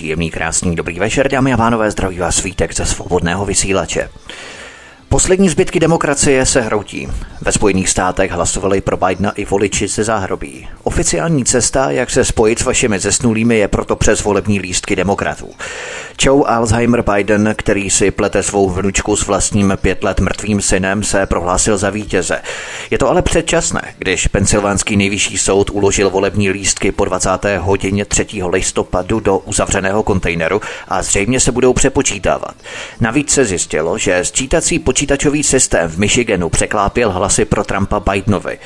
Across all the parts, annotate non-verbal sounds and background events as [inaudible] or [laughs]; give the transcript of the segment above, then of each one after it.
Příjemný, krásný, dobrý večer, dámy a pánové, zdraví vás svítek ze svobodného vysílače. Poslední zbytky demokracie se hroutí. Ve Spojených státech hlasovali pro Bidena i voliči ze záhrobí. Oficiální cesta, jak se spojit s vašimi zesnulými, je proto přes volební lístky demokratů. Joe Alzheimer Biden, který si plete svou vnučku s vlastním pět let mrtvým synem, se prohlásil za vítěze. Je to ale předčasné, když pensylvánský nejvyšší soud uložil volební lístky po 20. hodině 3. listopadu do uzavřeného kontejneru a zřejmě se budou přepočítávat. Navíc se zjistilo, že sčítací počítačový systém v Michiganu překlápěl hlasy pro Trumpa Bidenovi.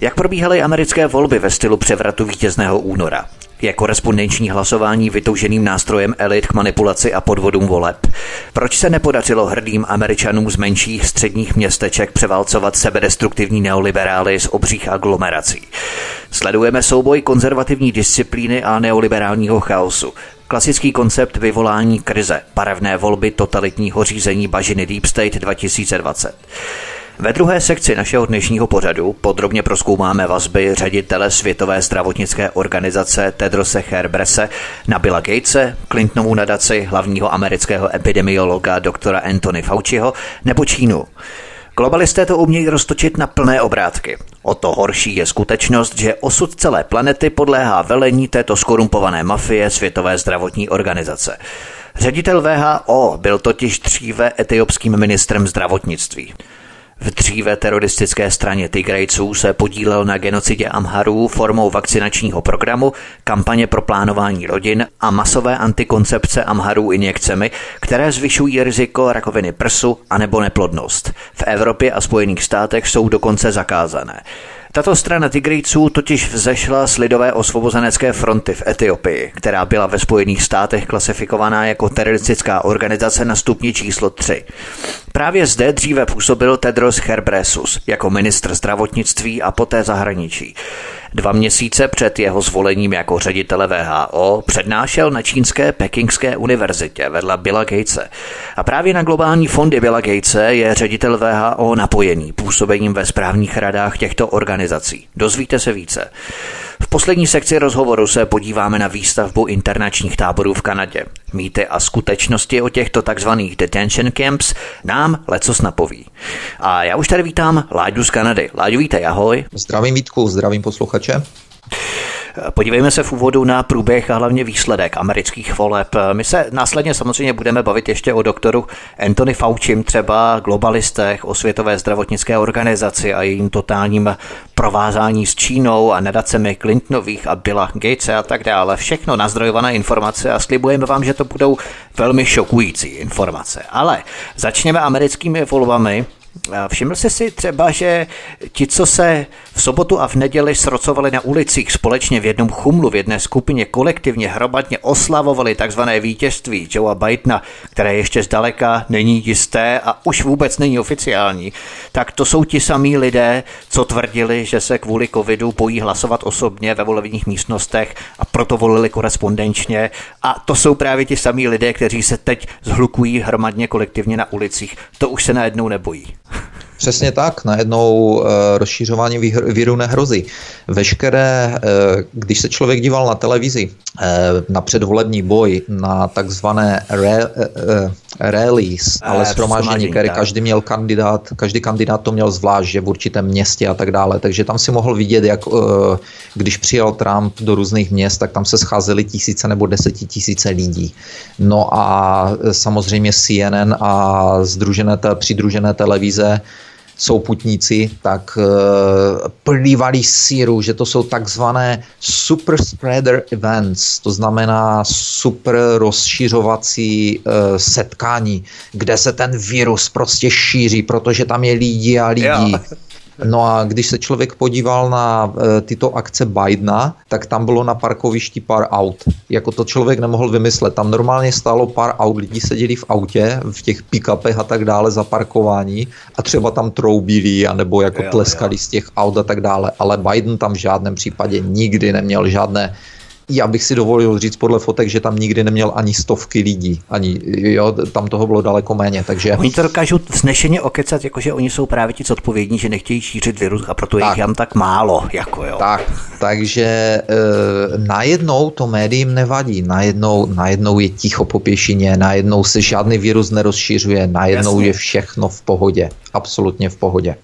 Jak probíhaly americké volby ve stylu převratu vítězného února? Je korespondenční hlasování vytouženým nástrojem elit k manipulaci a podvodům voleb? Proč se nepodařilo hrdým američanům z menších středních městeček převálcovat sebedestruktivní neoliberály z obřích aglomerací? Sledujeme souboj konzervativní disciplíny a neoliberálního chaosu. Klasický koncept vyvolání krize, barevné volby totalitního řízení bažiny Deep State 2020. Ve druhé sekci našeho dnešního pořadu podrobně proskoumáme vazby ředitele Světové zdravotnické organizace Tedrose Herbrese na Billa Gatese, Clintonovu nadaci hlavního amerického epidemiologa doktora Anthony Fauciho nebo Čínu. Globalisté to umějí roztočit na plné obrátky. O to horší je skutečnost, že osud celé planety podléhá velení této skorumpované mafie Světové zdravotní organizace. Ředitel VHO byl totiž dříve etiopským ministrem zdravotnictví. V dříve teroristické straně Tigrejců se podílel na genocidě Amharů formou vakcinačního programu, kampaně pro plánování rodin a masové antikoncepce Amharů injekcemi, které zvyšují riziko rakoviny prsu anebo neplodnost. V Evropě a Spojených státech jsou dokonce zakázané. Tato strana Tigrejců totiž vzešla z Lidové osvobozenecké fronty v Etiopii, která byla ve Spojených státech klasifikovaná jako teroristická organizace na stupni číslo 3. Právě zde dříve působil Tedros Herbresus jako ministr zdravotnictví a poté zahraničí. Dva měsíce před jeho zvolením jako ředitele VHO přednášel na čínské Pekingské univerzitě vedle Billa Gatese. A právě na globální fondy Billa Gatese je ředitel VHO napojený působením ve správních radách těchto organizací. Dozvíte se více. V poslední sekci rozhovoru se podíváme na výstavbu internačních táborů v Kanadě. Mýty a skutečnosti o těchto takzvaných detention camps nám lecos napoví. A já už tady vítám Láďu z Kanady. Láďu, vítej, ahoj. Zdravím Vítku, zdravím posluchače. Podívejme se v úvodu na průběh a hlavně výsledek amerických voleb. My se následně samozřejmě budeme bavit ještě o doktoru Anthony Fauci, třeba globalistech, o Světové zdravotnické organizaci a jejím totálním provázání s Čínou a nadacemi Clintonových a Billa Gatese a tak dále. Všechno nazdrojované informace a slibujeme vám, že to budou velmi šokující informace. Ale začněme americkými volbami. Všiml jsi si třeba, že ti, co se v sobotu a v neděli srocovali na ulicích společně v jednom chumlu, v jedné skupině kolektivně hromadně oslavovali takzvané vítězství Joea Bidena, které ještě zdaleka není jisté a už vůbec není oficiální, tak to jsou ti samí lidé, co tvrdili, že se kvůli covidu bojí hlasovat osobně ve volebních místnostech a proto volili korespondenčně. A to jsou právě ti samí lidé, kteří se teď zhlukují hromadně kolektivně na ulicích. To už se najednou nebojí. Přesně tak, najednou e, rozšířování víru nehrozí. Veškeré, e, když se člověk díval na televizi, e, na předvolební boj, na takzvané re, rallies, ale shromáždění, které každý měl kandidát, každý kandidát to měl zvlášť, že v určitém městě a tak dále, takže tam si mohl vidět, jak když přijel Trump do různých měst, tak tam se scházely tisíce nebo desetitisíce lidí. No a samozřejmě CNN a združené, přidružené televize souputníci, tak uh, plývali síru, že to jsou takzvané super spreader events, to znamená super rozšiřovací uh, setkání, kde se ten virus prostě šíří, protože tam je lidi a lidi. No a když se člověk podíval na e, tyto akce Bidena, tak tam bylo na parkovišti pár aut. Jako to člověk nemohl vymyslet. Tam normálně stálo pár aut, lidi seděli v autě, v těch pick-upech a tak dále za parkování a třeba tam troubili, anebo jako jo, tleskali jo. z těch aut a tak dále. Ale Biden tam v žádném případě nikdy neměl žádné já bych si dovolil říct podle fotek, že tam nikdy neměl ani stovky lidí, ani, jo, tam toho bylo daleko méně, takže... Oni to dokážou vznešeně okecat, jakože oni jsou právě ti zodpovědní, že nechtějí šířit virus a proto je jich tam tak málo, jako jo. Tak, takže e, najednou to médiím nevadí, najednou, najednou je ticho po pěšině, najednou se žádný virus nerozšířuje, najednou Jasně. je všechno v pohodě, absolutně v pohodě.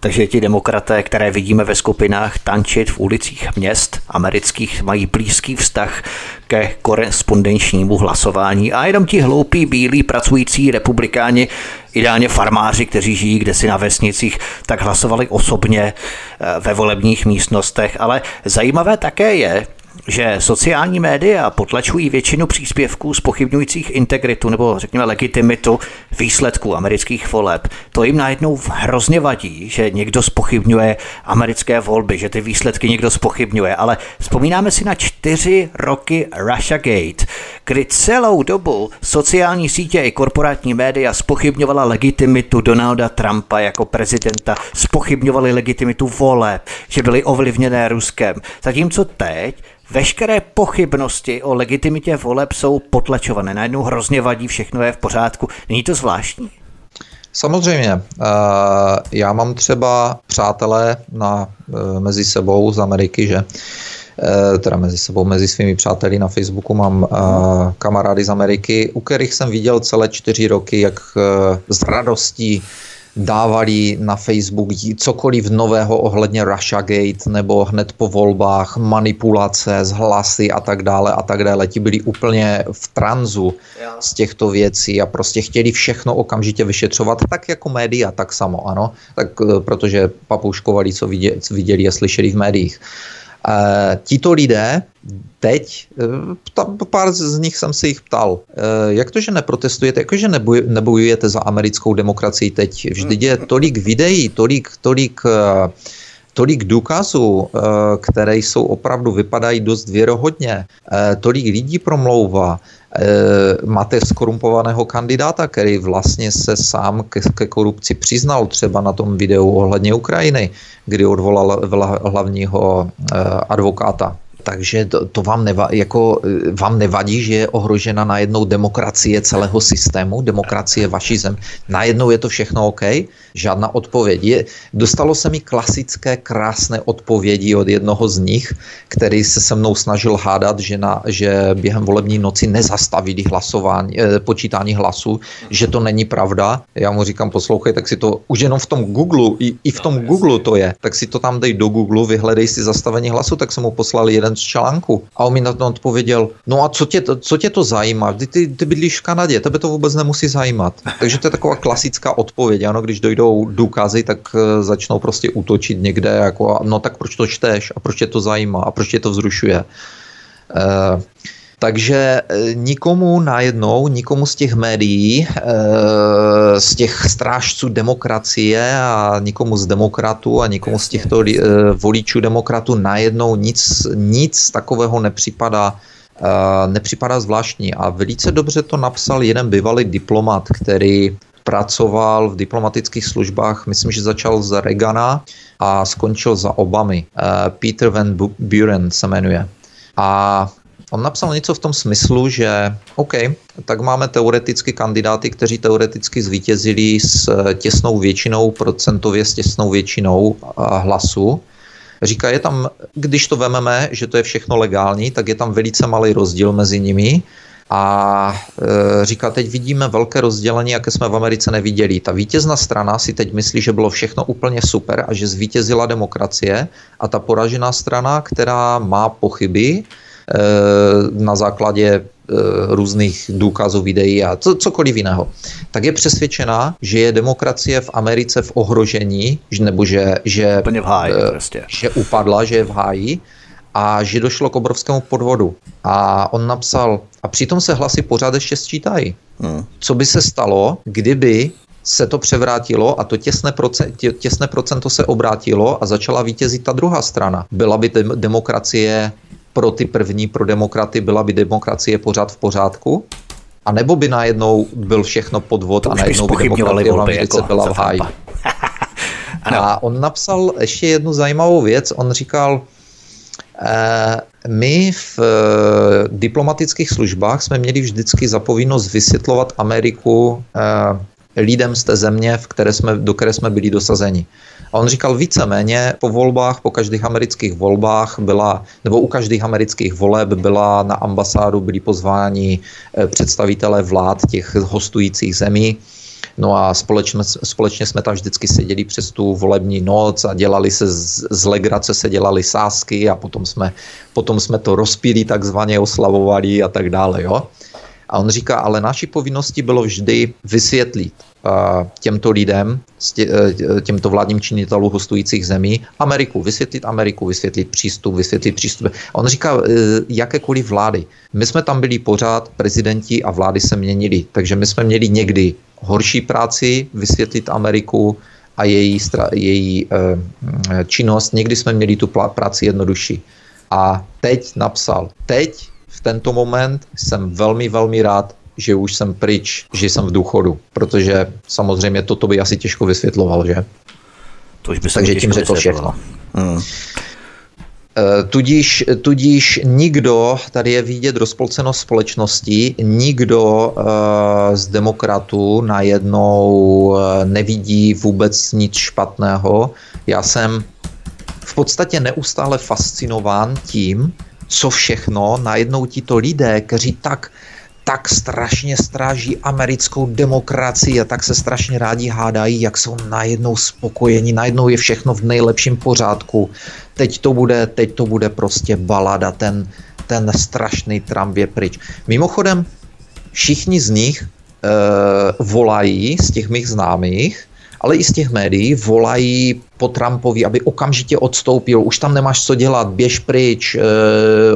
Takže ti demokraté, které vidíme ve skupinách tančit v ulicích měst amerických, mají blízký vztah ke korespondenčnímu hlasování a jenom ti hloupí bílí pracující republikáni, ideálně farmáři, kteří žijí kde si na vesnicích, tak hlasovali osobně eh, ve volebních místnostech. Ale zajímavé také je, že sociální média potlačují většinu příspěvků spochybňujících integritu nebo řekněme legitimitu výsledků amerických voleb. To jim najednou hrozně vadí, že někdo spochybňuje americké volby, že ty výsledky někdo spochybňuje, ale vzpomínáme si na čtyři roky Russiagate, kdy celou dobu sociální sítě i korporátní média spochybňovala legitimitu Donalda Trumpa jako prezidenta, spochybňovali legitimitu voleb, že byly ovlivněné Ruskem. Zatímco teď Veškeré pochybnosti o legitimitě voleb jsou potlačované. Najednou hrozně vadí, všechno je v pořádku. Není to zvláštní? Samozřejmě. Eh, já mám třeba přátelé na, eh, mezi sebou z Ameriky, že eh, teda mezi sebou, mezi svými přáteli na Facebooku mám kamarády z Ameriky, u kterých jsem viděl celé čtyři roky, jak s radostí dávali na Facebook cokoliv nového ohledně Russiagate nebo hned po volbách, manipulace z hlasy a tak dále a tak dále. Ti byli úplně v tranzu z těchto věcí a prostě chtěli všechno okamžitě vyšetřovat, tak jako média, tak samo, ano, tak eh, protože papouškovali, co viděli, co viděli a slyšeli v médiích. Tito lidé teď, eh, pár z nich jsem se jich ptal, eh, jak to, že neprotestujete, jakože nebojujete za americkou demokracii teď? Vždyť je tolik videí, tolik, tolik eh, tolik důkazů, které jsou opravdu, vypadají dost věrohodně, tolik lidí promlouvá, máte skorumpovaného kandidáta, který vlastně se sám ke, ke korupci přiznal třeba na tom videu ohledně Ukrajiny, kdy odvolal hlavního advokáta takže to, to vám, neva, jako, eh, vám nevadí, že je ohrožena najednou demokracie celého systému, demokracie vaší zem. Najednou je to všechno OK? Žádná odpověď. Je, dostalo se mi klasické krásné odpovědi od jednoho z nich, který se se mnou snažil hádat, že, na, že během volební noci nezastavili hlasování, eh, počítání hlasů, že to není pravda. Já mu říkám, poslouchej, tak si to už jenom v tom Google, i, i v tom no, Google to je, tak si to tam dej do Google, vyhledej si zastavení hlasu, tak jsem mu poslal jeden jeden z článku. A on mi na to odpověděl, no a co tě, co tě to zajímá? Ty, ty, ty bydlíš v Kanadě, tebe to vůbec nemusí zajímat. Takže to je taková klasická odpověď. Ano, když dojdou důkazy, tak uh, začnou prostě útočit někde, jako, no tak proč to čteš a proč tě to zajímá a proč tě to vzrušuje. Uh, takže e, nikomu najednou, nikomu z těch médií, e, z těch strážců demokracie a nikomu z demokratů a nikomu z těchto e, voličů demokratů najednou nic, nic takového nepřipadá nepřipadá zvláštní. A velice dobře to napsal jeden bývalý diplomat, který pracoval v diplomatických službách, myslím, že začal z Reagana a skončil za Obamy. Peter Van Buren se jmenuje. A On napsal něco v tom smyslu, že OK, tak máme teoreticky kandidáty, kteří teoreticky zvítězili s eh, těsnou většinou, procentově s těsnou většinou hlasu. Říká, je tam, když to vememe, že to je všechno legální, tak je tam velice malý rozdíl mezi nimi. A e, říká, teď vidíme velké rozdělení, jaké jsme v Americe neviděli. Ta vítězná strana si teď myslí, že bylo všechno úplně super a že zvítězila demokracie a ta poražená strana, která má pochyby, Eh, na základě eh, různých důkazů, videí a co, cokoliv jiného, tak je přesvědčená, že je demokracie v Americe v ohrožení, nebo že, že, v háji, eh, prostě. že upadla, že je v háji a že došlo k obrovskému podvodu. A on napsal, a přitom se hlasy pořád ještě sčítají. Hmm. Co by se stalo, kdyby se to převrátilo a to těsné, procent, tě, těsné procento se obrátilo a začala vítězit ta druhá strana. Byla by demokracie pro ty první, pro demokraty, byla by demokracie pořád v pořádku? A nebo by najednou byl všechno podvod a najednou by demokracie v jako byla v háji. [laughs] a on napsal ještě jednu zajímavou věc. On říkal, eh, my v eh, diplomatických službách jsme měli vždycky zapovinnost vysvětlovat Ameriku eh, lidem z té země, v které jsme, do které jsme byli dosazeni. A on říkal víceméně po volbách, po každých amerických volbách byla, nebo u každých amerických voleb byla na ambasádu byli pozváni eh, představitelé vlád těch hostujících zemí. No a společně, společně jsme tam vždycky seděli přes tu volební noc a dělali se z, z legrace, se dělali sásky a potom jsme, potom jsme to rozpíli takzvaně, oslavovali a tak dále. Jo? A on říká, ale naší povinností bylo vždy vysvětlit těmto lidem, uh, těmto vládním činitelům hostujících zemí, Ameriku, vysvětlit Ameriku, vysvětlit přístup, vysvětlit přístup. On říká, uh, jakékoliv vlády. My jsme tam byli pořád, prezidenti a vlády se měnili, takže my jsme měli někdy horší práci vysvětlit Ameriku a její, její uh, činnost, někdy jsme měli tu práci jednodušší. A teď napsal, teď v tento moment jsem velmi, velmi rád, že už jsem pryč, že jsem v důchodu, protože samozřejmě toto by asi těžko vysvětloval, že? To už by Takže tím řekl všechno. Hmm. Eh, tudíž, tudíž nikdo, tady je vidět rozpolcenost společnosti, nikdo uh, z demokratů najednou uh, nevidí vůbec nic špatného. Já jsem v podstatě neustále fascinován tím, co všechno najednou tito lidé, kteří tak tak strašně stráží americkou demokracii a tak se strašně rádi hádají, jak jsou najednou spokojení, najednou je všechno v nejlepším pořádku. Teď to bude, teď to bude prostě balada, ten, ten strašný Trump je pryč. Mimochodem, všichni z nich e, volají, z těch mých známých, ale i z těch médií volají po Trumpovi, aby okamžitě odstoupil, už tam nemáš co dělat, běž pryč,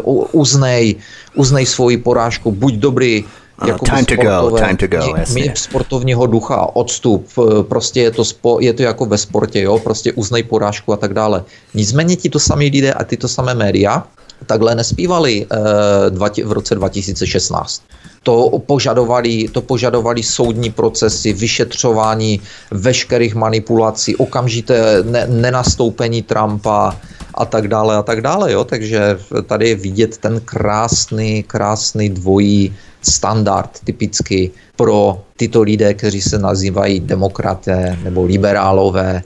uh, uznej, uznej svoji porážku, buď dobrý, jako time to go, time to go, jasně. sportovního ducha, odstup, eh, prostě je to, spo, je to jako ve sportě, jo, prostě uznej porážku a tak dále. Nicméně ti to samý lidé a ty to samé média takhle nespívali uh, v roce 2016 to požadovali, to požadovali soudní procesy, vyšetřování veškerých manipulací, okamžité ne, nenastoupení Trumpa a tak dále a tak dále. Jo? Takže tady je vidět ten krásný, krásný dvojí standard typicky pro tyto lidé, kteří se nazývají demokraté nebo liberálové,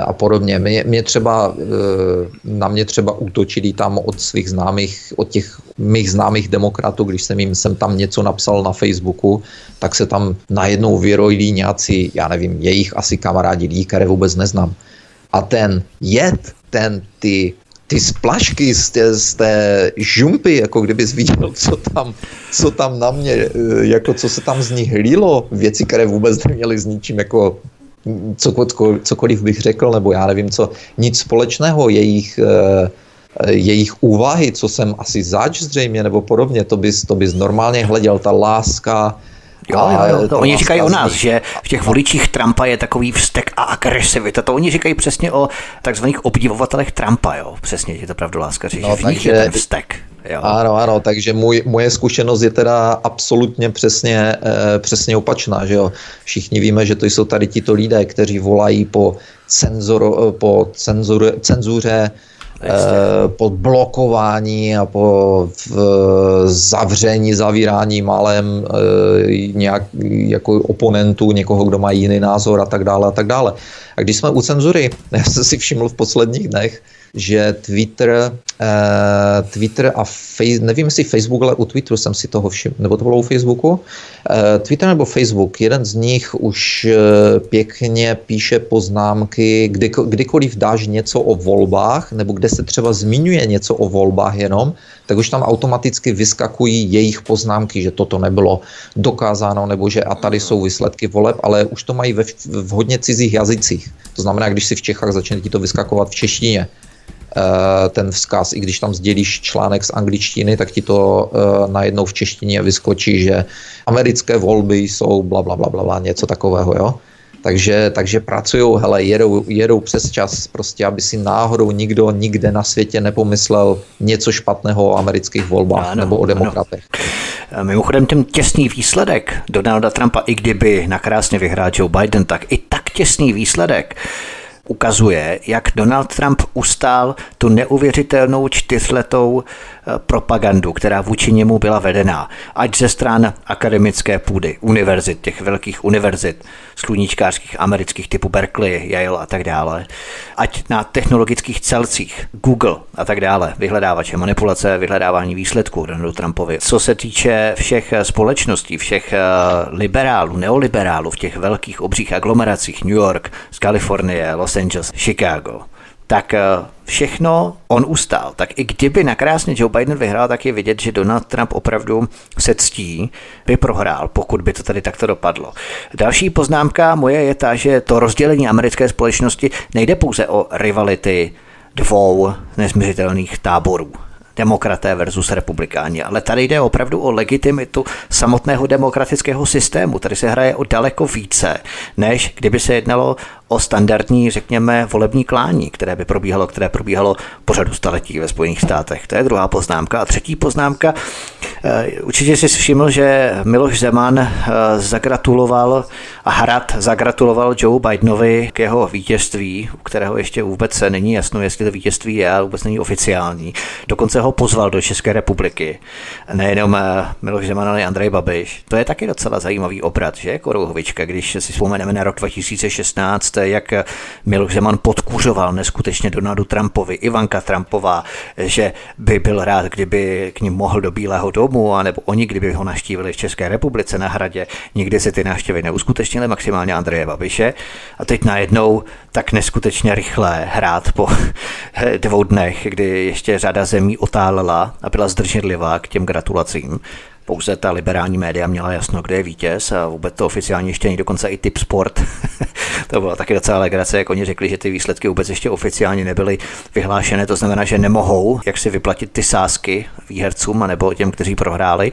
a podobně. Mě, mě třeba, eh, na mě třeba útočili tam od svých známých, od těch mých známých demokratů, když jsem jim jsem tam něco napsal na Facebooku, tak se tam najednou vyrojili nějací, já nevím, jejich asi kamarádi lidí, které vůbec neznám. A ten jed, ten ty ty splašky z té, z té žumpy, jako kdybys viděl, co tam, co tam na mě, eh, jako co se tam z nich hlílo, věci, které vůbec neměly s ničím jako cokoliv, bych řekl, nebo já nevím co, nic společného, jejich, eh, jejich úvahy, co jsem asi zač zřejmě, nebo podobně, to bys, to bys normálně hleděl, ta láska, Jo, jo, jo. To oni říkají o nás, že v těch voličích Trumpa je takový vztek a agresivita. To oni říkají přesně o takzvaných obdivovatelech Trumpa, jo. Přesně, je to pravdu láska, že no, v nich je ten vztek. Jo. Ano, ano, takže můj, moje zkušenost je teda absolutně přesně, e, přesně opačná, že jo. Všichni víme, že to jsou tady tito lidé, kteří volají po, cenzor, po cenzur, cenzuře, Eh, po blokování a po zavření, zavírání malem eh, nějak jako oponentů, někoho, kdo má jiný názor a tak dále a tak dále. A když jsme u cenzury, [laughs] já jsem si všiml v posledních dnech, že Twitter, uh, Twitter a face, nevím jestli Facebook, ale u Twitteru jsem si toho všiml, nebo to bylo u Facebooku, uh, Twitter nebo Facebook, jeden z nich už uh, pěkně píše poznámky, kdy, kdykoliv dáš něco o volbách, nebo kde se třeba zmiňuje něco o volbách jenom, tak už tam automaticky vyskakují jejich poznámky, že toto nebylo dokázáno, nebo že a tady jsou výsledky voleb, ale už to mají ve, v hodně cizích jazycích. To znamená, když si v Čechách začne ti to vyskakovat v češtině, ten vzkaz, i když tam sdělíš článek z angličtiny, tak ti to najednou v češtině vyskočí, že americké volby jsou bla, bla, bla, bla, bla něco takového, jo. Takže, takže pracují, hele, jedou, jedou přes čas, prostě, aby si náhodou nikdo nikde na světě nepomyslel něco špatného o amerických volbách ano, nebo o demokratech. Ano. Mimochodem ten těsný výsledek Donalda Trumpa, i kdyby nakrásně vyhrál Joe Biden, tak i tak těsný výsledek ukazuje, jak Donald Trump ustál tu neuvěřitelnou čtyřletou propagandu, která vůči němu byla vedená, ať ze stran akademické půdy, univerzit, těch velkých univerzit, sluníčkářských amerických typu Berkeley, Yale a tak dále, ať na technologických celcích, Google a tak dále, vyhledávače, manipulace, vyhledávání výsledků Donaldu Trumpovi. Co se týče všech společností, všech eh, liberálů, neoliberálů v těch velkých obřích aglomeracích New York, z Kalifornie, Los Angeles, Chicago, tak eh, všechno on ustál. Tak i kdyby nakrásně Joe Biden vyhrál, tak je vidět, že Donald Trump opravdu se ctí, by prohrál, pokud by to tady takto dopadlo. Další poznámka moje je ta, že to rozdělení americké společnosti nejde pouze o rivality dvou nezměřitelných táborů demokraté versus republikáni. Ale tady jde opravdu o legitimitu samotného demokratického systému. Tady se hraje o daleko více, než kdyby se jednalo o standardní, řekněme, volební klání, které by probíhalo, které probíhalo pořadu staletí ve Spojených státech. To je druhá poznámka. A třetí poznámka, eh, určitě si všiml, že Miloš Zeman eh, zagratuloval a Hrad zagratuloval Joe Bidenovi k jeho vítězství, u kterého ještě vůbec není jasno, jestli to vítězství je, ale vůbec není oficiální. Dokonce ho pozval do České republiky. Nejenom eh, Miloš Zeman, ale Andrej Babiš. To je taky docela zajímavý obrat, že, Korouhovička, když si vzpomeneme na rok 2016, jak Miloš Zeman podkuřoval neskutečně Donaldu Trumpovi, Ivanka Trumpová, že by byl rád, kdyby k ním mohl do Bílého domu, anebo oni, kdyby ho naštívili v České republice na hradě. Nikdy se ty návštěvy neuskutečnily, maximálně Andreje Babiše. A teď najednou tak neskutečně rychle hrát po dvou dnech, kdy ještě řada zemí otálela a byla zdrženlivá k těm gratulacím pouze ta liberální média měla jasno, kde je vítěz a vůbec to oficiálně ještě ani dokonce i typ sport. [laughs] to byla taky docela legrace, jak oni řekli, že ty výsledky vůbec ještě oficiálně nebyly vyhlášené, to znamená, že nemohou jak si vyplatit ty sázky výhercům nebo těm, kteří prohráli.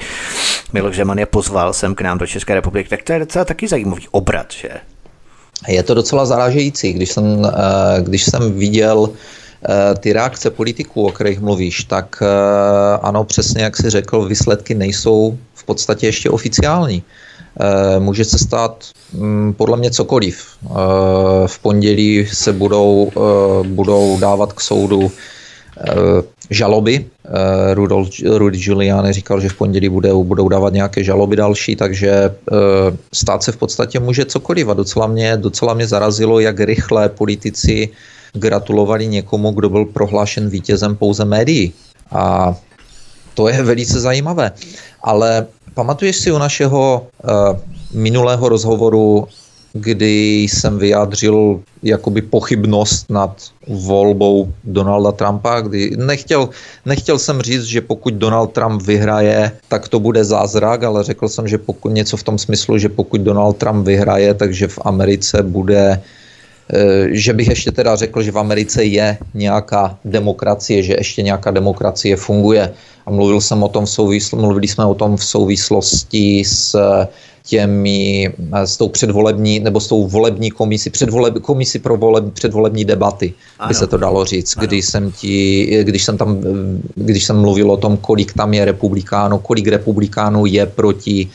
Miloš Zeman je pozval sem k nám do České republiky, tak to je docela taky zajímavý obrat, že? Je to docela zarážející, když jsem, eh, když jsem viděl ty reakce politiků, o kterých mluvíš, tak eh, ano, přesně jak jsi řekl, výsledky nejsou v podstatě ještě oficiální. Eh, může se stát mm, podle mě cokoliv. V pondělí se budou, budou dávat k soudu žaloby. Rudolf, Rudy Giuliani říkal, že v pondělí bude, budou dávat nějaké žaloby další, takže stát se v podstatě může cokoliv. A docela mě, docela mě zarazilo, jak rychle politici gratulovali někomu, kdo byl prohlášen vítězem pouze médií. A to je velice zajímavé. Ale pamatuješ si u našeho uh, minulého rozhovoru, kdy jsem vyjádřil jakoby pochybnost nad volbou Donalda Trumpa, kdy nechtěl, nechtěl jsem říct, že pokud Donald Trump vyhraje, tak to bude zázrak, ale řekl jsem, že pokud něco v tom smyslu, že pokud Donald Trump vyhraje, takže v Americe bude Eh, že bych ještě teda řekl, že v Americe je nějaká demokracie, že ještě nějaká demokracie funguje. A mluvil jsem o tom v souvisl, mluvili jsme o tom v souvislosti s těmi, s tou předvolební, nebo s tou volební komisi, předvoleb, komisi pro voleb, předvolební debaty, ano. by se to dalo říct, ano. když jsem, ti, když, jsem tam, když jsem mluvil o tom, kolik tam je republikánů, kolik republikánů je proti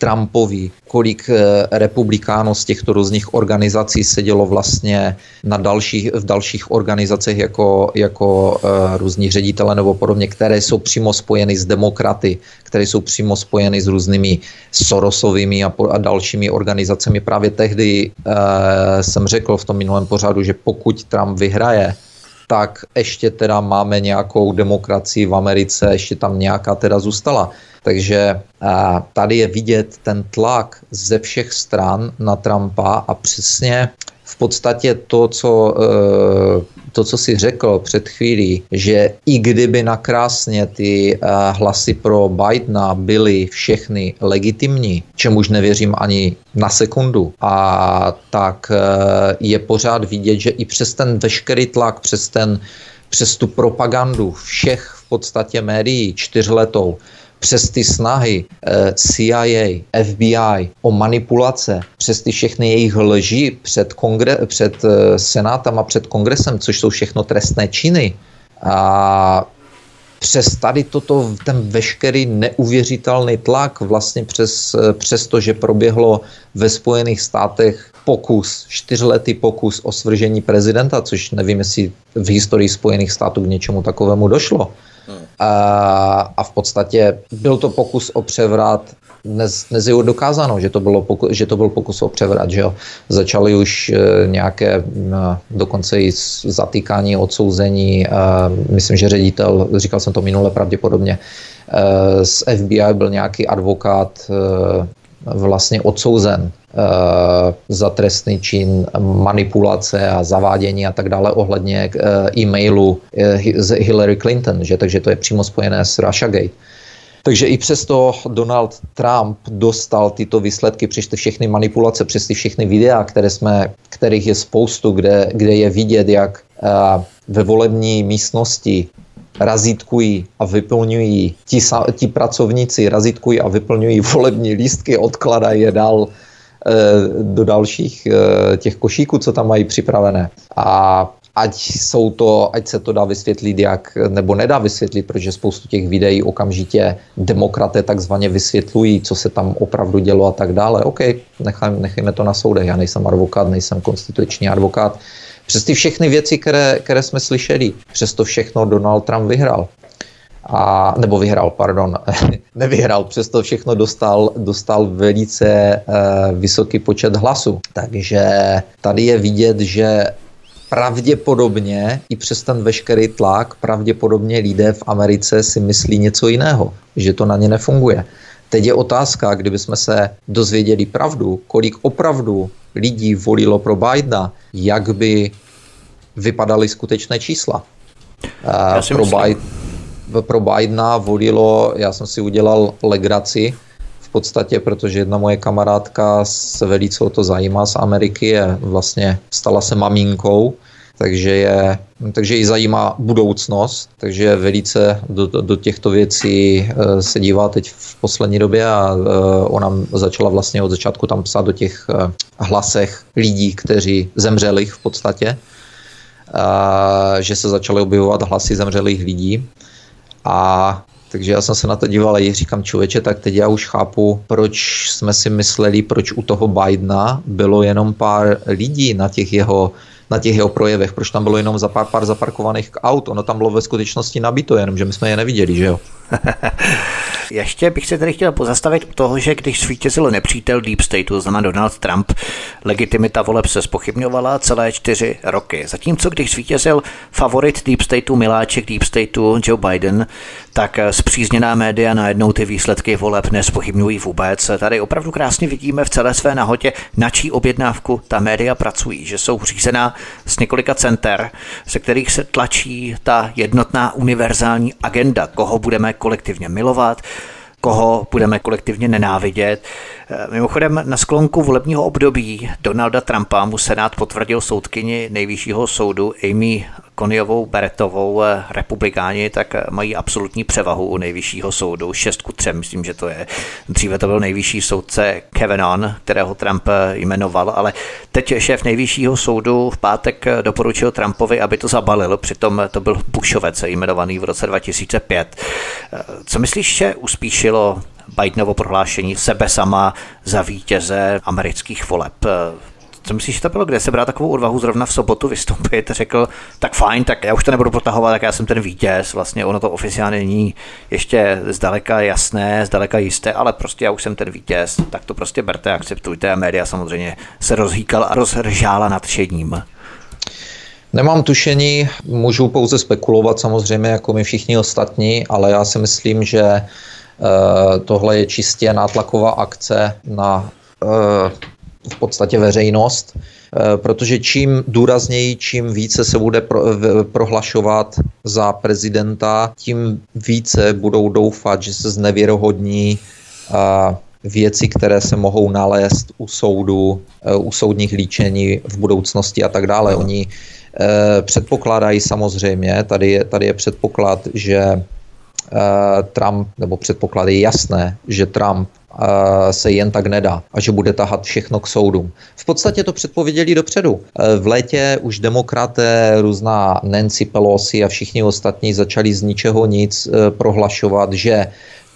Trumpovi, kolik eh, republikánů z těchto různých organizací sedělo vlastně na dalších, v dalších organizacích jako, jako uh, různí ředitele nebo podobně, které jsou přímo spojeny s demokraty, které jsou přímo spojeny s různými Sorosovými a, a dalšími organizacemi. Právě tehdy uh, jsem řekl v tom minulém pořadu, že pokud Trump vyhraje, tak ještě teda máme nějakou demokracii v Americe, ještě tam nějaká teda zůstala. Takže tady je vidět ten tlak ze všech stran na Trumpa a přesně v podstatě to, co, eh, to, co si řekl před chvílí, že i kdyby nakrásně ty eh, hlasy pro Bidena byly všechny legitimní, čemuž nevěřím ani na sekundu, a tak eh, je pořád vidět, že i přes ten veškerý tlak, přes ten přes tu propagandu všech v podstatě médií čtyřletou, přes ty snahy eh, CIA, FBI o manipulace, přes ty všechny jejich lži před, kongre- před eh, senátem a před kongresem, což jsou všechno trestné činy, a přes tady toto, ten veškerý neuvěřitelný tlak, vlastně přes, eh, přes to, že proběhlo ve Spojených státech pokus, čtyřletý pokus o svržení prezidenta, což nevím, jestli v historii Spojených států k něčemu takovému došlo. A, a v podstatě byl to pokus o převrat dnes, dnes je dokázáno, že to, bylo pokus, že to byl pokus o převrat. Že jo. Začaly už e, nějaké, e, dokonce i zatýkání, odsouzení. E, myslím, že ředitel, říkal jsem to minule pravděpodobně, e, z FBI byl nějaký advokát e, vlastně odsouzen Eh, za trestný čin manipulace a zavádění a tak dále ohledně eh, e-mailu eh, z Hillary Clinton, že? takže to je přímo spojené s Russiagate. Takže i přesto Donald Trump dostal tyto výsledky přes ty všechny manipulace, přes ty všechny videa, které jsme, kterých je spoustu, kde, kde je vidět, jak ve volební místnosti razítkují a vyplňují, ti, ti pracovníci razítkují a vyplňují volební lístky, odkladají je dál Eh, do dalších eh, těch košíků, co tam mají připravené. A ať jsou to, ať se to dá vysvětlit jak, nebo nedá vysvětlit, protože spoustu těch videí okamžitě demokraté takzvaně vysvětlují, co se tam opravdu dělo a tak dále. OK, nechajme, nechajme to na soudech. Já nejsem advokát, nejsem konstituční advokát. Přes ty všechny věci, které, které jsme slyšeli, přes to všechno Donald Trump vyhrál a, nebo vyhrál, pardon, [laughs] nevyhrál, přesto všechno dostal, dostal velice uh, vysoký počet hlasů. Takže tady je vidět, že pravděpodobně i přes ten veškerý tlak, pravděpodobně lidé v Americe si myslí něco jiného, že to na ně nefunguje. Teď je otázka, kdybychom se dozvěděli pravdu, kolik opravdu lidí volilo pro Bidena, jak by vypadaly skutečné čísla. Já si pro myslím. Biden, pro Bidena volilo, já jsem si udělal legraci v podstatě, protože jedna moje kamarádka se velice o to zajímá z Ameriky, je vlastně stala se maminkou, takže, je, takže ji zajímá budoucnost, takže velice do, do těchto věcí eh, se dívá teď v poslední době a eh, ona začala vlastně od začátku tam psát do těch eh, hlasech lidí, kteří zemřeli v podstatě, že se začaly objevovat hlasy zemřelých lidí. A takže já jsem se na to díval a říkám člověče, tak teď já už chápu, proč jsme si mysleli, proč u toho Bidena bylo jenom pár lidí na těch jeho na těch jeho projevech, proč tam bylo jenom za pár, pár zaparkovaných aut. Ono tam bylo ve skutečnosti nabito, jenom že my jsme je neviděli, že jo? [laughs] Ještě bych se tady chtěl pozastavit u toho, že když svítězil nepřítel Deep Stateu, to znamená Donald Trump, legitimita voleb se spochybňovala celé čtyři roky. Zatímco když svítězil favorit Deep Stateu, miláček Deep Stateu Joe Biden, tak zpřízněná média najednou ty výsledky voleb nespochybňují vůbec. Tady opravdu krásně vidíme v celé své nahotě, na čí objednávku ta média pracují, že jsou řízená z několika center, se kterých se tlačí ta jednotná univerzální agenda, koho budeme kolektivně milovat, koho budeme kolektivně nenávidět. Mimochodem na sklonku volebního období Donalda Trumpa mu Senát potvrdil soudkyni nejvyššího soudu Amy Koniovou Beretovou. Republikáni tak mají absolutní převahu u nejvyššího soudu, 6 ku 3, myslím, že to je. Dříve to byl nejvyšší soudce Kevin On, kterého Trump jmenoval, ale teď šéf nejvyššího soudu v pátek doporučil Trumpovi, aby to zabalil, přitom to byl Bushovec jmenovaný v roce 2005. Co myslíš, že uspíšilo Bidenovo prohlášení sebe sama za vítěze amerických voleb. Co myslíš, že to bylo? Kde se brát takovou odvahu zrovna v sobotu vystoupit? Řekl, tak fajn, tak já už to nebudu protahovat, tak já jsem ten vítěz. Vlastně ono to oficiálně není ještě zdaleka jasné, zdaleka jisté, ale prostě já už jsem ten vítěz. Tak to prostě berte, akceptujte. A média samozřejmě se rozhýkal a rozržála nadšením. Nemám tušení, můžu pouze spekulovat samozřejmě, jako my všichni ostatní, ale já si myslím, že tohle je čistě nátlaková akce na eh, v podstatě veřejnost, eh, protože čím důrazněji, čím více se bude pro, prohlašovat za prezidenta, tím více budou doufat, že se znevěrohodní věci, které se mohou nalézt u soudu, u soudních líčení v budoucnosti a tak dále. Oni Předpokládají samozřejmě, tady je, tady je předpoklad, že Trump, nebo předpoklad je jasné, že Trump se jen tak nedá a že bude tahat všechno k soudům. V podstatě to předpověděli dopředu. V létě už demokraté, různá Nancy Pelosi a všichni ostatní začali z ničeho nic prohlašovat, že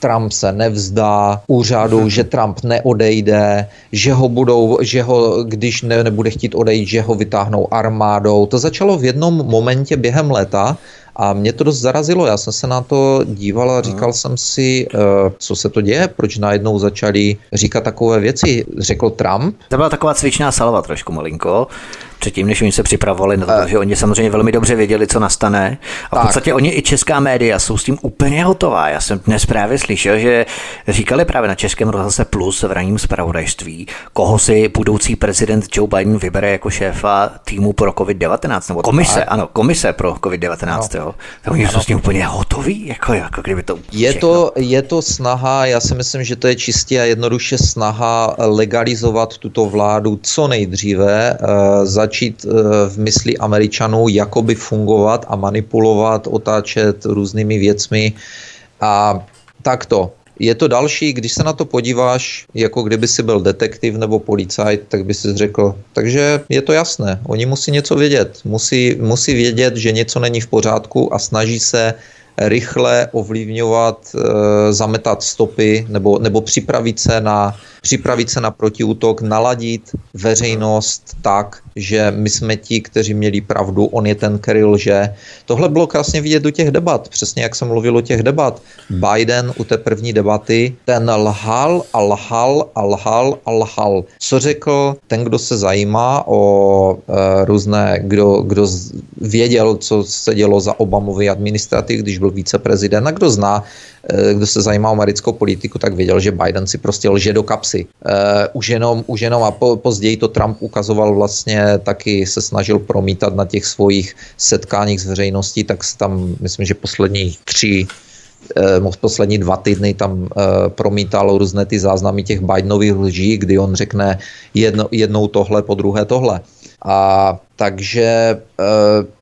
Trump se nevzdá úřadu, [laughs] že Trump neodejde, že ho budou, že ho, když ne, nebude chtít odejít, že ho vytáhnou armádou. To začalo v jednom momentě během léta a mě to dost zarazilo, já jsem se na to díval a říkal jsem si, uh, co se to děje, proč najednou začali říkat takové věci. Řekl Trump. To byla taková cvičná salva trošku malinko předtím, než oni se připravovali na to, uh, že oni samozřejmě velmi dobře věděli, co nastane. A v tak. podstatě oni i česká média jsou s tím úplně hotová. Já jsem dnes právě slyšel, že říkali právě na Českém rozhlase Plus v ranním zpravodajství, koho si budoucí prezident Joe Biden vybere jako šéfa týmu pro COVID-19, nebo komise, tak. ano, komise pro COVID-19. No. Jo. Oni jsou s tím úplně hotoví, jako, jako kdyby to je to, je to snaha, já si myslím, že to je čistě a jednoduše snaha legalizovat tuto vládu co nejdříve, uh, začít uh, v mysli Američanů jakoby fungovat a manipulovat, otáčet různými věcmi a takto. Je to další, když se na to podíváš, jako kdyby si byl detektiv nebo policajt, tak by si řekl, takže je to jasné, oni musí něco vědět, musí, musí vědět, že něco není v pořádku a snaží se rychle ovlivňovat, e, zametat stopy nebo, nebo připravit se na připravit se na protiútok, naladit veřejnost tak, že my jsme ti, kteří měli pravdu, on je ten, který lže. Tohle bylo krásně vidět do těch debat, přesně jak jsem mluvil o těch debat. Biden u té první debaty, ten lhal a lhal a lhal a lhal. Co řekl ten, kdo se zajímá o e, různé, kdo, kdo věděl, co se dělo za Obamovy administrativ, když byl viceprezident a kdo zná kdo se zajímá o americkou politiku, tak věděl, že Biden si prostě lže do kapsy. Uh, už, jenom, už jenom a po, později to Trump ukazoval vlastně, taky se snažil promítat na těch svých setkáních s veřejností, tak tam, myslím, že poslední tři eh, poslední dva týdny tam promítal různé ty záznamy těch Bidenových lží, kdy on řekne jedno, jednou tohle, po druhé tohle. A takže e,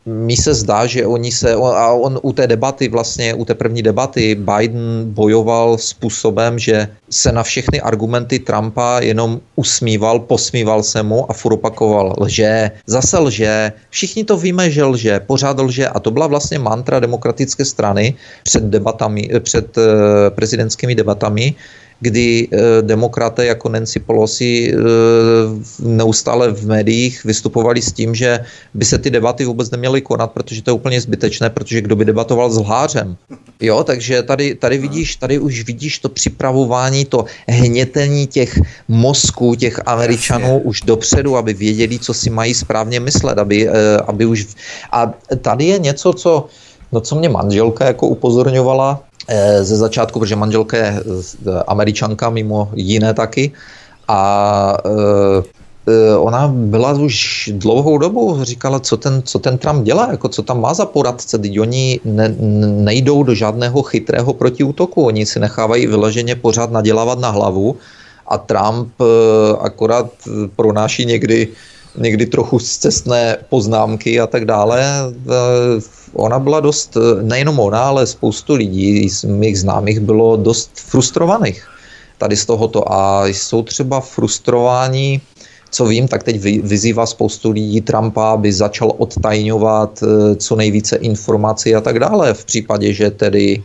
mi se zdá, že oni se, a on u té debaty vlastně, u té první debaty Biden bojoval způsobem, že se na všechny argumenty Trumpa jenom usmíval, posmíval se mu a furt opakoval lže, zase lže, všichni to víme, že lže, pořád lže. A to byla vlastně mantra demokratické strany před debatami, před e, prezidentskými debatami, kdy eh, demokraté jako Nancy Pelosi eh, neustále v médiích vystupovali s tím, že by se ty debaty vůbec neměly konat, protože to je úplně zbytečné, protože kdo by debatoval s lhářem. Jo, takže tady, tady vidíš, tady už vidíš to připravování, to hnětení těch mozků, těch Američanů Jasně. už dopředu, aby věděli, co si mají správně myslet, aby, eh, aby už... A tady je něco, co No co mě manželka jako upozorňovala, Eh, ze začátku, protože manželka je eh, američanka, mimo jiné taky. A eh, ona byla už dlouhou dobu, říkala, co ten, co ten Trump dělá, jako co tam má za poradce, teď oni ne, nejdou do žádného chytrého protiútoku, oni si nechávají vyloženě pořád nadělávat na hlavu a Trump akorát pronáší někdy, někdy trochu zcestné poznámky a tak dále. Ona byla dost, nejenom ona, ale spoustu lidí z mých známých bylo dost frustrovaných tady z tohoto. A jsou třeba frustrováni co vím, tak teď vyzývá spoustu lidí Trumpa, aby začal odtajňovat eh, co nejvíce informací a tak dále v případě, že tedy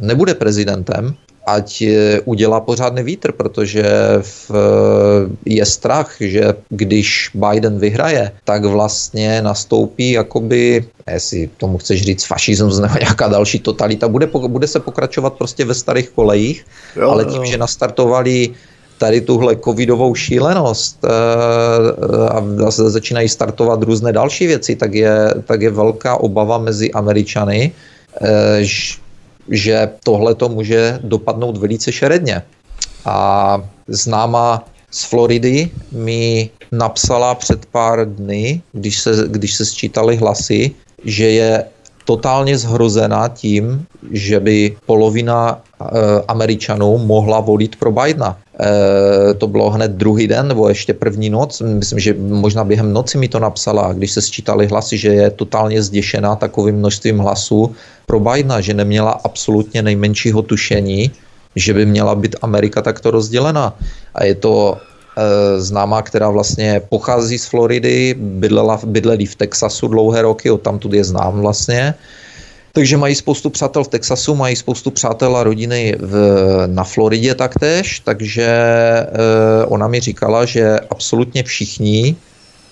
nebude prezidentem, ať udělá pořádný vítr, protože v, je strach, že když Biden vyhraje, tak vlastně nastoupí jakoby, jestli tomu chceš říct fašismus nebo nějaká další totalita, bude, bude se pokračovat prostě ve starých kolejích, jo, ale tím, jo. že nastartovali tady tuhle covidovou šílenost eh, a zase začínají startovat různé další věci, tak je, tak je velká obava mezi Američany, eh, že tohle to může dopadnout velice šeredně. A známa z Floridy mi napsala před pár dny, když se, když se sčítali hlasy, že je totálně zhrozena tím, že by polovina e, Američanů mohla volit pro Bidena. E, to bylo hned druhý den, nebo ještě první noc. Myslím, že možná během noci mi to napsala, když se sčítali hlasy, že je totálně zděšená takovým množstvím hlasů pro Bidena, že neměla absolutně nejmenšího tušení, že by měla být Amerika takto rozdělena. A je to známá, která vlastně pochází z Floridy, bydlela, bydleli v Texasu dlouhé roky, od tamtud je znám vlastně. Takže mají spoustu přátel v Texasu, mají spoustu přátel a rodiny v, na Floridě taktéž, takže e, ona mi říkala, že absolutně všichni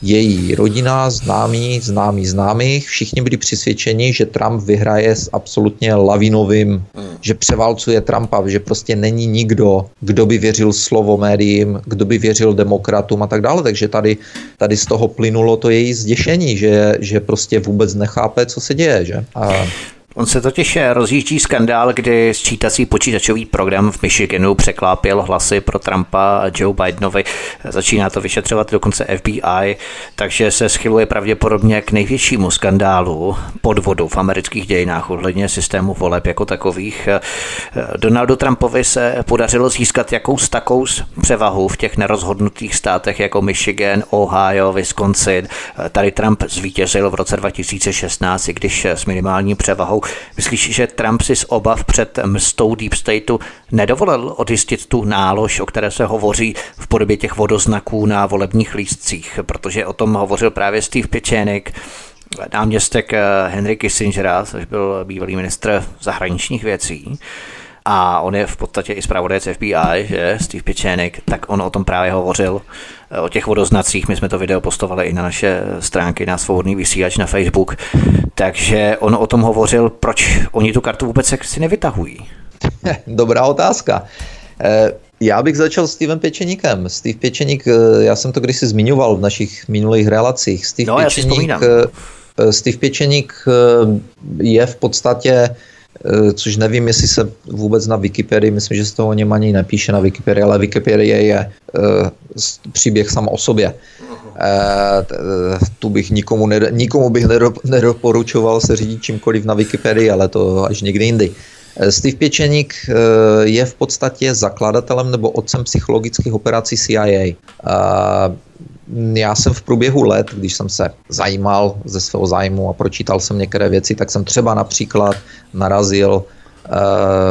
její rodina, známí, známí známých, všichni byli přesvědčeni, že Trump vyhraje s absolutně lavinovým, hmm. že převálcuje Trumpa, že prostě není nikdo, kdo by věřil slovo médiím, kdo by věřil demokratům a tak dále. Takže tady, tady z toho plynulo to její zděšení, že, že prostě vůbec nechápe, co se děje. Že? A On se totiž rozjíždí skandál, kdy sčítací počítačový program v Michiganu překlápěl hlasy pro Trumpa a Joe Bidenovi. Začíná to vyšetřovat dokonce FBI, takže se schyluje pravděpodobně k největšímu skandálu podvodu v amerických dějinách ohledně systému voleb jako takových. Donaldu Trumpovi se podařilo získat jakous takou převahu v těch nerozhodnutých státech jako Michigan, Ohio, Wisconsin. Tady Trump zvítězil v roce 2016, i když s minimální převahou Myslíš, že Trump si z obav před mstou Deep Stateu nedovolil odjistit tu nálož, o které se hovoří v podobě těch vodoznaků na volebních lístcích, protože o tom hovořil právě Steve Pěčenik, náměstek eh, Henry Kissingera, což byl bývalý ministr zahraničních věcí a on je v podstatě i zpravodajec FBI, že Steve Pěčenik, tak on o tom právě hovořil, eh, o těch vodoznacích, my jsme to video postovali i na naše stránky, na svobodný vysílač na Facebook, takže on o tom hovořil, proč oni tu kartu vůbec si nevytahují. [laughs] Dobrá otázka. Eh, já bych začal s Stevem Pěčeníkem. Steve Pěčeník, eh, já jsem to kdysi zmiňoval v našich minulých relacích. Steve no, Pěčeník, já si Steve Pěčeník je v podstatě což nevím, jestli se vůbec na Wikipedii, myslím, že se to o něm ani nepíše na Wikipedii, ale Wikipedie je uh, příběh sam o sobě. Uh, tu bych nikomu, ne, nikomu bych nedoporučoval se řídit čímkoliv na Wikipedii, ale to až někdy jindy. Steve Pěčeník je v podstatě zakladatelem nebo otcem psychologických operací CIA já jsem v průběhu let, když jsem se zajímal ze svého zájmu a pročítal jsem některé věci, tak jsem třeba například narazil eh,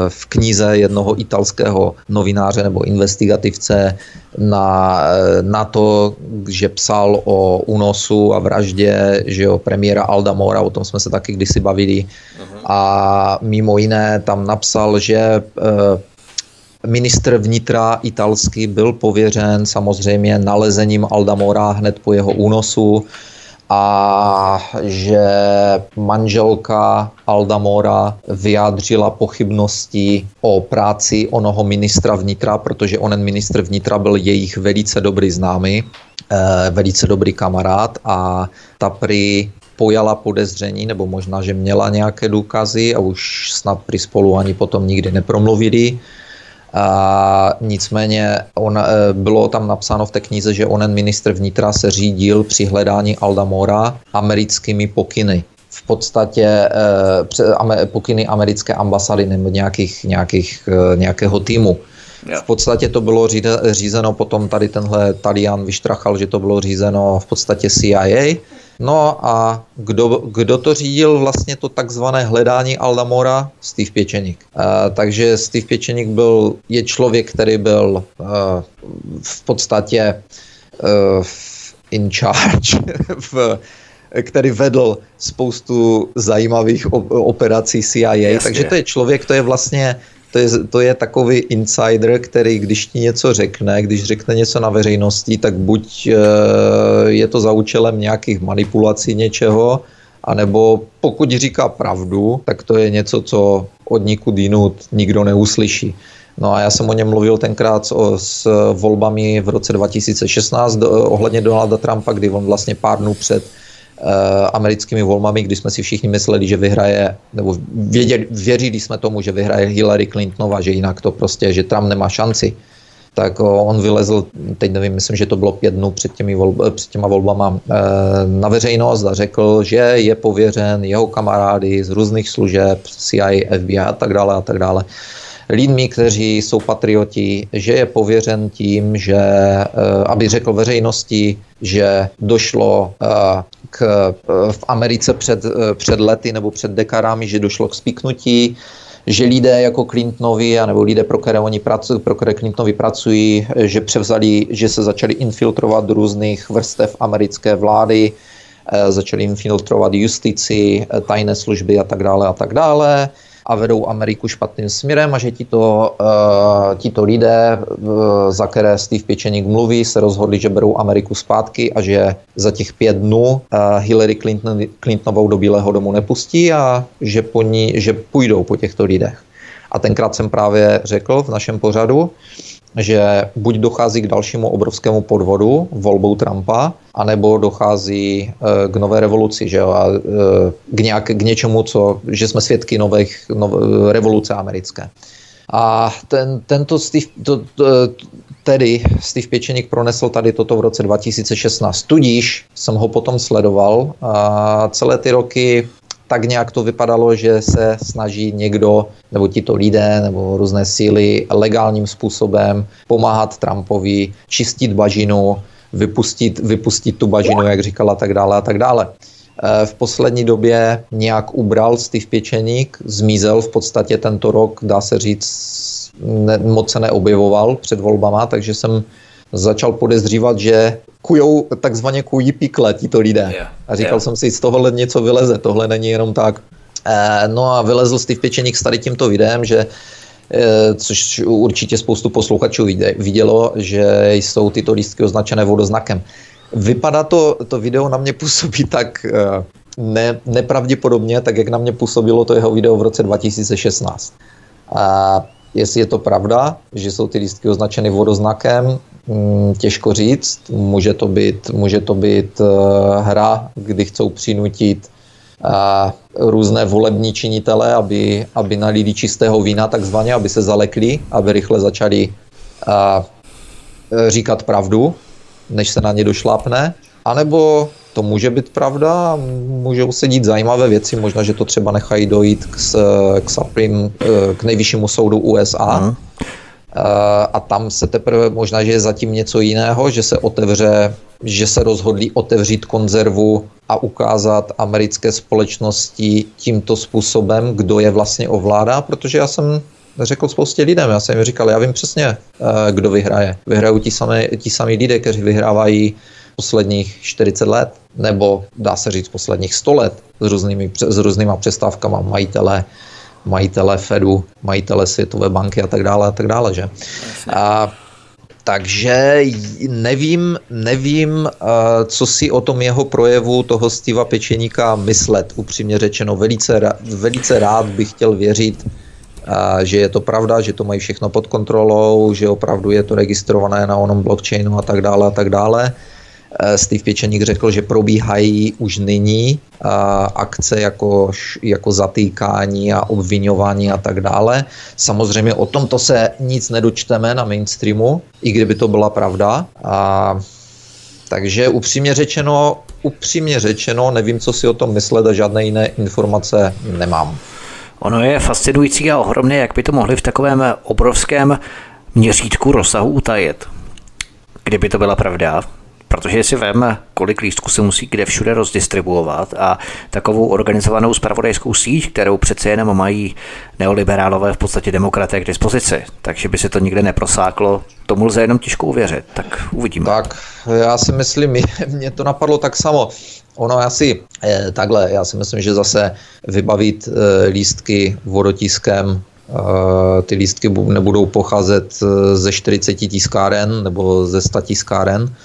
v knize jednoho italského novináře nebo investigativce na, eh, na to, že psal o únosu a vraždě že jo, premiéra Alda Mora, o tom jsme se taky kdysi bavili. Uh-huh. A mimo jiné tam napsal, že eh, Ministr vnitra italský byl pověřen samozřejmě nalezením Aldamora hned po jeho únosu a že manželka Aldamora vyjádřila pochybnosti o práci onoho ministra vnitra, protože onen ministr vnitra byl jejich velice dobrý známý, eh, velice dobrý kamarád a ta prý pojala podezření, nebo možná, že měla nějaké důkazy a už snad při spolu ani potom nikdy nepromluvili a nicméně on, e, bylo tam napsáno v té knize, že onen ministr vnitra se řídil při hledání Aldamora americkými pokyny. V podstatě eh, pokyny americké ambasady nebo nějakých, nějakých, eh, nějakého týmu. V podstatě to bylo řízeno, potom tady tenhle Talian vyštrachal, že to bylo řízeno v podstatě CIA No a kdo, kdo to řídil vlastně to takzvané hledání Aldamora? Steve Pěčeník. Uh, takže Steve Pěčeník byl, je člověk, který byl uh, v podstatě uh, in charge, [laughs] v, který vedl spoustu zajímavých operací CIA. Jasně. Takže to je člověk, to je vlastně to je, to je takový insider, který když ti něco řekne, když řekne něco na veřejnosti, tak buď e, je to za účelem nějakých manipulací něčeho, anebo pokud říká pravdu, tak to je něco, co od nikud jinut nikdo neuslyší. No a já jsem o něm mluvil tenkrát s, s volbami v roce 2016 do, ohledně Donalda Trumpa, kdy on vlastně pár dnů před Eh, americkými volbami, kdy jsme si všichni mysleli, že vyhraje, nebo věděli, věřili jsme tomu, že vyhraje Hillary Clintonova, že jinak to prostě, že Trump nemá šanci, tak on vylezl, teď nevím, myslím, že to bylo pět dnů před, těmi volb, před těma volbama na veřejnost a řekl, že je pověřen jeho kamarády z různých služeb, CIA, FBI a tak dále a tak dále lidmi, kteří jsou patrioti, že je pověřen tím, že aby řekl veřejnosti, že došlo k, v Americe před, před lety nebo před dekadami, že došlo k spiknutí že lidé jako Clintonovi, nebo lidé, pro které oni pracují, pro které Clintonovi pracují, že převzali, že se začali infiltrovat do různých vrstev americké vlády, eh, začali infiltrovat justici, eh, tajné služby a tak dále a tak dále a vedou Ameriku špatným směrem a že tito, uh, tito lidé, za které Steve Pěčeník mluví, se rozhodli, že berou Ameriku zpátky a že za těch pět dnů uh, Hillary Clinton, Clintonovou do Bílého domu nepustí a že, po ní, že půjdou po těchto lidech. A tenkrát jsem právě řekl v našem pořadu, že buď dochází k dalšímu obrovskému podvodu volbou Trumpa, anebo dochází eh, k nové revoluci, že jo, a eh, k, nějak, k něčemu, co, že jsme svědky nových, nové revoluce americké. A ten, tento Steve, to, to, tedy Steve Pěčeník pronesl tady toto v roce 2016. Tudíž jsem ho potom sledoval a celé ty roky tak nějak to vypadalo, že se snaží někdo, nebo tito lidé, nebo různé síly legálním způsobem pomáhat Trumpovi, čistit bažinu, vypustit, vypustit tu bažinu, jak říkala, tak dále a tak dále. E, v poslední době nějak ubral Steve Pěčeník, zmizel v podstatě tento rok, dá se říct, ne, moc se neobjevoval před volbama, takže jsem začal podezřívat, že kujou, takzvaně kují pikle tito lidé. A říkal yeah. jsem si, z tohohle něco vyleze, tohle není jenom tak. E, no a vylezl Steve Pěčeník s tady tímto videem, že e, což určitě spoustu posluchačů vidělo, že jsou tyto lístky označené vodoznakem. Vypadá to, to video na mě působí [laughs] tak e, ne, nepravděpodobně, tak jak na mě působilo to jeho video v roce 2016. A jestli je to pravda, že jsou ty lístky označeny vodoznakem, Mm, těžko říct. Může to být, může to být uh, hra, kdy chcou přinutit uh, různé volební činitele, aby, aby nalili čistého vína takzvaně, aby se zalekli, aby rychle začali uh, říkat pravdu, než se na ně došlápne. A nebo to může být pravda, můžou se dít zajímavé věci, možná, že to třeba nechají dojít k, k, Supreme, k nejvyššímu soudu USA. Uh-huh Eh, a tam se teprve možná, že je zatím něco jiného, že se otevře, že se rozhodli otevřít konzervu a ukázat americké společnosti tímto způsobem, kdo je vlastně ovládá, protože já jsem řekl spoustě lidem, já jsem jim říkal, já vím přesně, eh, kdo vyhraje. Vyhrajou ti samé, ti samí lidé, kteří vyhrávají posledních 40 let, nebo dá se říct posledních 100 let s různými, s různýma přestávkama majitele majitele Fedu, majitele Světové banky a tak dále a tak dále, že? A, takže nevím, nevím, co si o tom jeho projevu toho Steva Pečeníka myslet, upřímně řečeno. Velice, velice rád bych chtěl věřit, že je to pravda, že to mají všechno pod kontrolou, že opravdu je to registrované na onom blockchainu a tak dále a tak dále. Eh, Steve Pěčeník řekl, že probíhají už nyní eh, akce jako, jako zatýkání a obvinování a tak dále. Samozřejmě o tomto se nic nedočteme na mainstreamu, i kdyby to byla pravda. A, takže upřímně řečeno, upřímně řečeno, nevím, co si o tom myslet a žádné jiné informace nemám. Ono je fascinující a ohromné, jak by to mohli v takovém obrovském měřítku rozsahu utajit. Kdyby to byla pravda, Protože si vem, kolik lístků se musí kde všude rozdistribuovat a takovou organizovanou spravodajskou síť, kterou přece jenom mají neoliberálové v podstatě demokraté k dispozici, takže by se to nikde neprosáklo, tomu lze jenom těžko uvěřit, tak uvidíme. Tak, já si myslím, mě to napadlo tak samo. Ono asi eh, takhle, já si myslím, že zase vybavit eh, lístky vodotiskem eh, ty lístky nebudou pocházet ze 40 tiskáren nebo ze 100 tiskáren,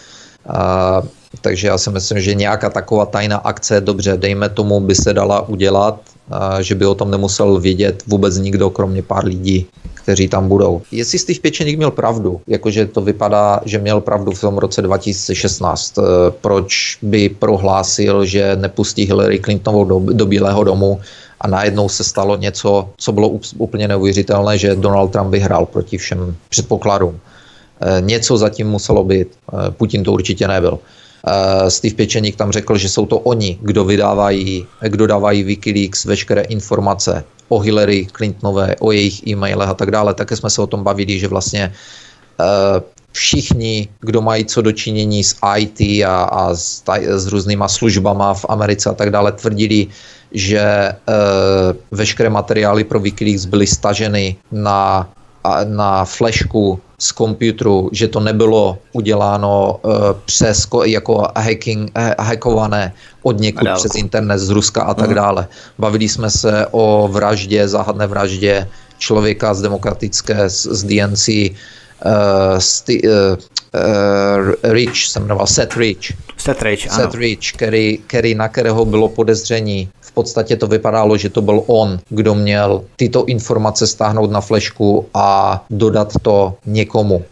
a, takže já si myslím, že nějaká taková tajná akce, dobře, dejme tomu, by se dala udělat, a, že by o tom nemusel vědět vůbec nikdo, kromě pár lidí, kteří tam budou. Jestli Steve Pěčeník měl pravdu, jakože to vypadá, že měl pravdu v tom roce 2016, e, proč by prohlásil, že nepustí Hillary Clintonovou do, do Bílého domu a najednou se stalo něco, co bylo úplně neuvěřitelné, že Donald Trump vyhrál proti všem předpokladům. Něco zatím muselo být. Putin to určitě nebyl. Steve Pečeník tam řekl, že jsou to oni, kdo vydávají, kdo dávají Wikileaks veškeré informace o Hillary Clintonové, o jejich e-mailech a tak dále. Také jsme se o tom bavili, že vlastně všichni, kdo mají co dočinění s IT a, a s, s různýma službama v Americe a tak dále, tvrdili, že e, veškeré materiály pro Wikileaks byly staženy na, na flešku z komputeru, že to nebylo uděláno e, přes jako hacking, e, hackované od někud přes internet z Ruska a tak mm. dále. Bavili jsme se o vraždě, záhadné vraždě člověka z demokratické, z, z DNC, uh, sti, uh, uh, Rich, se jmenoval Seth Rich. Seth Rich, ano. Seth Rich, který, který, na kterého bylo podezření. V podstatě to vypadalo, že to byl on, kdo měl tyto informace stáhnout na flešku a dodat to někomu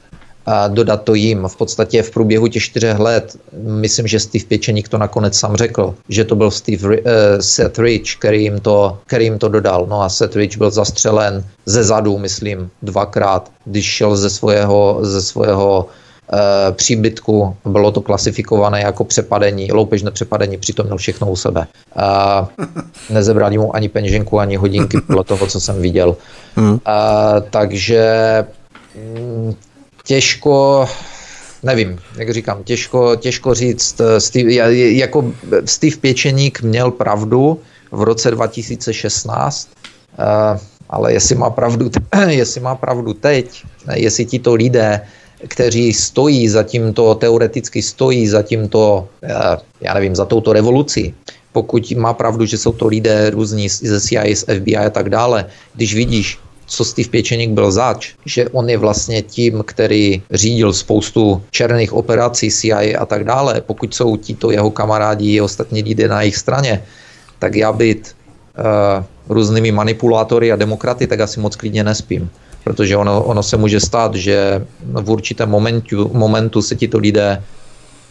a dodat to jim. V podstatě v průběhu těch čtyřech let, myslím, že Steve Pěčeník to nakonec sám řekl, že to byl Steve, uh, Seth Rich, který jim, to, který jim to dodal. No a Seth Rich byl zastřelen ze zadu, myslím, dvakrát, když šel ze svého, ze svého uh, příbytku. Bylo to klasifikované jako přepadení, loupežné přepadení, přitom měl všechno u sebe. Uh, [laughs] nezebrali mu ani peněženku, ani hodinky podle toho, co jsem viděl. Hmm. Uh, takže mm, těžko, nevím, jak říkám, těžko, těžko říct. Eh, Steve, jako Steve Pěčeník měl pravdu v roce 2016, eh, ale jestli má pravdu, [clears throat] jestli má pravdu teď, jestli ti to lidé, kteří stojí za tímto, teoreticky stojí za tímto, eh, já nevím, za touto revolucí, pokud má pravdu, že jsou to lidé různí ze CIA, z FBI a tak dále, když vidíš, co Steve Pěčeník byl zač, že on je vlastně tím, který řídil spoustu černých operací CIA a tak dále. Pokud jsou tito jeho kamarádi a ostatní lidé na jejich straně, tak já být uh, různými manipulátory a demokraty, tak asi moc klidně nespím. Protože ono, ono se může stát, že v určitém momentu, momentu se tito lidé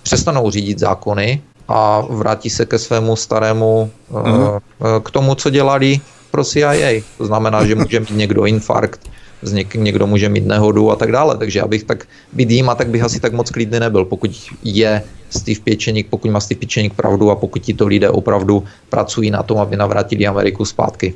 přestanou řídit zákony a vrátí se ke svému starému, mm-hmm. k tomu, co dělali pro CIA. To znamená, že může mít někdo infarkt, něk, někdo může mít nehodu a tak dále. Takže abych tak být jím a tak bych asi tak moc klidný nebyl, pokud je Steve Pěčeník, pokud má Steve Pěčeník pravdu a pokud ti to lidé opravdu pracují na tom, aby navrátili Ameriku zpátky.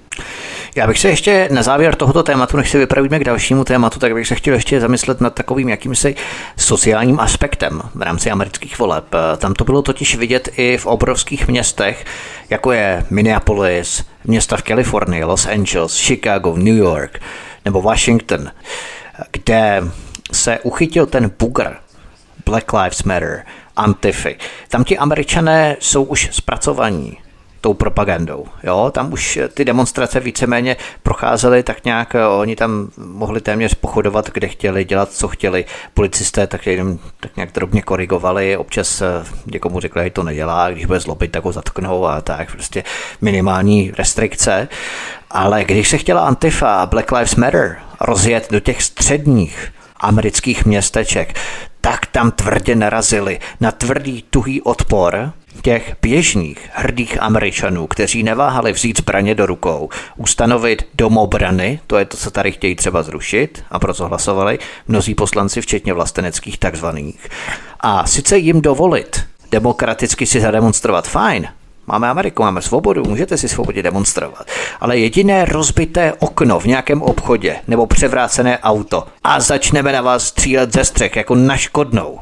Já bych se ještě na závěr tohoto tématu, než se vypravíme k dalšímu tématu, tak bych se chtěl ještě zamyslet nad takovým jakýmsi sociálním aspektem v rámci amerických voleb. Tam to bylo totiž vidět i v obrovských městech, jako je Minneapolis, města v Kalifornii, Los Angeles, Chicago, New York nebo Washington, kde se uchytil ten bugr Black Lives Matter, Antify. Tam ti američané jsou už zpracovaní tou propagandou. Jo? Tam už ty demonstrace víceméně procházely tak nějak, oni tam mohli téměř pochodovat, kde chtěli, dělat, co chtěli. Policisté tak jenom tak nějak drobně korigovali, občas eh, někomu řekli, že to nedělá, když bude zlobit, tak ho zatknou a tak, prostě minimální restrikce. Ale když se chtěla Antifa Black Lives Matter rozjet do těch středních amerických městeček, tak tam tvrdě narazili na tvrdý tuhý odpor těch běžných hrdých Američanů, kteří neváhali vzít zbraně do rukou, ustanovit domobrany, to je to, co tady chtějí třeba zrušit a proto hlasovali mnozí poslanci, včetně vlasteneckých takzvaných. A sice jim dovolit demokraticky si zademonstrovat, fajn, Máme Ameriku, máme svobodu, můžete si svobodně demonstrovat. Ale jediné rozbité okno v nějakém obchodě nebo převrácené auto a začneme na vás střílet ze střech jako na škodnou,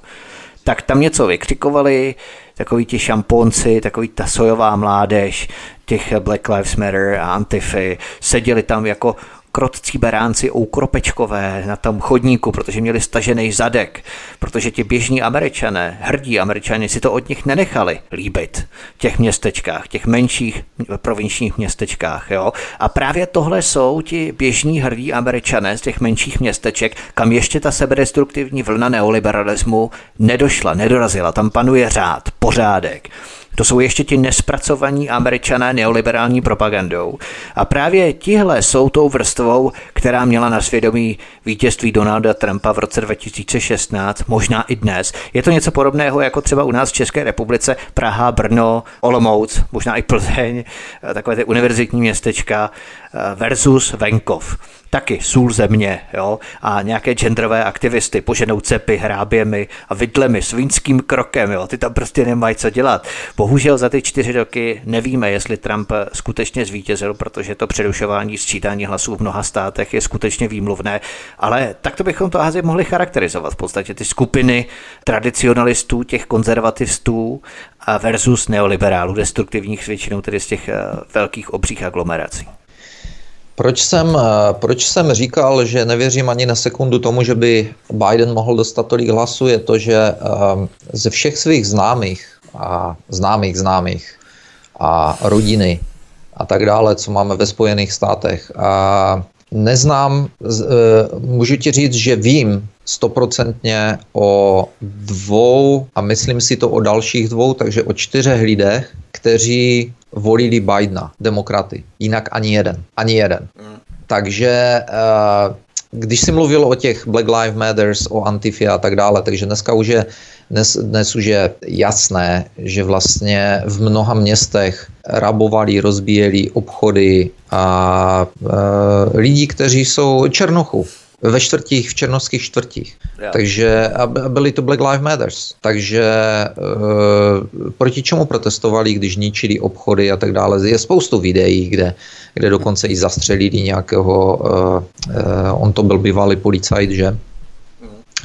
tak tam něco vykřikovali, takový ti šamponci, takový ta sojová mládež, těch Black Lives Matter a Antify, seděli tam jako krotcí beránci ukropečkové na tom chodníku, protože měli stažený zadek, protože ti běžní američané, hrdí američani si to od nich nenechali líbit v těch městečkách, těch menších provinčních městečkách. Jo? A právě tohle jsou ti běžní hrdí američané z těch menších městeček, kam ještě ta sebedestruktivní vlna neoliberalismu nedošla, nedorazila. Tam panuje řád, pořádek. To jsou ještě ti nespracovaní američané neoliberální propagandou. A právě tihle jsou tou vrstvou, která měla na svědomí vítězství Donalda Trumpa v roce 2016, možná i dnes. Je to něco podobného jako třeba u nás v České republice Praha, Brno, Olomouc, možná i Plzeň, takové ty univerzitní městečka, versus venkov taky sůl země jo? a nějaké genderové aktivisty poženou cepy, hráběmi a vidlemi, svínským krokem. Jo? Ty tam prostě nemají co dělat. Bohužel za ty čtyři roky nevíme, jestli Trump skutečně zvítězil, protože to přerušování sčítání hlasů v mnoha státech je skutečně výmluvné, ale takto bychom to asi mohli charakterizovat. V podstatě ty skupiny tradicionalistů, těch konzervativistů versus neoliberálů, destruktivních většinou tedy z těch eh, velkých obřích aglomerací. Proč jsem, eh, proč jsem říkal, že nevěřím ani na sekundu tomu, že by Biden mohl dostat tolik hlasů, je to, že eh, ze všech svých známých a známých známých a rodiny a tak dále, co máme ve Spojených státech, a neznám, eh, můžu ti říct, že vím stoprocentně o dvou, a myslím si to o dalších dvou, takže o čtyřech lidech, kteří volili Bidena, demokraty. Jinak ani jeden. Ani jeden. Mm. Takže uh, když jsi mluvil o těch Black Lives Matters, o Antifia a tak dále, takže dneska už je, dnes, dnes už je jasné, že vlastně v mnoha městech rabovali, rozbíjeli obchody a uh, lidi, kteří jsou černochů ve čtvrtích, v černovských čtvrtích. Yeah. Takže a byly to Black Lives Matters. Takže e, proti čemu protestovali, když ničili obchody a tak dále. Je spoustu videí, kde, kde dokonce i zastřelili nějakého, e, e, on to byl bývalý policajt, že?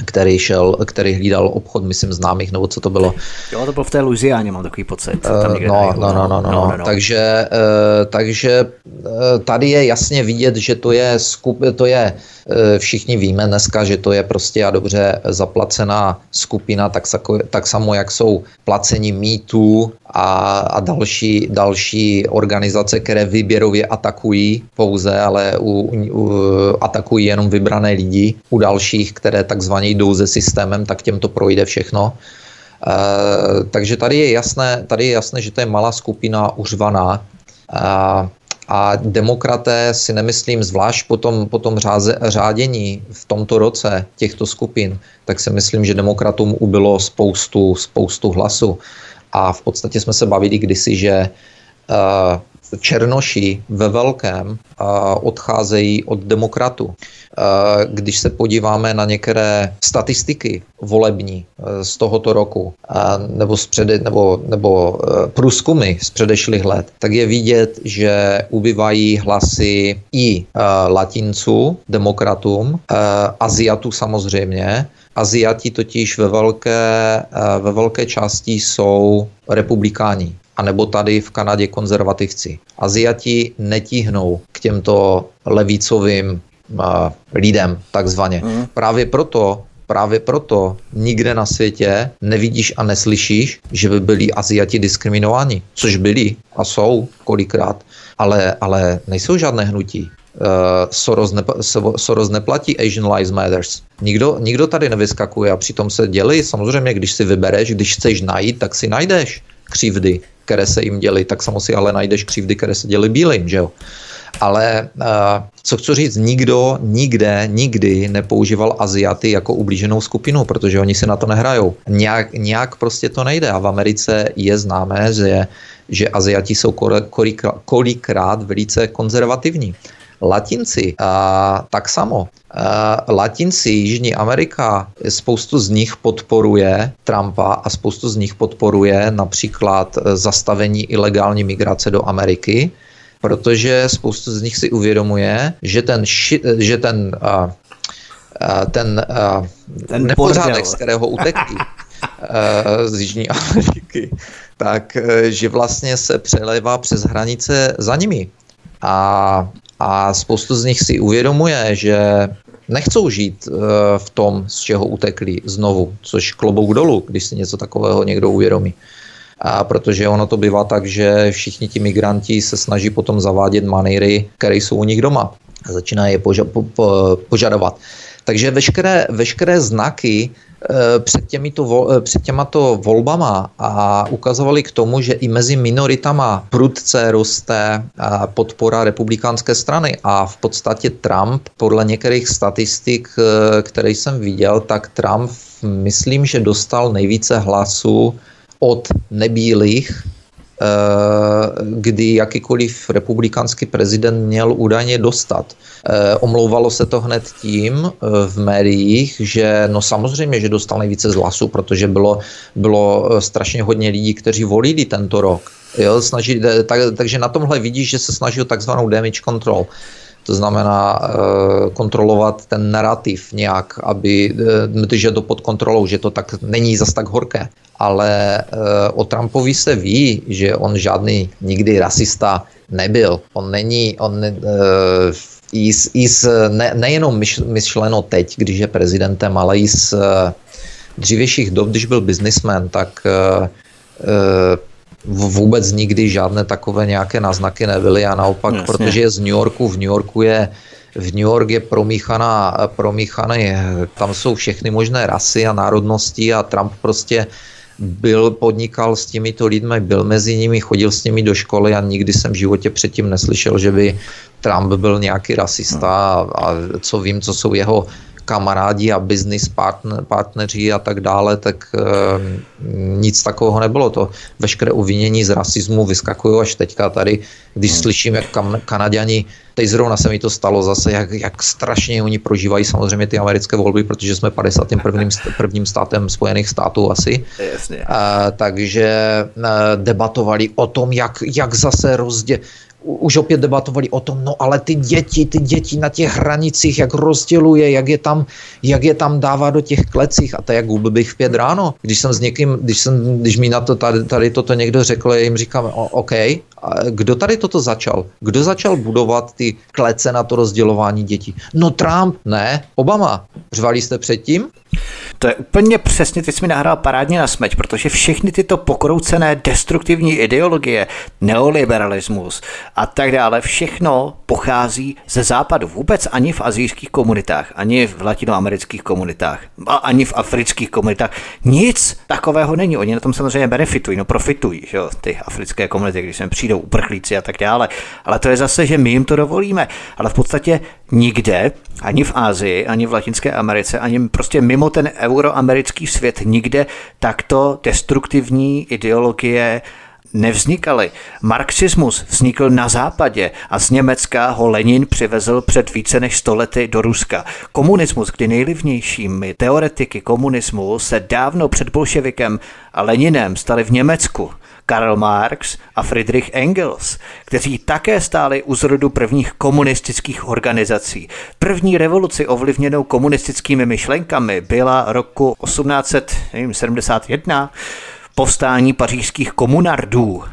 který šel, který hlídal obchod, myslím, známých, nebo co to bylo. Jo, to bylo v té Louisianě, mám takový pocit. Tam uh, no, no, no, no, no, no, no, Takže, uh, takže uh, tady je jasně vidět, že to je, skup, to je uh, všichni víme dneska, že to je prostě a dobře zaplacená skupina, tak, tak samo, jak jsou placení mýtů a, a další, další organizace, které výběrově atakují pouze, ale u, u, atakují jenom vybrané lidi. U dalších, které takzvaně jdou se systémem, tak těm to projde všechno. E, takže tady je, jasné, tady je jasné, že to je malá skupina uřvaná. E, a demokraté si nemyslím, zvlášť po tom, po tom řáze, řádění v tomto roce těchto skupin, tak si myslím, že demokratům ubylo spoustu, spoustu hlasu. A v podstatě jsme se bavili kdysi, že uh, Černoši ve velkém uh, odcházejí od demokratu. Uh, když se podíváme na některé statistiky volební uh, z tohoto roku nebo, z přede, nebo, nebo průzkumy z předešlých let, tak je vidět, že ubývají hlasy i latinců, demokratům, Aziatů samozřejmě, Aziati totiž ve velké, eh, ve velké části jsou republikáni, anebo tady v Kanadě konzervativci. Aziati netíhnou k těmto levicovým lidem, takzvaně. Mm. Právě proto Právě proto nikde na světě nevidíš a neslyšíš, že by byli Aziati diskriminováni, což byli a jsou kolikrát, ale, ale nejsou žádné hnutí. Uh, Soros, nepa, Soros neplatí Asian Lives Matters. Nikdo, nikdo tady nevyskakuje a přitom se děli. Samozřejmě, když si vybereš, když chceš najít, tak si najdeš křivdy, které se jim děly, tak samozřejmě si ale najdeš křivdy, které se děly bílým, že jo? Ale uh, co chci říct, nikdo nikde, nikdy nepoužíval Aziaty jako ublíženou skupinu, protože oni si na to nehrajou. Nějak, nějak prostě to nejde a v Americe je známé, že, že Aziati jsou kolikrát velice konzervativní. Latinci a, tak samo. A, Latinci, Jižní Amerika, spoustu z nich podporuje Trumpa a spoustu z nich podporuje například zastavení ilegální migrace do Ameriky, protože spoustu z nich si uvědomuje, že ten, ši, že ten, a, a, ten, a, ten nepořádek, z kterého utekli, [laughs] z Jižní Ameriky, tak e, že vlastně se přelevá přes hranice za nimi. A a spoustu z nich si uvědomuje, že nechcou žít uh, v tom, z čeho utekli znovu, což klobouk dolů, když si něco takového někdo uvědomí. A protože ono to bývá tak, že všichni ti migranti se snaží potom zavádět manéry, které jsou u nich doma. Začínají je poža- po- po- požadovat. Takže veškeré, veškeré znaky Eh, před, těmito, eh, před těmato volbama a ukazovali k tomu, že i mezi minoritama prudce roste eh, podpora republikánské strany a v podstatě Trump, podle některých statistik, které jsem viděl, tak Trump myslím, že dostal nejvíce hlasů od nebílých kdy jakýkoliv republikánský prezident měl údajně dostat. Omlouvalo se to hned tím v médiích, že no samozřejmě, že dostal nejvíce z hlasu, protože bylo, bylo strašně hodně lidí, kteří volili tento rok. Jo, snaží, tak, takže na tomhle vidíš, že se snaží o takzvanou damage control. To znamená kontrolovat ten narrativ nějak, aby e, držet to pod kontrolou, že to tak není zas tak horké. Ale e, o Trumpovi se ví, že on žádný nikdy rasista nebyl. On není, on e, i z, ne, nejenom myšleno teď, když je prezidentem, ale i z dřívějších dob, když byl biznismen, tak e, e, vůbec nikdy žádné takové nějaké náznaky nebyly a naopak, Jasně. protože je z New Yorku, v New Yorku je v New York je promíchaná, promíchaný, tam jsou všechny možné rasy a národnosti a Trump prostě byl, podnikal s těmito lidmi, byl mezi nimi, chodil s nimi do školy a nikdy jsem v životě předtím neslyšel, že by Trump byl nějaký rasista a, a co vím, co jsou jeho kamarádi a business partner, partneři a tak dále, tak e, nic takového nebylo. To veškeré uvinění z rasismu vyskakují až teďka tady, když hmm. slyším, jak kam, Kanaděni, teď zrovna se mi to stalo zase, jak, jak strašně oni prožívají samozřejmě ty americké volby, protože jsme 51. prvním státem Spojených států asi. Jasně. E, takže e, debatovali o tom, jak, jak zase rozdě, už opět debatovali o tom, no ale ty děti, ty děti na těch hranicích, jak rozděluje, jak je tam, jak je tam dává do těch klecích a to jak bych v pět ráno. Když jsem s někým, když, jsem, když mi na to tady, tady toto někdo řekl, já jim říkám, OK, a kdo tady toto začal? Kdo začal budovat ty klece na to rozdělování dětí? No Trump, ne, Obama. Řvali jste předtím? To je úplně přesně, ty jsi mi nahrál parádně na smeč, protože všechny tyto pokroucené destruktivní ideologie, neoliberalismus a tak dále, všechno pochází ze západu. Vůbec ani v azijských komunitách, ani v latinoamerických komunitách, ani v afrických komunitách. Nic takového není. Oni na tom samozřejmě benefitují, no profitují, že jo, ty africké komunity, když sem přijdou uprchlíci a tak dále. Ale to je zase, že my jim to dovolíme. Ale v podstatě nikde, ani v Ázii, ani v Latinské Americe, ani prostě mimo ten euroamerický svět, nikde takto destruktivní ideologie nevznikaly. Marxismus vznikl na západě a z Německa ho Lenin přivezl před více než stolety do Ruska. Komunismus, kdy nejlivnějšími teoretiky komunismu se dávno před bolševikem a Leninem stali v Německu. Karl Marx a Friedrich Engels, kteří také stáli u zrodu prvních komunistických organizací. První revoluci ovlivněnou komunistickými myšlenkami byla roku 1871 povstání pařížských komunardů.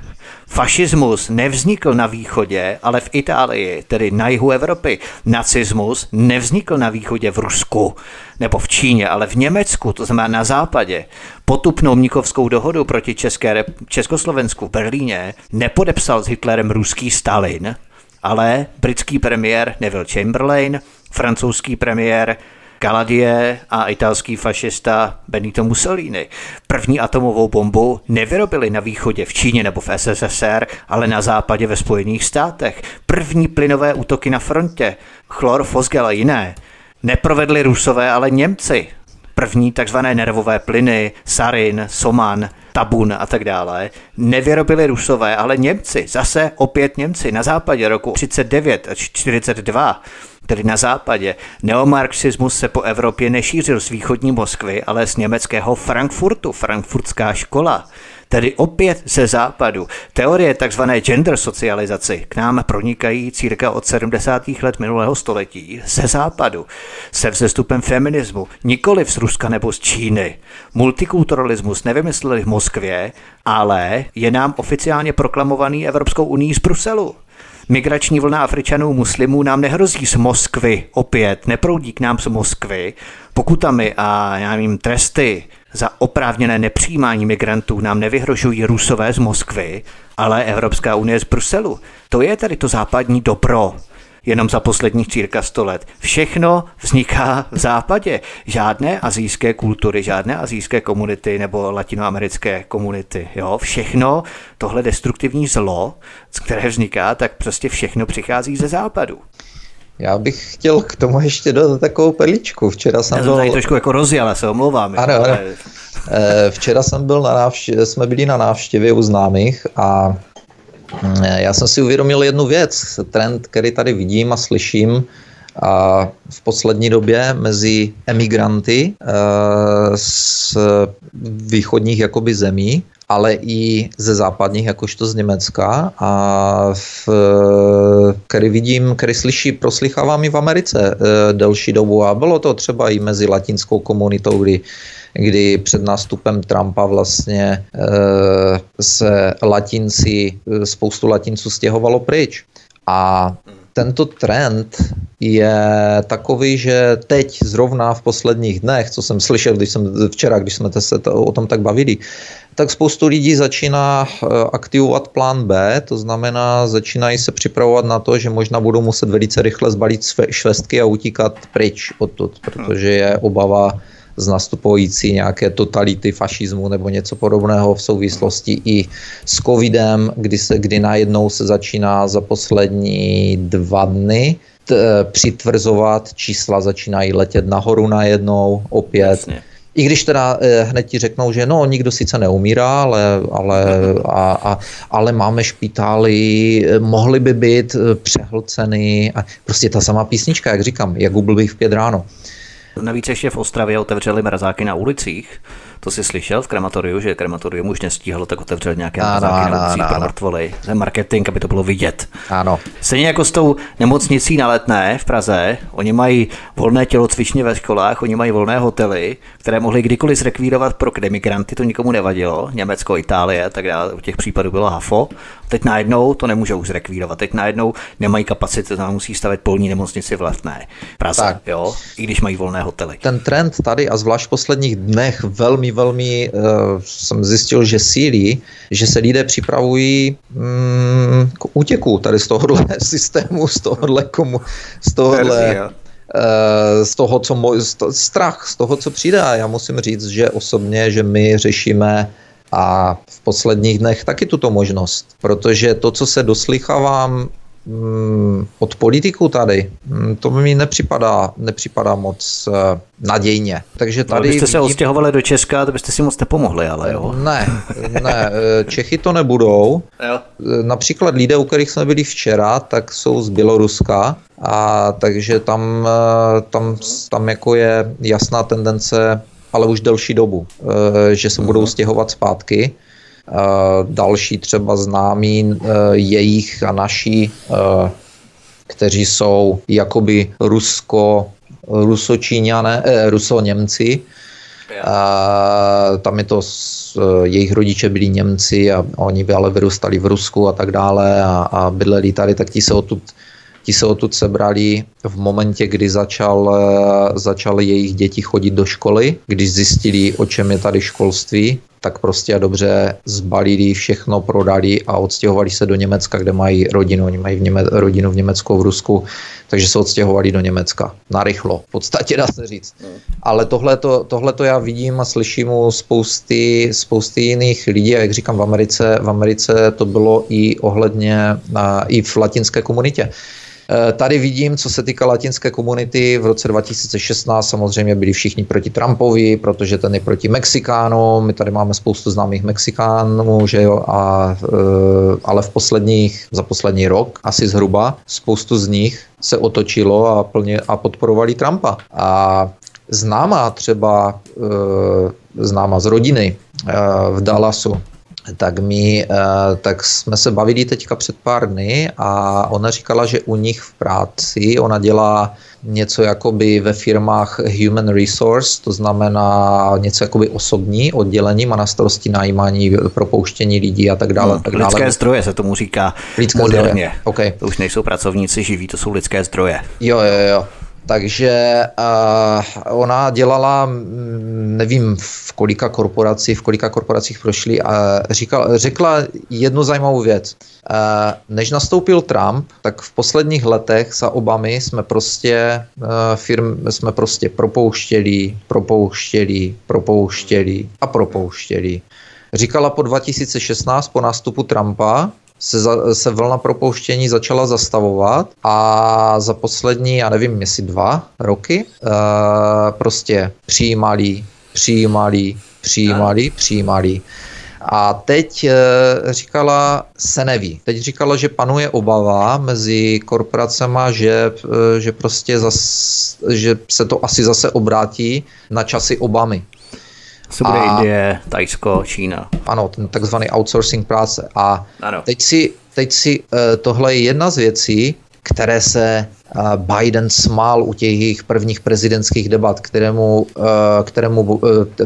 Fašismus nevznikl na východě, ale v Itálii, tedy na jihu Evropy. Nacismus nevznikl na východě v Rusku nebo v Číně, ale v Německu, to znamená na západě. Potupnou mnikovskou dohodu proti České, Československu v Berlíně nepodepsal s Hitlerem ruský Stalin, ale britský premiér Neville Chamberlain, francouzský premiér Galadie a italský fašista Benito Mussolini. První atomovou bombu nevyrobili na východě v Číně nebo v SSSR, ale na západě ve Spojených státech. První plynové útoky na frontě, chlor, fosgel a jiné, neprovedli Rusové, ale Němci. První takzvané nervové plyny, sarin, soman, tabun a tak dále, nevyrobili Rusové, ale Němci, zase opět Němci na západě roku 39 až 42 tedy na západě. Neomarxismus se po Evropě nešířil z východní Moskvy, ale z německého Frankfurtu, frankfurtská škola tedy opět ze západu. Teorie tzv. gender socializaci k nám pronikají círka od 70. let minulého století ze západu, se vzestupem feminismu, nikoli z Ruska nebo z Číny. Multikulturalismus nevymysleli v Moskvě, ale je nám oficiálně proklamovaný Evropskou unii z Bruselu. Migrační vlna Afričanů muslimů nám nehrozí z Moskvy opět, neproudí k nám z Moskvy pokutami a já nevím, tresty za oprávněné nepřijímání migrantů nám nevyhrožují Rusové z Moskvy, ale Evropská unie z Bruselu. To je tedy to západní dobro, jenom za posledních cirka 100 let. Všechno vzniká v západě. Žádné azijské kultury, žádné azijské komunity nebo latinoamerické komunity. Jo? Všechno tohle destruktivní zlo, z které vzniká, tak prostě všechno přichází ze západu. Já bych chtěl k tomu ještě dodat takovou perličku. Včera jsem Já jsem tady trošku jako rozjel, se omlouvám. Ano, ano. Včera jsem byl na návště- jsme byli na návštěvě u známých a já jsem si uvědomil jednu věc, trend, který tady vidím a slyším a v poslední době mezi emigranty z východních jakoby zemí, ale i ze západních, jakožto z Německa. A v, který vidím, který slyší, proslychávám i v Americe delší dobu. A bylo to třeba i mezi latinskou komunitou, kdy kdy před nástupem Trumpa vlastně e, se latinci, spoustu latinců stěhovalo pryč. A tento trend je takový, že teď zrovna v posledních dnech, co jsem slyšel, když jsem včera, když jsme se o tom tak bavili, tak spoustu lidí začíná eh, aktivovat plán B, to znamená, začínají se připravovat na to, že možná budou muset velice rychle zbalit švestky a utíkat pryč odtud, protože je obava z nastupující nějaké totality fašismu nebo něco podobného v souvislosti i s covidem, kdy, se, kdy najednou se začíná za poslední dva dny t, přitvrzovat, čísla začínají letět nahoru najednou opět. Jasně. I když teda eh, hned ti řeknou, že no, nikdo sice neumírá, ale, ale, a, a, ale máme špitály, mohly by být eh, přehlceny. A prostě ta samá písnička, jak říkám, jak Google bych v pět ráno. Navíc ještě v Ostravě otevřeli mrazáky na ulicích. To si slyšel v krematoriu, že krematorium už nestíhalo, tak otevřeli nějaké ano, ano, ano, pro mrtvoly. To je marketing, aby to bylo vidět. Ano. Stejně jako s tou nemocnicí na letné v Praze, oni mají volné tělocvičně ve školách, oni mají volné hotely, které mohli kdykoliv zrekvírovat pro demigranty, to nikomu nevadilo. Německo, Itálie, tak dále, u těch případů bylo hafo. Teď najednou to nemůžou už zrekvírovat, teď najednou nemají kapacity, tam musí stavit polní nemocnici v letné Praze, tak. jo, i když mají volné hotely. Ten trend tady a zvlášť v posledních dnech velmi, velmi uh, jsem zjistil, že sílí, že se lidé připravují mm, k útěku tady z tohohle [laughs] systému, z tohohle komu, z tohohle eh, z toho, co moj, strach z toho, co přijde. A já musím říct, že osobně, že my řešíme a v posledních dnech taky tuto možnost, protože to, co se doslychávám od politiků tady, mm, to mi nepřipadá, nepřipadá moc uh, nadějně. Takže tady Kdybyste se odstěhovali do Česka, to byste si moc nepomohli, ale jo? Ne, ne, eh, Čechy to nebudou. Jo. Eh, například lidé, u kterých jsme byli včera, tak jsou z Běloruska, a takže tam, tam, tam jako je jasná tendence ale už delší dobu, eh, že se budou mhm. stěhovat zpátky. Eh, další třeba známí eh, jejich a naší, kteří jsou jakoby rusko, rusočíňané, ruso-němci, a tam je to, jejich rodiče byli Němci a oni ale vyrůstali v Rusku a tak dále a, a bydleli tady, tak ti se odtud Ti se odtud sebrali v momentě, kdy začal, eh, začal jejich děti chodit do školy, když zjistili, o čem je tady školství, tak prostě a dobře zbalili všechno, prodali a odstěhovali se do Německa, kde mají rodinu. Oni mají v Něme- rodinu v Německu, v Rusku, takže se odstěhovali do Německa. Narychlo, v podstatě dá se říct. Ale tohle to já vidím a slyším u spousty, spousty jiných lidí a jak říkám, v Americe, v Americe to bylo i ohledně, i v latinské komunitě. Eh, tady vidím, co se týká latinské komunity, v roce 2016 samozřejmě byli všichni proti Trumpovi, protože ten je proti Mexikánům, my tady máme spoustu známých Mexikánů, že jo, a, eh, ale v posledních, za poslední rok asi zhruba, spoustu z nich se otočilo a, plně, a podporovali Trumpa. A známá třeba, eh, známá z rodiny v Dallasu, tak my, eh, tak jsme se bavili teďka před pár dny a ona říkala, že u nich v práci ona dělá něco jakoby ve firmách human resource, to znamená něco jakoby osobní oddělení, má na starosti najímání, propouštění lidí a tak dále. Hmm, tak dále. Lidské zdroje se tomu říká lidské moderně. Zdroje. Okay. To už nejsou pracovníci živí, to jsou lidské zdroje. Jo, jo, jo. Takže uh, ona dělala, nevím v kolika korporací, v kolika korporacích prošli a říkala, řekla jednu zajímavou věc. Uh, než nastoupil Trump, tak v posledních letech za Obamy jsme prostě uh, firm, jsme prostě propouštěli, propouštěli, propouštěli a propouštěli. Říkala po 2016, po nástupu Trumpa, se, za, se vlna propouštění začala zastavovat a za poslední, já nevím, jestli dva roky, uh, prostě přijímali, přijímali, Přijímali, přijímali. A teď e, říkala, se neví. Teď říkala, že panuje obava mezi korporacema, že, e, že prostě zas, že se to asi zase obrátí na časy Obamy. Se bude a, Indie, Tajsko, Čína. Ano, ten takzvaný outsourcing práce. A ano. teď si, teď si e, tohle je jedna z věcí, které se Biden smál u těch jejich prvních prezidentských debat, kterému, kterému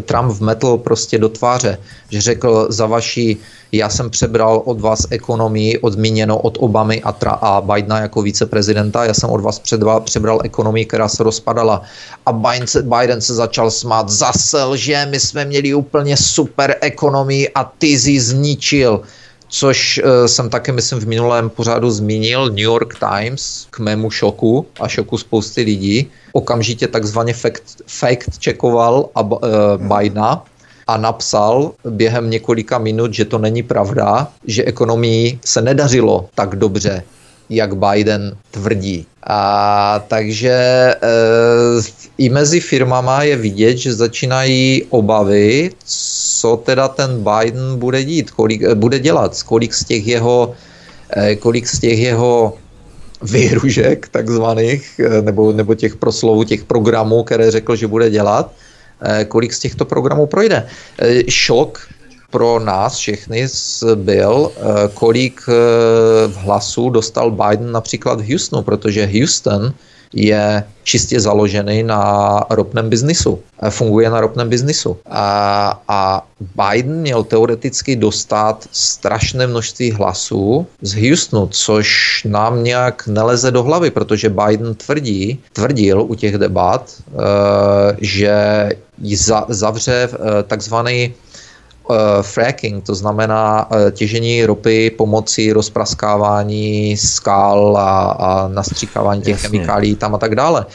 Trump vmetl prostě do tváře, že řekl za vaší, já jsem přebral od vás ekonomii odmíněno od Obamy a, Tra- a Bidena jako viceprezidenta, já jsem od vás předval, přebral ekonomii, která se rozpadala. A Biden se, Biden se začal smát, zase že my jsme měli úplně super ekonomii a ty jsi zničil což uh, jsem také, myslím, v minulém pořádu zmínil, New York Times k mému šoku a šoku spousty lidí, okamžitě takzvaně fact, fact checkoval a, uh, Bidena a napsal během několika minut, že to není pravda, že ekonomii se nedařilo tak dobře, jak Biden tvrdí. A takže e, i mezi firmama je vidět, že začínají obavy, co teda ten Biden bude dít, kolik, eh, bude dělat, kolik z těch jeho, e, kolik z těch jeho výhružek takzvaných, nebo, nebo těch proslovů, těch programů, které řekl, že bude dělat, kolik z těchto programů projde. Šok pro nás všechny byl, eh, kolik eh, hlasů dostal Biden například v Houstonu, protože Houston je čistě založený na ropném biznisu. Eh, funguje na ropném biznisu. A, a Biden měl teoreticky dostat strašné množství hlasů z Houstonu, což nám nějak neleze do hlavy, protože Biden tvrdí, tvrdil u těch debat, že zavře takzvaný fracking, to znamená uh, těžení ropy pomocí rozpraskávání skal a, a nastříkávání těch Jasně. chemikálí tam a tak dále.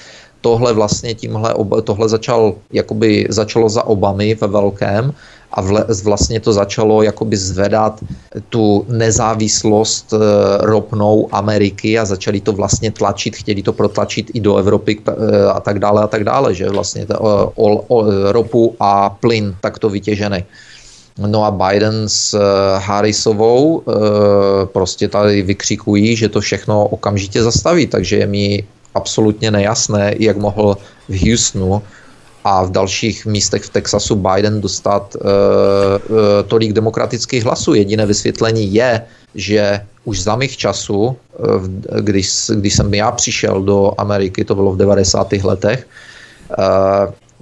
Tohle vlastně tímhle, tohle začal, jakoby začalo za Obamy ve velkém a vle, vlastně to začalo jakoby zvedat tu nezávislost e, ropnou Ameriky a začali to vlastně tlačit, chtěli to protlačit i do Evropy e, a tak dále a tak dále, že vlastně to, o, o, ropu a plyn takto vytěžený. No a Biden s eh, Harrisovou eh, prostě tady vykřikují, že to všechno okamžitě zastaví, takže je mi absolutně nejasné, jak mohl v Houstonu a v dalších místech v Texasu Biden dostat uh, uh, tolik demokratických hlasů. Jediné vysvětlení je, že už za mých časů, uh, když, když jsem já přišel do Ameriky, to bylo v 90. letech,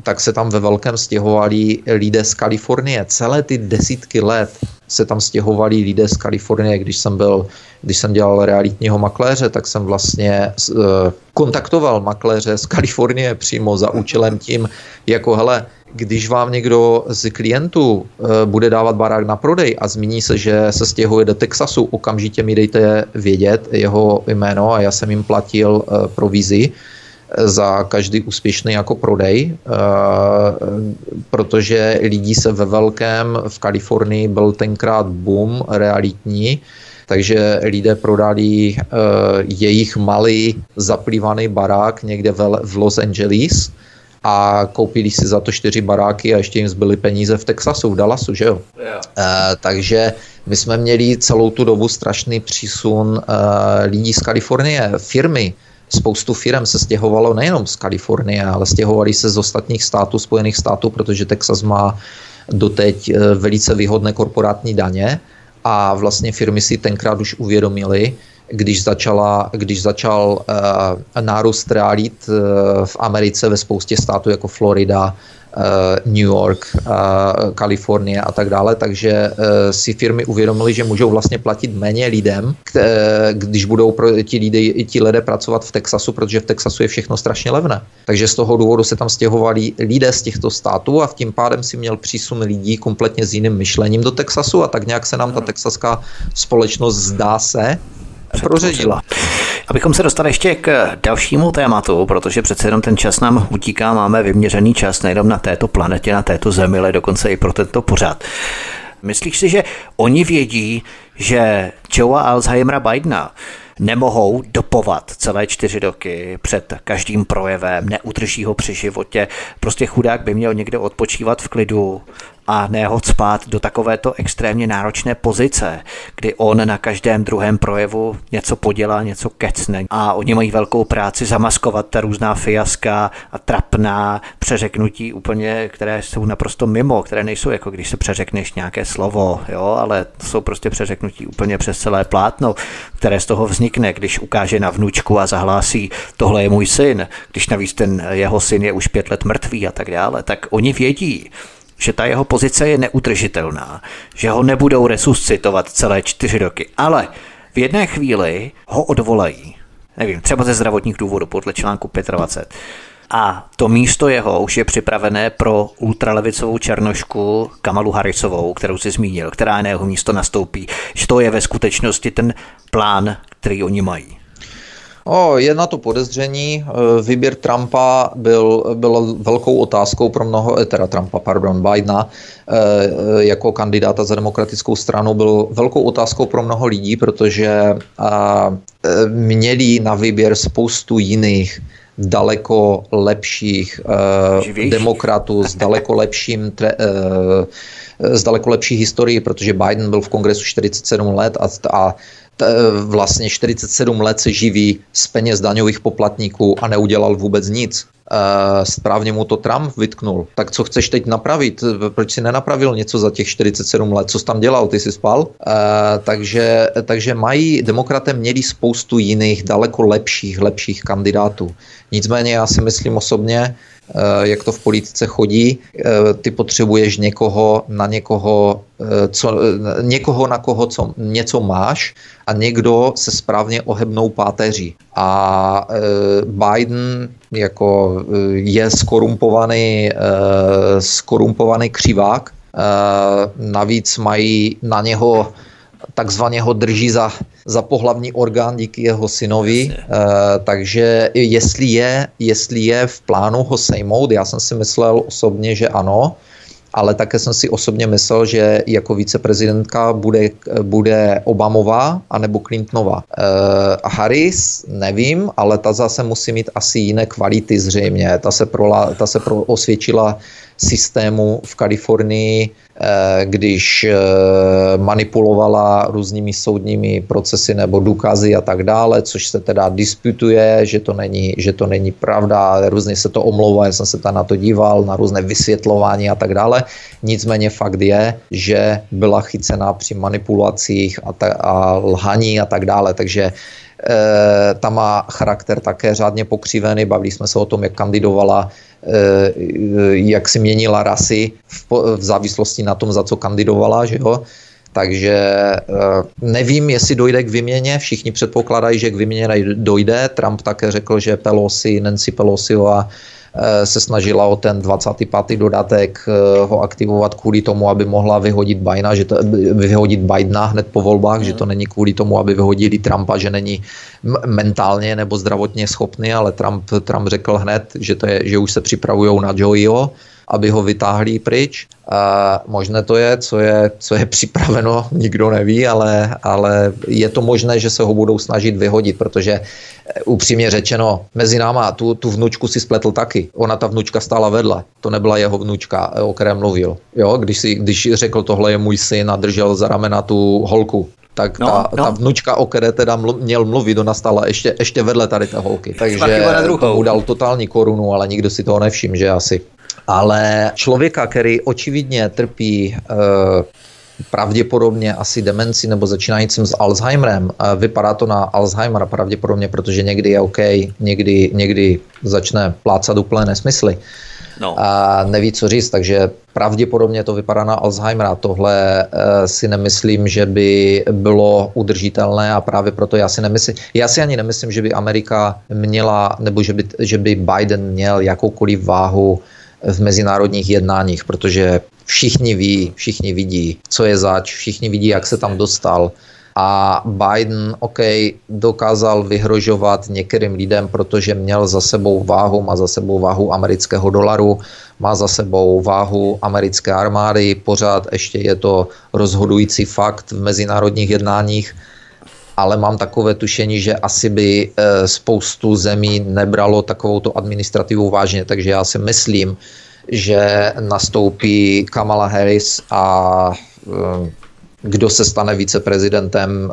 tak se tam ve velkém stěhovali lidé z Kalifornie. Celé ty desítky let se tam stěhovali lidé z Kalifornie. Když jsem byl, když jsem dělal realitního makléře, tak jsem vlastně uh, kontaktoval makléře z Kalifornie přímo za účelem tím, jako hele, když vám někdo z klientů uh, bude dávat barák na prodej a zmíní se, že se stěhuje do Texasu, okamžitě mi dejte vědět jeho jméno a já jsem jim platil uh, provizi za každý úspěšný jako prodej, eh, protože lidí se ve velkém v Kalifornii byl tenkrát boom realitní, takže lidé prodali uh, jejich malý zaplývaný barák někde v Los Angeles a koupili si za to čtyři baráky a ještě jim zbyly peníze v Texasu, v Dallasu, že jo? Yeah. Uh, takže my jsme měli celou tu dobu strašný přísun uh, lidí z Kalifornie, firmy, spoustu firm se stěhovalo nejenom z Kalifornie, ale stěhovali se z ostatních států, Spojených států, protože Texas má doteď eh, velice výhodné korporátní daně a vlastně firmy si tenkrát už uvědomili, když, začala, když začal uh, nárůst realit uh, v Americe ve spoustě států jako Florida, New York, eh, Kalifornie a tak dále, takže eh, si firmy uvědomily, že můžou vlastně platit méně lidem, když budou ti, lidé, ti lidé pracovat v Texasu, protože v Texasu je všechno strašně levné. Takže z toho důvodu se tam stěhovali lidé z těchto států a v tím pádem si měl přísun lidí kompletně s jiným myšlením do Texasu a tak nějak se nám ta texaská společnost zdá se proředila. Abychom se dostali ještě k dalšímu tématu, protože přece jenom ten čas nám utíká, máme vyměřený čas nejenom na této planetě, na této zemi, ale dokonce i pro tento pořad. Myslíš si, že oni vědí, že Joea Alzheimera Bidena nemohou dopovat celé čtyři roky před každým projevem, neudrží ho při životě. Prostě chudák by měl někde odpočívat v klidu a ne ho spát do takovéto extrémně náročné pozice, kdy on na každém druhém projevu něco podělá, něco kecne. A oni mají velkou práci zamaskovat ta různá fiaska a trapná přeřeknutí úplně, které jsou naprosto mimo, které nejsou jako když se přeřekneš nějaké slovo, jo, ale jsou prostě přeřeknutí úplně přes celé plátno, které z toho vznikne, když ukáže na vnučku a zahlásí, tohle je můj syn, když navíc ten jeho syn je už pět let mrtvý a tak dále, tak oni vědí, že ta jeho pozice je neutržitelná, že ho nebudou resuscitovat celé čtyři roky, ale v jedné chvíli ho odvolají. Nevím, třeba ze zdravotních důvodů, podle článku 25. A to místo jeho už je připravené pro ultralevicovou černošku Kamalu Harrisovou, kterou si zmínil, která na jeho místo nastoupí. Že to je ve skutečnosti ten plán, který oni mají. O, je na to podezření. E, výběr Trumpa byl, byl velkou otázkou pro mnoho, e, teda Trumpa, pardon, Bidena, e, jako kandidáta za demokratickou stranu byl velkou otázkou pro mnoho lidí, protože měli na výběr spoustu jiných daleko lepších uh, demokratů s daleko lepším tre, s daleko lepší historií, protože Biden byl v kongresu 47 let a, a vlastně 47 let se živí z peněz daňových poplatníků a neudělal vůbec nic. Správně mu to Trump vytknul. Tak co chceš teď napravit? Proč si nenapravil něco za těch 47 let? Co jsi tam dělal? Ty jsi spal? Takže, takže mají, demokraté měli spoustu jiných, daleko lepších, lepších kandidátů. Nicméně já si myslím osobně, Eh, jak to v politice chodí. Eh, ty potřebuješ někoho na někoho, eh, co, někoho na koho co, něco máš a někdo se správně ohebnou páteří. A Biden jako je skorumpovaný, skorumpovaný křivák, navíc mají na něho takzvaně ho drží za, za pohlavní orgán díky jeho synovi, uh, takže jestli je, jestli je v plánu ho sejmout, já jsem si myslel osobně, že ano, ale také jsem si osobně myslel, že jako viceprezidentka bude, bude Obamová anebo Clintonová. Uh, Harris, nevím, ale ta zase musí mít asi jiné kvality zřejmě. Ta se, prola, ta se pro, osvědčila systému v Kalifornii, eh, když eh, manipulovala různými soudními procesy nebo důkazy a tak dále, což se teda disputuje, že to není, že to není pravda, různě se to omlouvá, já jsem se tam na to díval, na různé vysvětlování a tak dále. Nicméně fakt je, že byla chycená při manipulacích a, ta, a lhaní a tak dále, takže e, ta má charakter také řádně pokřivený, bavili jsme se o tom, jak kandidovala jak si měnila rasy v, v závislosti na tom, za co kandidovala, že jo. Takže eh, nevím, jestli dojde k vyměně. Všichni předpokládají, že k vyměně dojde. Trump také řekl, že Pelosi, Nancy Pelosiová Eh, se snažila o ten 25. dodatek eh, ho aktivovat kvůli tomu, aby mohla vyhodit Bidena, že to, vyhodit Bidena hned po volbách, že to není kvůli tomu, aby vyhodili Trumpa, že není mentálně nebo zdravotně schopný, ale Trump, Trump řekl hned, že, to je, že už se připravují na Joeyho aby ho vytáhli pryč. A možné to je, co je, co je připraveno, [laughs] nikdo neví, ale, ale je to možné, že se ho budou snažit vyhodit, protože eh, upřímně řečeno, mezi náma tu, tu vnučku si spletl taky. Ona ta vnučka stála vedle. To nebyla jeho vnučka, eh, o které mluvil. Jo, když, si, když řekl, tohle je můj syn a držel za ramena tu holku, tak no, ta, no. ta vnučka, o které teda mlu, měl mluvit, ona stála ještě, ještě vedle tady té holky. Takže mu dal totální korunu, ale nikdo si toho nevšiml, že asi ale člověka, který očividně trpí eh, pravděpodobně asi demenci nebo začínajícím s Alzheimerem. Vypadá to na Alzheimera pravděpodobně, protože někdy je OK, někdy, někdy začne plácat úplné nesmysly. No. A neví, co říct, takže pravděpodobně to vypadá na Alzheimera. Tohle uh, si nemyslím, že by bylo udržitelné a právě proto já si nemyslím, já si ani nemyslím, že by Amerika měla, nebo že by, že by Biden měl jakoukoliv váhu uh, v mezinárodních jednáních, protože všichni ví, všichni vidí, co je zač, všichni vidí, jak se tam dostal. A Biden, OK, dokázal vyhrožovat některým lidem, protože měl za sebou váhu, má za sebou váhu amerického dolaru, má za sebou váhu americké armády, pořád ještě je to rozhodující fakt v mezinárodních jednáních ale mám takové tušení, že asi by eh, spoustu zemí nebralo takovou administrativu vážně, takže já si myslím, že nastoupí Kamala Harris a kdo se stane viceprezidentem,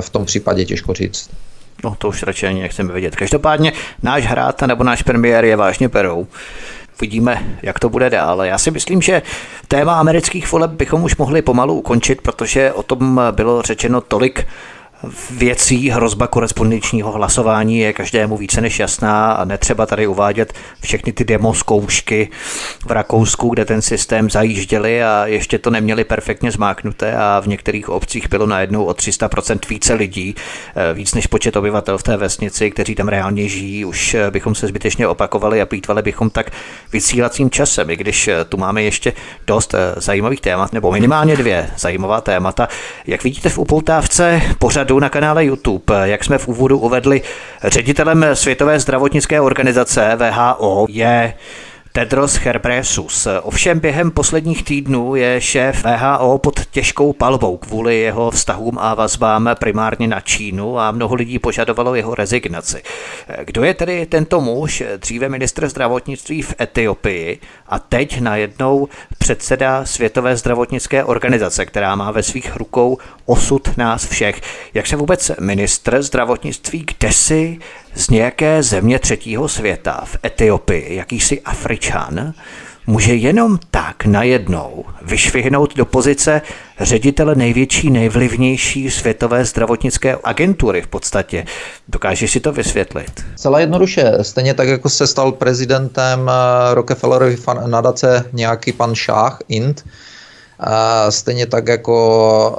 v tom případě těžko říct. No to už radši ani nechceme vidět. Každopádně náš hrát nebo náš premiér je vážně perou. Vidíme, jak to bude dál. Já si myslím, že téma amerických voleb bychom už mohli pomalu ukončit, protože o tom bylo řečeno tolik věcí hrozba korespondenčního hlasování je každému více než jasná a netřeba tady uvádět všechny ty demo zkoušky v Rakousku, kde ten systém zajížděli a ještě to neměli perfektně zmáknuté a v některých obcích bylo najednou o 300% více lidí, eh, víc než počet obyvatel v té vesnici, kteří tam reálně žijí. Už eh, bychom se zbytečně opakovali a plýtvali bychom tak vysílacím časem, i když eh, tu máme ještě dost zajímavých témat, nebo minimálně dvě zajímavá témata. Jak vidíte v upoutávce pořad pořadu na kanále YouTube. Jak jsme v úvodu uvedli, ředitelem Světové zdravotnické organizace VHO je Tedros Ghebreyesus. Ovšem během posledních týdnů je šéf VHO pod těžkou palbou kvůli jeho vztahům a vazbám primárně na Čínu a mnoho lidí požadovalo jeho rezignaci. Kdo je tedy tento muž, dříve ministr zdravotnictví v Etiopii a teď najednou předseda Světové zdravotnické organizace, která má ve svých rukou osud nás všech. Jak se vůbec ministr zdravotnictví kdesi z nějaké země třetího světa v Etiopii, jakýsi Afričan, může jenom tak najednou vyšvihnout do pozice ředitele největší, nejvlivnější světové zdravotnické agentury v podstatě. Dokážeš si to vysvětlit? Celá jednoduše. Stejně tak, jako se stal prezidentem eh, Rockefellerovy nadace nějaký pan Šách, Int, stejně tak jako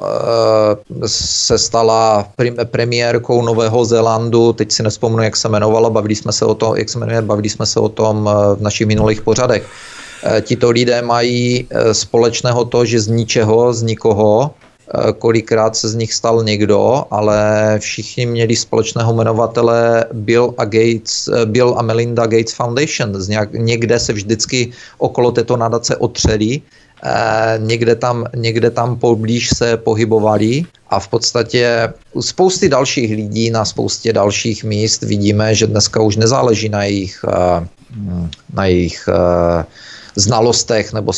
e, se stala premiérkou Nového Zélandu, teď si nespomenu, jak se jmenovala, bavili jsme se o tom, jak se jmenuje, bavili jsme se o tom e, v našich minulých pořadech. E, tito lidé mají společného to, že z ničeho, z nikoho, kolikrát se z nich stal někdo, ale všichni měli společného jmenovatele Bill a, Gates, Bill a Melinda Gates Foundation. Z nějak, někde se vždycky okolo této nadace otřeli Eh, někde tam, někde tam poblíž se pohybovali a v podstatě u spousty dalších lidí na spoustě dalších míst vidíme, že dneska už nezáleží na jejich, eh, na jejich eh, znalostech nebo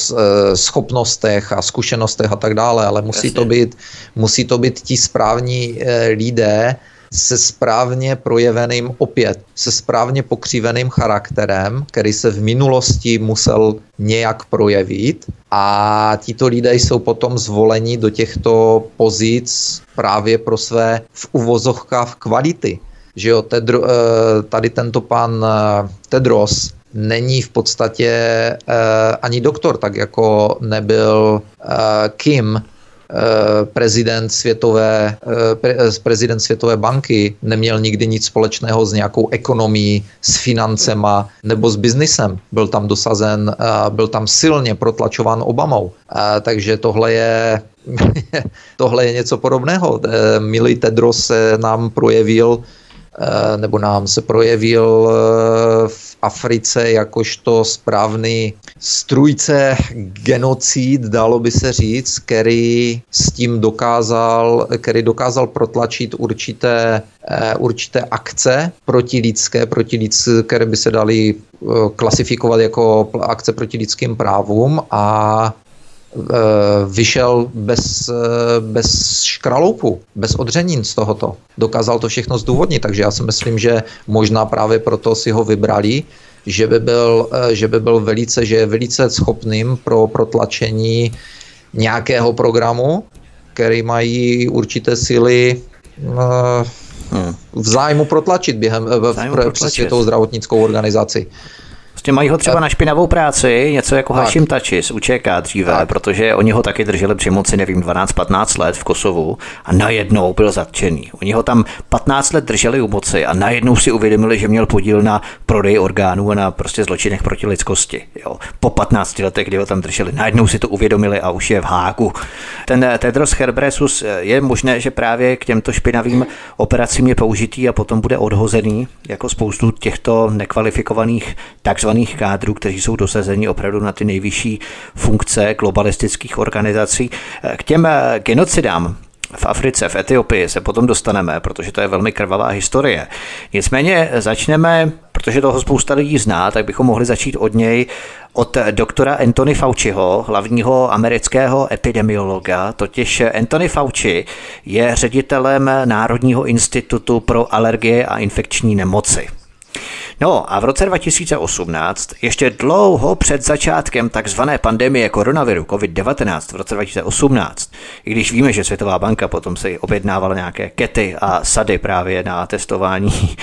schopnostech a zkušenostech a tak dále, ale musí to být, musí to být ti správní lidé, se správně projeveným opět, se správně pokřiveným charakterem, který se v minulosti musel nějak projevit a tito lidé jsou potom zvoleni do těchto pozic právě pro své v uvozovkách kvality. Že jo, Tedro, eh, tady tento pan eh, Tedros není v podstatě eh, ani doktor, tak jako nebyl Kim, prezident světové, eh, eh, prezident světové banky neměl nikdy nic společného s nějakou ekonomií, s financema nebo s biznisem. Byl tam dosazen, byl tam silně protlačován Obamou. Takže tohle je [laughs] tohle je něco podobného. Milý Tedros se nám projevil Eh, nebo nám se projevil eh, v Africe jakožto správný strujce genocid, dalo by se říct, který s tím dokázal, který dokázal protlačit určité, eh, určité akce protilidské, protilidské, které by se daly klasifikovat jako akce proti lidským právům a Eh, vyšel bez, eh, bez škraloupu, bez odřenin z tohoto. Dokázal to všechno zdůvodnit, takže já si myslím, že možná právě proto si ho vybrali, že by byl, eh, že by byl velice, že je velice schopným pro protlačení nějakého programu, který mají určité síly hmm. v zájmu protlačit během v, v, přes světovou zdravotnickou organizaci. Prostě mají ho třeba na špinavou práci, něco jako tak. Hashim Tači z UČK dříve, tak. protože oni ho taky drželi při moci, nevím, 12-15 let v Kosovu a najednou byl zatčený. Oni ho tam 15 let drželi u moci a najednou si uvědomili, že měl podíl na prodeji orgánů a na prostě zločinech proti lidskosti. Jo. Po 15 letech, kdy ho tam drželi, najednou si to uvědomili a už je v háku. Ten Tedros Herbresus je možné, že právě k těmto špinavým operacím je použitý a potom bude odhozený jako spoustu těchto nekvalifikovaných takzvaných takzvaných kádrů, kteří jsou dosazeni opravdu na ty nejvyšší funkce globalistických organizací. K těm eh, genocidám v Africe, v Etiopii se potom dostaneme, protože to je velmi krvavá historie. Nicméně začneme protože toho spousta lidí zná, tak bychom mohli začít od něj, od doktora Anthony Fauciho, hlavního amerického epidemiologa. Totiž Anthony Fauci je ředitelem Národního institutu pro alergie a infekční nemoci. No a v roce 2018, ještě dlouho před začátkem takzvané pandemie koronaviru COVID-19 v roce 2018, i když víme, že Světová banka potom si objednávala nějaké kety a sady právě na testování [laughs]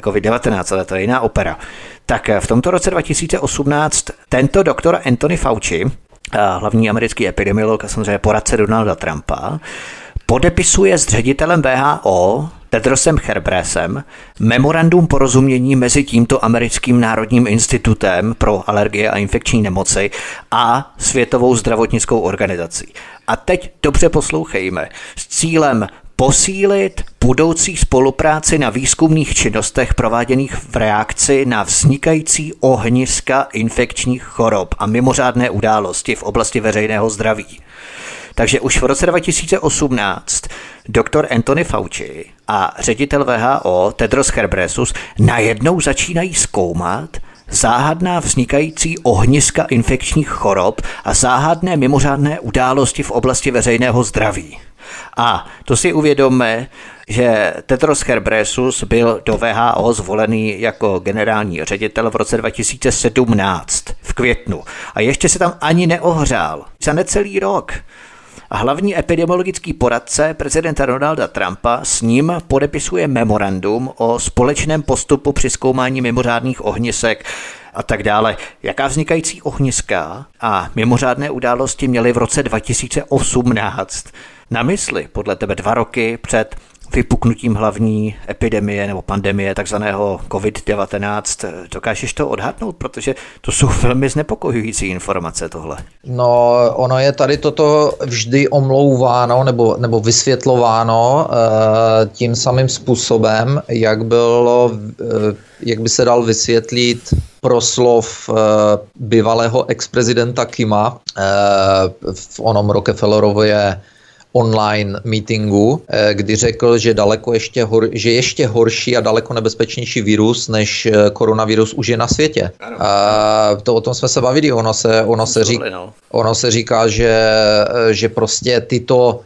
COVID-19, ale to je jiná opera, tak v tomto roce 2018 tento doktor Anthony Fauci, hlavní americký epidemiolog a samozřejmě poradce Donalda Trumpa, podepisuje s ředitelem VHO Tedrosem Herbresem memorandum porozumění mezi tímto americkým národním institutem pro alergie a infekční nemoci a Světovou zdravotnickou organizací. A teď dobře poslouchejme. S cílem posílit budoucí spolupráci na výzkumných činnostech prováděných v reakci na vznikající ohniska infekčních chorob a mimořádné události v oblasti veřejného zdraví. Takže už v roce 2018 doktor Anthony Fauci a ředitel VHO Tedros Herbresus najednou začínají zkoumat, záhadná vznikající ohniska infekčních chorob a záhadné mimořádné události v oblasti veřejného zdraví. A to si uvědomme, že Tedros Herbresus byl do VHO zvolený jako generální ředitel v roce 2017 v květnu a ještě se tam ani neohřál. Za necelý rok a hlavní epidemiologický poradce prezidenta Donalda Trumpa s ním podepisuje memorandum o společném postupu při zkoumání mimořádných ohnisek a tak dále. Jaká vznikající ohniska a mimořádné události měly v roce 2018 na mysli podle tebe dva roky před vypuknutím hlavní epidemie nebo pandemie takzvaného COVID-19. Dokážeš to odhadnout, protože to jsou velmi znepokojující informace tohle. No, ono je tady toto vždy omlouváno nebo, nebo vysvětlováno e, tím samým způsobem, jak bylo, e, jak by se dal vysvětlit proslov e, bývalého ex-prezidenta Kima v onom Rockefellerově online meetingu, eh, kdy řekl, že daleko ještě, hor, že ještě horší a daleko nebezpečnější virus než eh, koronavirus už je na světě. A to o tom jsme se bavili. Ono se, ono se, řík, no. ono se říká, že, eh, že prostě tyto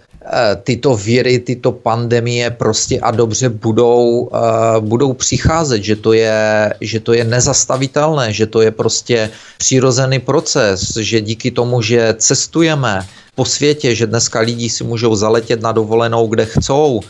tyto viry, tyto pandemie prostě a dobře budou, budou přicházet, že to, je, že to je nezastavitelné, že to je prostě přirozený proces, že díky tomu, že cestujeme, po světě, že dneska lidi si můžou zaletět na dovolenou, kde chcou,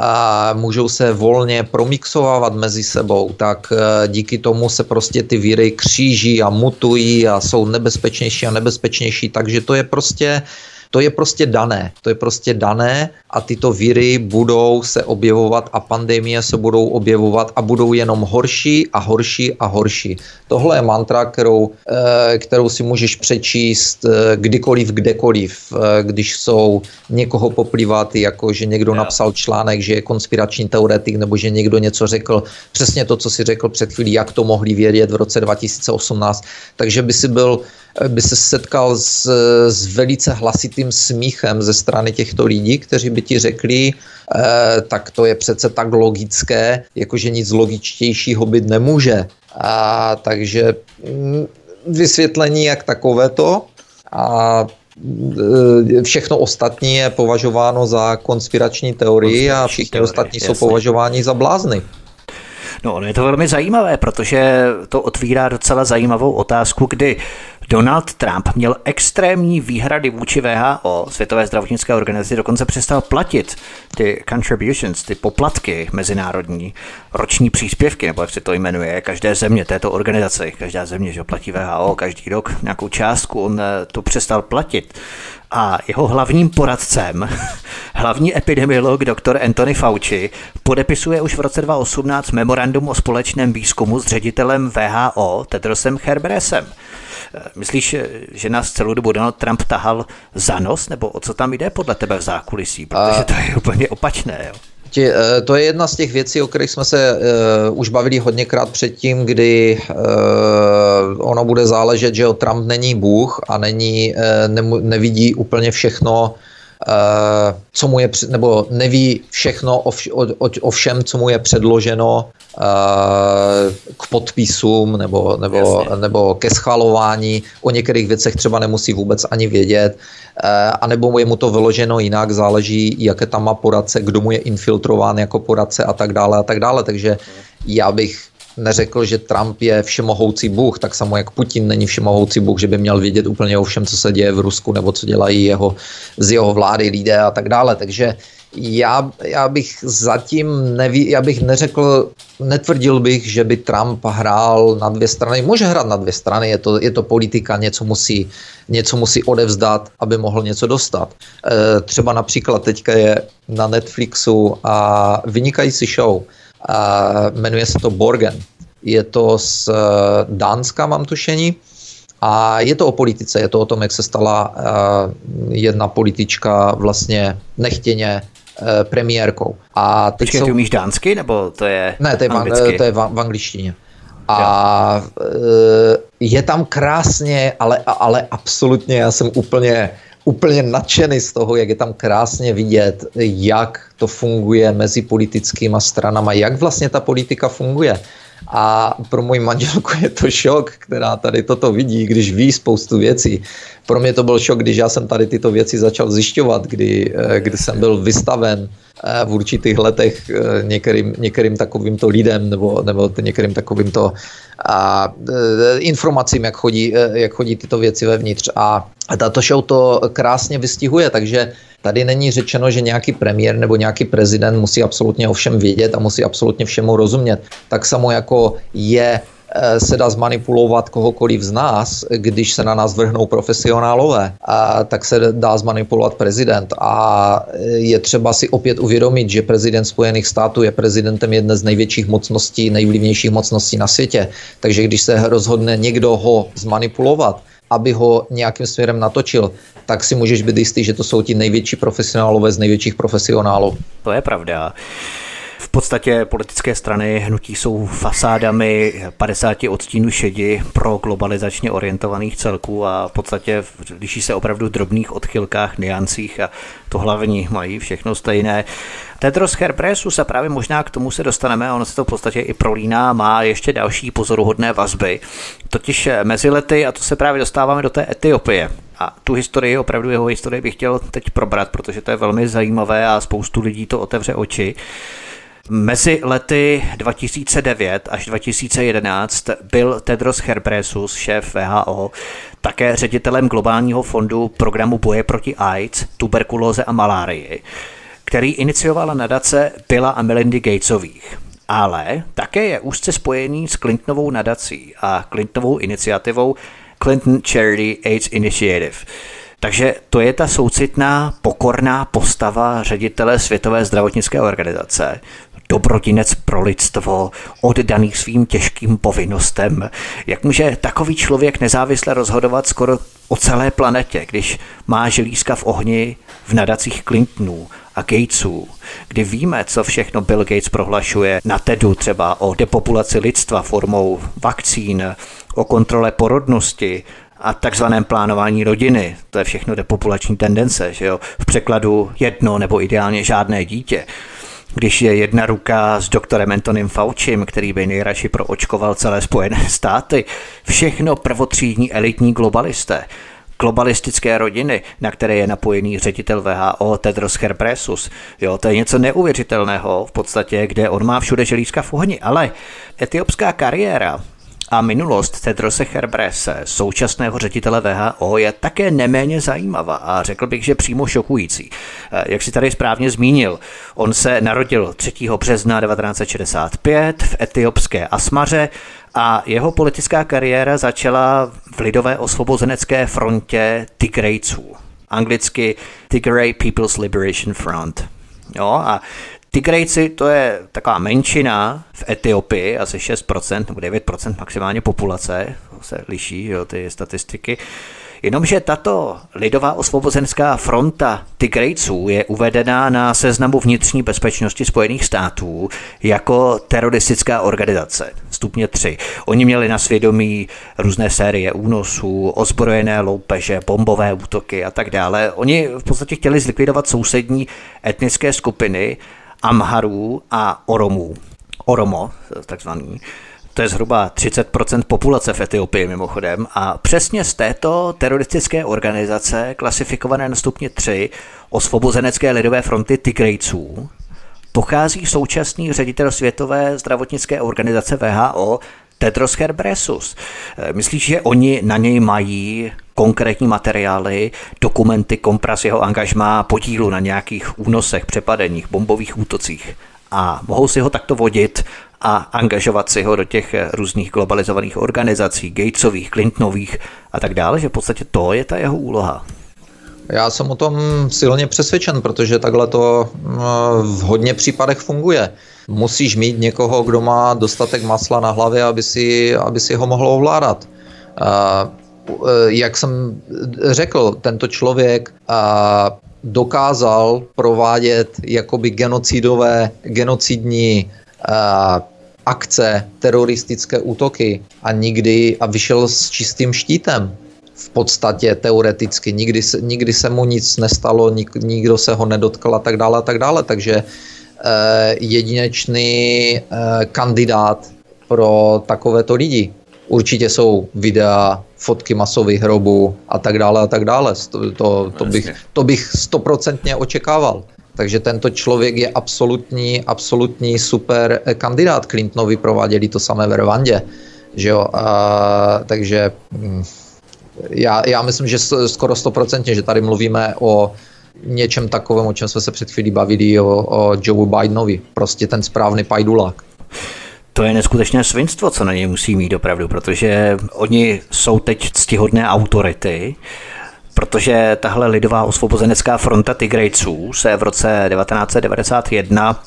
a můžou se volně promixovávat mezi sebou, tak e, díky tomu se prostě ty víry kříží a mutují a jsou nebezpečnější a nebezpečnější, takže to je prostě to je prostě dané. To je prostě dané a tyto víry budou se objevovat a pandemie se budou objevovat a budou jenom horší a horší a horší. Tohle je mantra, kterou, eh, kterou si můžeš přečíst eh, kdykoliv, kdekoliv, eh, když jsou někoho poplývat, jako že někdo napsal článek, že je konspirační teoretik, nebo že někdo něco řekl, přesně to, co si řekl před chvílí, jak to mohli vědět v roce 2018. Takže by si byl by se setkal s, s velice hlasitým smíchem ze strany těchto lidí, kteří by ti řekli, eh, tak to je přece tak logické, jakože nic logičtějšího být nemůže. A takže mm, vysvětlení jak takovéto a eh, všechno ostatní je považováno za konspirační teorii a všichni teorie, ostatní jasný. jsou považováni za blázny. No, je to velmi zajímavé, protože to otvírá docela zajímavou otázku, kdy Donald Trump měl extrémní výhrady vůči VHO, Světové zdravotnické organizaci, dokonce přestal platit ty contributions, ty poplatky mezinárodní, roční příspěvky, nebo jak se to jmenuje, každé země této organizace, každá země, že platí VHO každý rok nějakou částku, on eh, to přestal platit. A jeho hlavním poradcem, [laughs] hlavní epidemiolog dr. Anthony Fauci, podepisuje už v roce 2018 memorandum o společném výzkumu s ředitelem VHO Tedrosem Herbresem. Myslíš, že nás celou dobu Donald Trump tahal za nos, nebo o co tam jde podle tebe v zákulisí? Protože to je úplně opačné. Jo? Eh, to je jedna z těch věcí, o kterých jsme se uh, už bavili hodněkrát předtím, kdy uh, ono bude záležet, že Trump není Bůh a není, uh, ne, nevidí úplně všechno, uh, co mu je, nebo neví všechno o, vš, o, o všem, co mu je předloženo k podpisům nebo, nebo, nebo ke schvalování. O některých věcech třeba nemusí vůbec ani vědět. A nebo je mu to vyloženo jinak, záleží, jaké tam má poradce, kdo mu je infiltrován jako poradce a tak dále a tak dále. Takže já bych neřekl, že Trump je všemohoucí bůh, tak samo jak Putin není všemohoucí bůh, že by měl vědět úplně o všem, co se děje v Rusku nebo co dělají jeho, z jeho vlády lidé a tak dále. Takže já, já bych zatím neví, já bych neřekl, netvrdil bych, že by Trump hrál na dvě strany. Může hrát na dvě strany, je to, je to politika, něco musí, něco musí odevzdat, aby mohl něco dostat. E, třeba například teďka je na Netflixu a vynikající show, jmenuje se to Borgen. Je to z eh, Dánska, mám tušení. A je to o politice, je to o tom, jak se stala uh, jedna politička vlastně nechtěně uh, premiérkou. A teď Počkej, jsou... ty umíš dánsky, nebo to je Ne, to je, v, to je v, angličtině. A uh, je tam krásně, ale, ale absolutně, já jsem úplně úplně nadšený z toho, jak je tam krásně vidět, jak to funguje mezi politickými stranama, jak vlastně ta politika funguje. A pro moji manželku je to šok, která tady toto vidí, když ví spoustu věcí. Pro mě to byl šok, když já jsem tady tyto věci začal zjišťovat, kdy, eh, kdy jsem byl vystaven eh, v určitých letech eh, některým, některým takovýmto lidem nebo, nebo některým takovýmto a, informacím, jak chodí, jak chodí tyto věci vevnitř. A tato show to krásně vystihuje, takže Tady není řečeno, že nějaký premiér nebo nějaký prezident musí absolutně o všem vědět a musí absolutně všemu rozumět. Tak samo jako je se dá zmanipulovat kohokoliv z nás, když se na nás vrhnou profesionálové, tak se dá zmanipulovat prezident. A je třeba si opět uvědomit, že prezident Spojených států je prezidentem jedné z největších mocností, nejvlivnějších mocností na světě. Takže když se rozhodne někdo ho zmanipulovat, aby ho nějakým směrem natočil, tak si můžeš být jistý, že to jsou ti největší profesionálové z největších profesionálů. To je pravda. V podstatě politické strany hnutí jsou fasádami 50 odstínů šedi pro globalizačně orientovaných celků a v podstatě liší se opravdu drobných odchylkách, niancích a to hlavní mají všechno stejné. Tedros Herpresus a právě možná k tomu se dostaneme, ono se to v podstatě i prolíná, má ještě další pozoruhodné vazby. Totiž mezi lety, a to se právě dostáváme do té Etiopie, a tu historii, opravdu jeho historii bych chtěl teď probrat, protože to je velmi zajímavé a spoustu lidí to otevře oči. Mezi lety 2009 až 2011 byl Tedros Herbresus, šéf VHO, také ředitelem globálního fondu programu boje proti AIDS, tuberkulóze a malárii, který iniciovala nadace Billa a Melindy Gatesových. Ale také je úzce spojený s Clintonovou nadací a Clintonovou iniciativou Clinton Charity AIDS Initiative. Takže to je ta soucitná, pokorná postava ředitele Světové zdravotnické organizace, dobrodinec pro lidstvo, oddaný svým těžkým povinnostem. Jak může takový člověk nezávisle rozhodovat skoro o celé planetě, když má želízka v ohni v nadacích Clintonů a Gatesů, kdy víme, co všechno Bill Gates prohlašuje na TEDu třeba o depopulaci lidstva formou vakcín, o kontrole porodnosti, a takzvaném plánování rodiny. To je všechno depopulační tendence, že jo? V překladu jedno nebo ideálně žádné dítě když je jedna ruka s doktorem Antonym Faučím, který by nejradši proočkoval celé Spojené státy, všechno prvotřídní elitní globalisté, globalistické rodiny, na které je napojený ředitel VHO Tedros Herpresus. Jo, to je něco neuvěřitelného v podstatě, kde on má všude želízka v ohni, ale etiopská kariéra a minulost Tedrose Herbrese, současného ředitele VHO, je také neméně zajímavá a řekl bych, že přímo šokující. Eh, jak si tady správně zmínil, on se narodil 3. března 1965 v etiopské Asmaře a jeho politická kariéra začala v lidové osvobozenecké frontě Tigrejců, anglicky Tigray People's Liberation Front. Jo, a Tigrejci to je taková menšina v Etiopii, asi 6% nebo 9% maximálně populace, to se liší jo, ty statistiky. Jenomže tato lidová osvobozenská fronta Tigrejců je uvedená na seznamu vnitřní bezpečnosti Spojených států jako teroristická organizace. Stupně 3. Oni měli na svědomí různé série únosů, ozbrojené loupeže, bombové útoky a tak dále. Oni v podstatě chtěli zlikvidovat sousední etnické skupiny Amharů a Oromů. Oromo, takzvaný, to je zhruba 30% populace v Etiopii mimochodem a přesně z této teroristické organizace klasifikované na stupni 3 osvobozenecké lidové fronty Tigrejců pochází současný ředitel Světové zdravotnické organizace VHO Tedros Herbresus. Myslíš, že oni na něj mají konkrétní materiály, dokumenty, kompras jeho angažmá, podílu na nějakých únosech, přepadeních, bombových útocích a mohou si ho takto vodit a angažovat si ho do těch různých globalizovaných organizací, Gatesových, Clintonových a tak dále, že v podstatě to je ta jeho úloha. Já jsem o tom silně přesvědčen, protože takhle to eh, v hodně případech funguje. Musíš mít někoho, kdo má dostatek masla na hlavě, aby si, aby si ho mohl ovládat. Eh, jak jsem řekl, tento člověk eh, dokázal provádět jakoby genocidové, genocidní akce, teroristické útoky a nikdy a vyšel s čistým štítem v podstatě teoreticky. Nikdy, se, nikdy se mu nic nestalo, nik, nikdo se ho nedotkl a tak dále a tak dále. Takže eh, jedinečný eh, kandidát pro takovéto lidi. Určitě jsou videa, fotky masových hrobů a tak dále a tak dále. To, to, to, bych, to bych stoprocentně očekával. Takže tento člověk je absolutní, absolutní super kandidát. Clintonovi prováděli to samé v Rwandě. Že jo? A, takže hm, já, já myslím, že skoro stoprocentně, že tady mluvíme o něčem takovém, o čem jsme se před chvílí bavili, o, o Joe Bidenovi. Prostě ten správný pajdulák. To je neskutečné svinstvo, co na něj musí mít opravdu, protože oni jsou teď ctihodné autority, protože tahle lidová osvobozenecká fronta Tigrejců se v roce 1991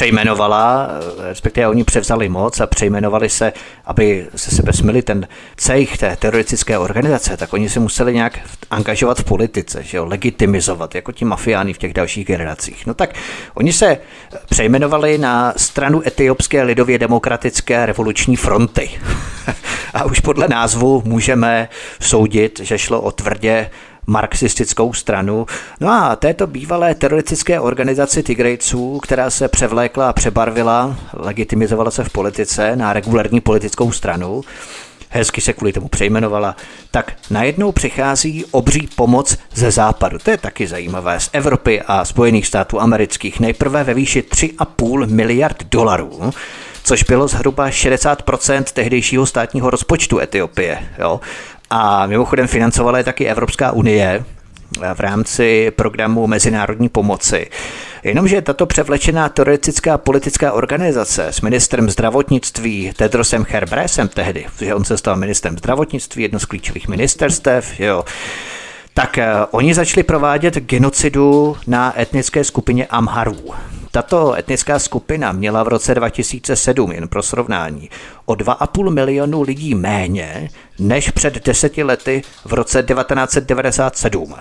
přejmenovala, respektive oni převzali moc a přejmenovali se, aby se sebe smili ten cejch té teroristické organizace, tak oni se museli nějak angažovat v politice, že jo, legitimizovat, jako ti mafiány v těch dalších generacích. No tak oni se přejmenovali na stranu Etiopské lidově demokratické revoluční fronty. [laughs] a už podle názvu můžeme soudit, že šlo o tvrdě marxistickou stranu. No a této bývalé teroristické organizaci Tigrejců, která se převlékla a přebarvila, legitimizovala se v politice na regulární politickou stranu, hezky se kvůli tomu přejmenovala, tak najednou přichází obří pomoc ze západu. To je taky zajímavé. Z Evropy a Spojených států amerických nejprve ve výši 3,5 miliard dolarů což bylo zhruba 60% tehdejšího státního rozpočtu Etiopie. Jo? A mimochodem financovala je taky Evropská unie v rámci programu mezinárodní pomoci. Jenomže tato převlečená teoretická politická organizace s ministrem zdravotnictví Tedrosem Herbresem tehdy, že on se stal ministrem zdravotnictví, jedno z klíčových ministerstev, jo, tak eh, oni začali provádět genocidu na etnické skupině Amharů. Tato etnická skupina měla v roce 2007, jen pro srovnání, o 2,5 milionu lidí méně než před deseti lety v roce 1997.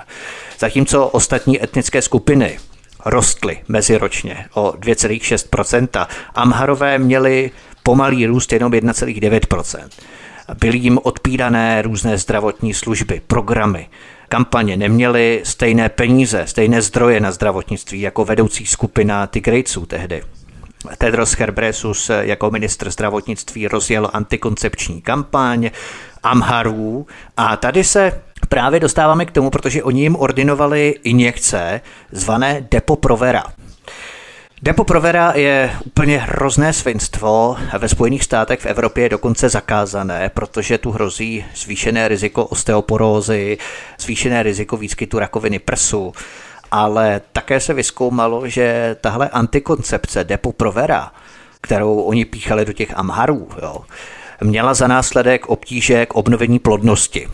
Zatímco ostatní etnické skupiny rostly meziročně o 2,6%. Amharové měli pomalý růst jenom 1,9%. Byly jim odpírané různé zdravotní služby, programy, kampaně neměli stejné peníze, stejné zdroje na zdravotnictví jako vedoucí skupina Tigrejců tehdy. Tedros Herbresus jako ministr zdravotnictví rozjel antikoncepční kampaň Amharů a tady se právě dostáváme k tomu, protože oni jim ordinovali injekce zvané Depo-Provera. Depo-Provera je úplně hrozné svinstvo. Ve Spojených státech v Evropě je dokonce zakázané, protože tu hrozí zvýšené riziko osteoporózy, zvýšené riziko výskytu rakoviny prsu. Ale také se vyskoumalo, že tahle antikoncepce Depo-Provera, kterou oni píchali do těch amharů, jo, měla za následek obtíže k obnovení plodnosti.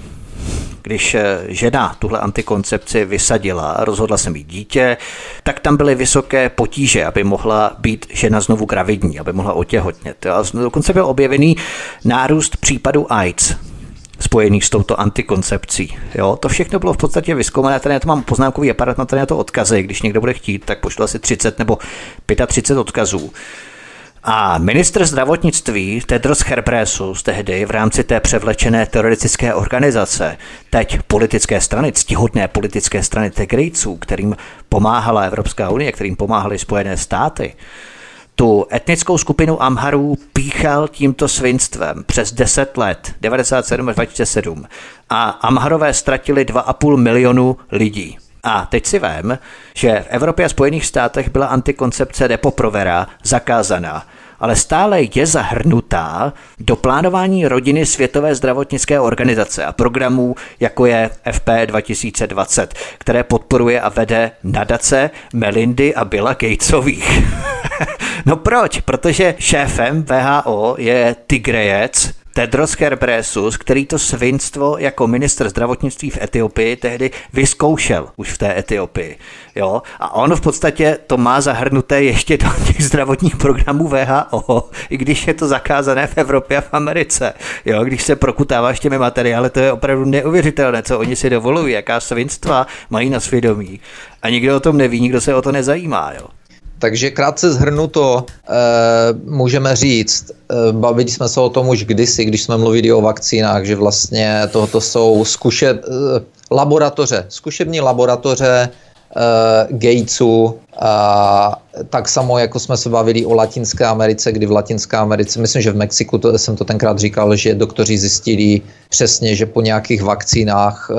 Když eh, žena tuhle antikoncepci vysadila a rozhodla se mít dítě, tak tam byly vysoké potíže, aby mohla být žena znovu gravidní, aby mohla otěhotnět. A dokonce byl objevený nárůst případů AIDS, spojených s touto antikoncepcí. Jo, to všechno bylo v podstatě vyzkoumané. Tady já to mám poznámkový aparát, na to odkazy. Když někdo bude chtít, tak pošlu asi 30 nebo 35 odkazů. A ministr zdravotnictví Tedros Herbresus tehdy v rámci té převlečené teroristické organizace, teď politické strany, ctihodné politické strany Tegrejců, kterým pomáhala Evropská unie, kterým pomáhaly Spojené státy, tu etnickou skupinu Amharů píchal tímto svinstvem přes 10 let, 97 až 2007. A Amharové ztratili 2,5 milionu lidí. A teď si vím, že v Evropě a Spojených státech byla antikoncepce Depoprovera zakázaná ale stále je zahrnutá do plánování rodiny Světové zdravotnické organizace a programů, jako je FP 2020, které podporuje a vede nadace Melindy a Billa Gatesových. [laughs] no proč? Protože šéfem VHO je Tigrejec, Tedros Ghebreyesus, který to svinstvo jako minister zdravotnictví v Etiopii tehdy vyzkoušel už v té Etiopii. Jo? A on v podstatě to má zahrnuté ještě do těch zdravotních programů VHO, i když je to zakázané v Evropě a v Americe. Jo? Když se prokutáváš těmi materiály, to je opravdu neuvěřitelné, co oni si dovolují, jaká svinstva mají na svědomí. A nikdo o tom neví, nikdo se o to nezajímá. Jo? Takže krátce zhrnuto e, můžeme říct, e, bavili jsme se o tom už kdysi, když jsme mluvili o vakcínách, že vlastně tohoto jsou zkuše, e, laboratoře, zkušební laboratoře e, Gatesu, a tak samo, jako jsme se bavili o Latinské Americe, kdy v Latinské Americe, myslím, že v Mexiku, to, jsem to tenkrát říkal, že doktoři zjistili přesně, že po nějakých vakcínách e,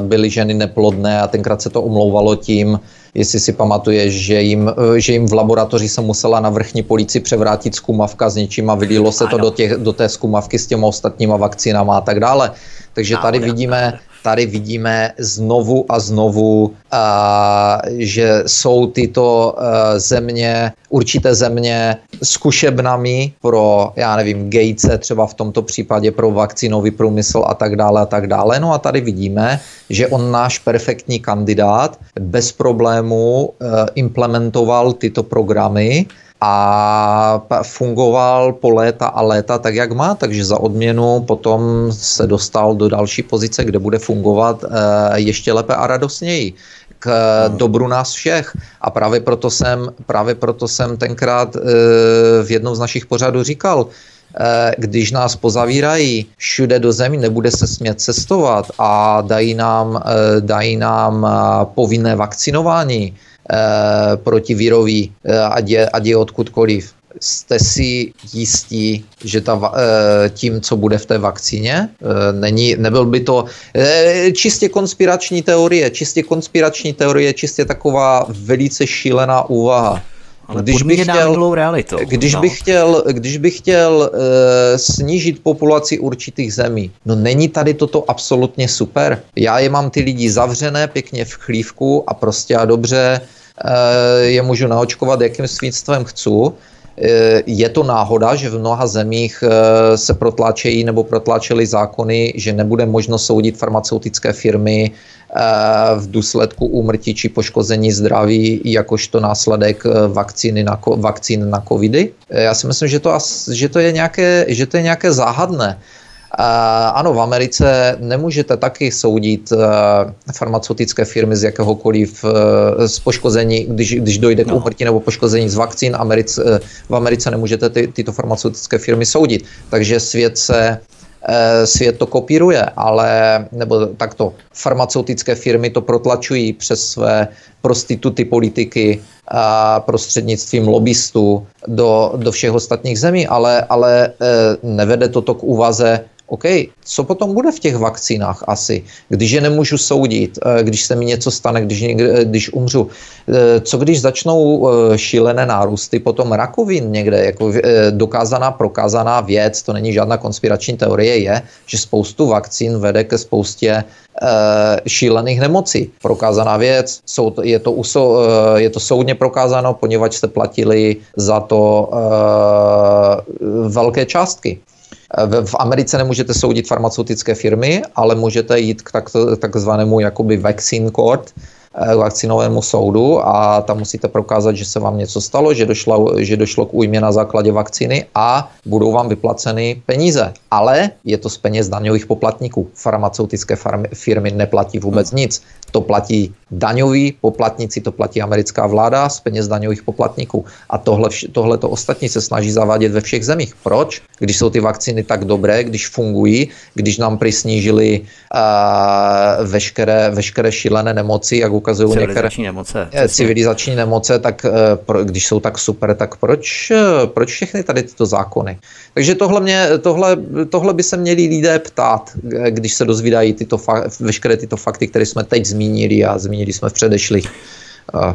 byly ženy neplodné a tenkrát se to omlouvalo tím, jestli si pamatuje, že jim, eh, že jim v laboratoři se musela na vrchní polici převrátit zkumavka s něčím a vylilo se to do, těch, do té zkumavky s těma ostatníma vakcínama a tak dále. Takže tady vidíme, tady vidíme znovu a znovu, a, že jsou tyto a, země, určité země zkušebnami pro, já nevím, Gatese třeba v tomto případě pro vakcínový průmysl a tak dále a tak dále. No a tady vidíme, že on náš perfektní kandidát bez problémů implementoval tyto programy a fungoval po léta a léta tak, jak má, takže za odměnu potom se dostal do další pozice, kde bude fungovat eh, ještě lépe a radostněji k hmm. dobru nás všech. A právě proto jsem, právě proto jsem tenkrát eh, v jednom z našich pořadů říkal, eh, když nás pozavírají všude do zemí, nebude se smět cestovat a dají nám, dají nám povinné vakcinování, Eh, protivirový, eh, ať je, ať je odkudkoliv. Jste si jistí, že ta, eh, tím, co bude v té vakcíně, není, nebyl by to čistě konspirační teorie, čistě konspirační teorie, čistě taková velice šílená úvaha. Ale když bych chtěl, realitou. Když, no. bych chtěl, když bych chtěl uh, snížit populaci určitých zemí, no není tady toto absolutně super. Já je mám ty lidi zavřené pěkně v chlívku a prostě a dobře Eh, je můžu naočkovat, jakým svítstvem chci. Eh, je to náhoda, že v mnoha zemích eh, se protláčejí nebo protláčely zákony, že nebude možno soudit farmaceutické firmy v důsledku úmrtí či poškození zdraví jakožto následek vakcíny na, vakcín na covidy. Já si myslím, že to, že to, je, nějaké, že to je nějaké záhadné. Ano, v Americe nemůžete taky soudit eh, farmaceutické firmy z jakéhokoliv eh, z poškození, když, když dojde k no. úmrtí nebo poškození z vakcín. Americe, eh, v Americe nemůžete ty, tyto farmaceutické firmy soudit. Takže svět se svět to kopíruje, ale nebo takto farmaceutické firmy to protlačují přes své prostituty politiky a prostřednictvím lobbystů do, do všech ostatních zemí, ale, ale nevede to k úvaze OK, co potom bude v těch vakcínách asi, když je nemůžu soudit, eh, když se mi něco stane, když, někde, když umřu. Eh, co když začnou eh, šílené nárůsty potom rakovin někde, jako dokázaná, prokázaná věc, to není žádná konspirační teorie, je, že spoustu vakcín vede ke spoustě šílených nemocí. Prokázaná věc, je to, je to soudně prokázáno, poněvadž jste platili za to velké částky. V Americe nemůžete soudit farmaceutické firmy, ale můžete jít k tak, takzvanému jakoby vaccine court, k eh, vakcinovému soudu a tam musíte prokázat, že se vám něco stalo, že došlo, že došlo k újmě na základě vakcíny a budou vám vyplaceny peníze. Ale je to z peněz daňových poplatníků. Farmaceutické farmy, firmy neplatí vůbec nic. to platí daňoví poplatníci, to platí americká vláda z peněz daňových poplatníků. A tohle, tohle to ostatní se snaží zavádět ve všech zemích. Proč? Když jsou ty vakcíny tak dobré, když fungují, když nám snížili uh, veškeré, veškeré šílené nemoci, jak ukazují některé nemoce. civilizační nemoce, tak pro, když jsou tak super, tak proč, uh, proč všechny tady tyto zákony? Takže tohle, mě, tohle, tohle by se měli lidé ptát, když se dozvídají tyto fa- veškeré tyto fakty, které jsme teď zmínili a zmínili jsme v předešlých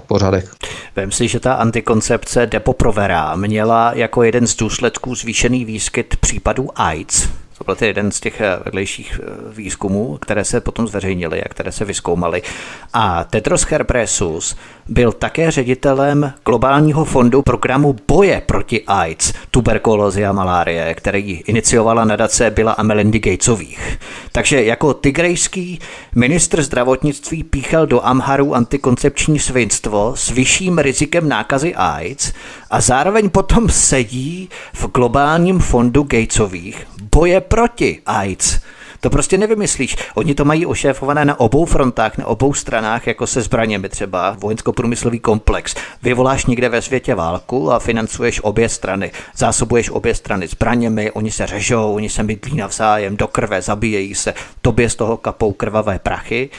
pořadech. Vem si, že ta antikoncepce Depo-Provera měla jako jeden z důsledků zvýšený výskyt případů AIDS to byl jeden z těch eh, vedlejších eh, výzkumů, které se potom zveřejnily a které se vyskoumaly. A Tedros Ghebreyesus byl také ředitelem globálního fondu programu boje proti AIDS, tuberkulózy a malárie, který iniciovala nadace byla a Melindy Gatesových. Takže jako tigrejský ministr zdravotnictví píchal do Amharu antikoncepční svinstvo s vyšším rizikem nákazy AIDS a zároveň potom sedí v globálním fondu Gatesových boje proti AIDS. To prostě nevymyslíš. Oni to mají ošéfované na obou frontách, na obou stranách, jako se zbraněmi třeba, vojensko-průmyslový komplex. Vyvoláš někde ve světě válku a financuješ obě strany. Zásobuješ obě strany zbraněmi, oni se řežou, oni se mydlí navzájem do krve, zabíjejí se, tobě z toho kapou krvavé prachy.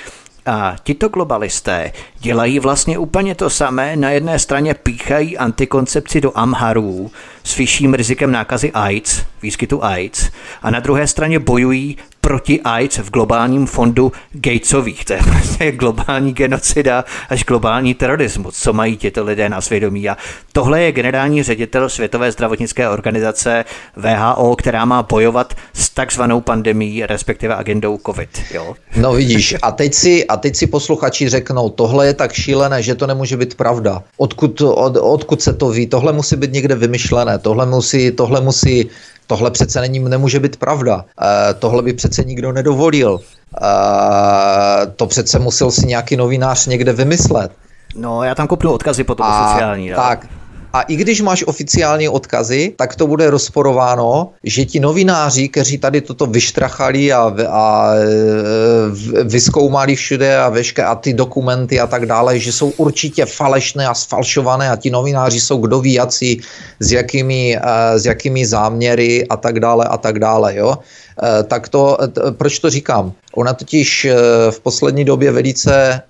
A tito globalisté dělají vlastně úplně to samé. Na jedné straně píchají antikoncepci do Amharů s vyšším rizikem nákazy AIDS, výskytu AIDS, a na druhé straně bojují proti AIDS v globálním fondu Gatesových. To je prostě globální genocida až globální terorismus, co mají tyto lidé na svědomí. A tohle je generální ředitel Světové zdravotnické organizace VHO, která má bojovat s takzvanou pandemí, respektive agendou COVID. Jo? No vidíš, a teď si, a teď si posluchači řeknou, tohle je tak šílené, že to nemůže být pravda. Odkud, od, odkud se to ví? Tohle musí být někde vymyšlené, tohle musí, tohle musí Tohle přece není, nemůže být pravda. E, tohle by přece nikdo nedovolil. E, to přece musel si nějaký novinář někde vymyslet. No, já tam kopnu odkazy potom a, sociální. Tak, a i když máš oficiální odkazy, tak to bude rozporováno, že ti novináři, kteří tady toto vyštrachali a, a e, vyskoumali všude a, veške, a ty dokumenty a tak dále, že jsou určitě falešné a sfalšované a ti novináři jsou kdo ví jací, s jakými, e, s jakými záměry a tak dále a tak dále, jo e, tak to, proč to říkám? Ona totiž v poslední době velice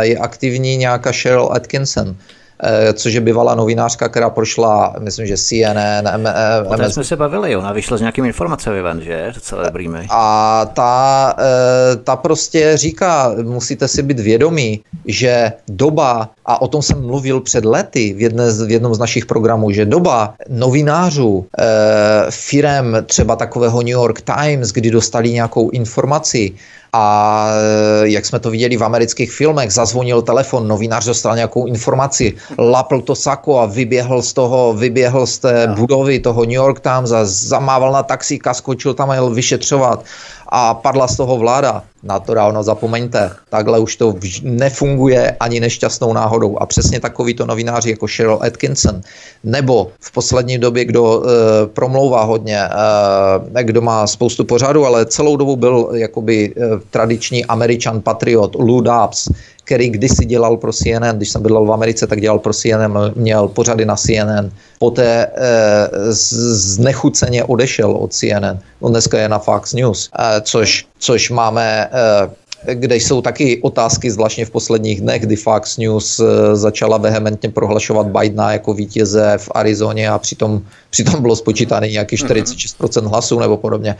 je aktivní nějaká Cheryl Atkinson, což je bývalá novinářka, která prošla, myslím, že CNN, M, O té jsme se bavili, ona vyšla s nějakými informacemi ven, že? Docela dobrý A ta, eh, ta prostě říká, musíte si být vědomí, že doba, a o tom jsem mluvil před lety v, jedné, v jednom z našich programů, že doba novinářů, firem třeba takového New York Times, kdy dostali nějakou informaci, a eh, jak jsme to viděli v amerických filmech, zazvonil telefon, novinář dostal nějakou informaci, lapl to sako a vyběhl z toho, vyběhl z té budovy toho New York Times a zamával na taxíka, skočil tam a jel vyšetřovat a padla z toho vláda. Na to dávno zapomeňte. Takhle už to nefunguje ani nešťastnou náhodou. A přesně takovýto novináři jako Cheryl Atkinson, nebo v poslední době, kdo e, promlouvá hodně, e, kdo má spoustu pořadu, ale celou dobu byl jakoby e, tradiční američan patriot Lou Dobbs, který kdysi dělal pro CNN, když jsem bydlel v Americe, tak dělal pro CNN, měl pořady na CNN, poté eh, znechuceně odešel od CNN, on dneska je na Fox News, eh, což, což máme eh, kde jsou taky otázky, zvláštně v posledních dnech, kdy Fox News začala vehementně prohlašovat Bidena jako vítěze v Arizoně a přitom, přitom bylo spočítané nějakých 46% hlasů nebo podobně.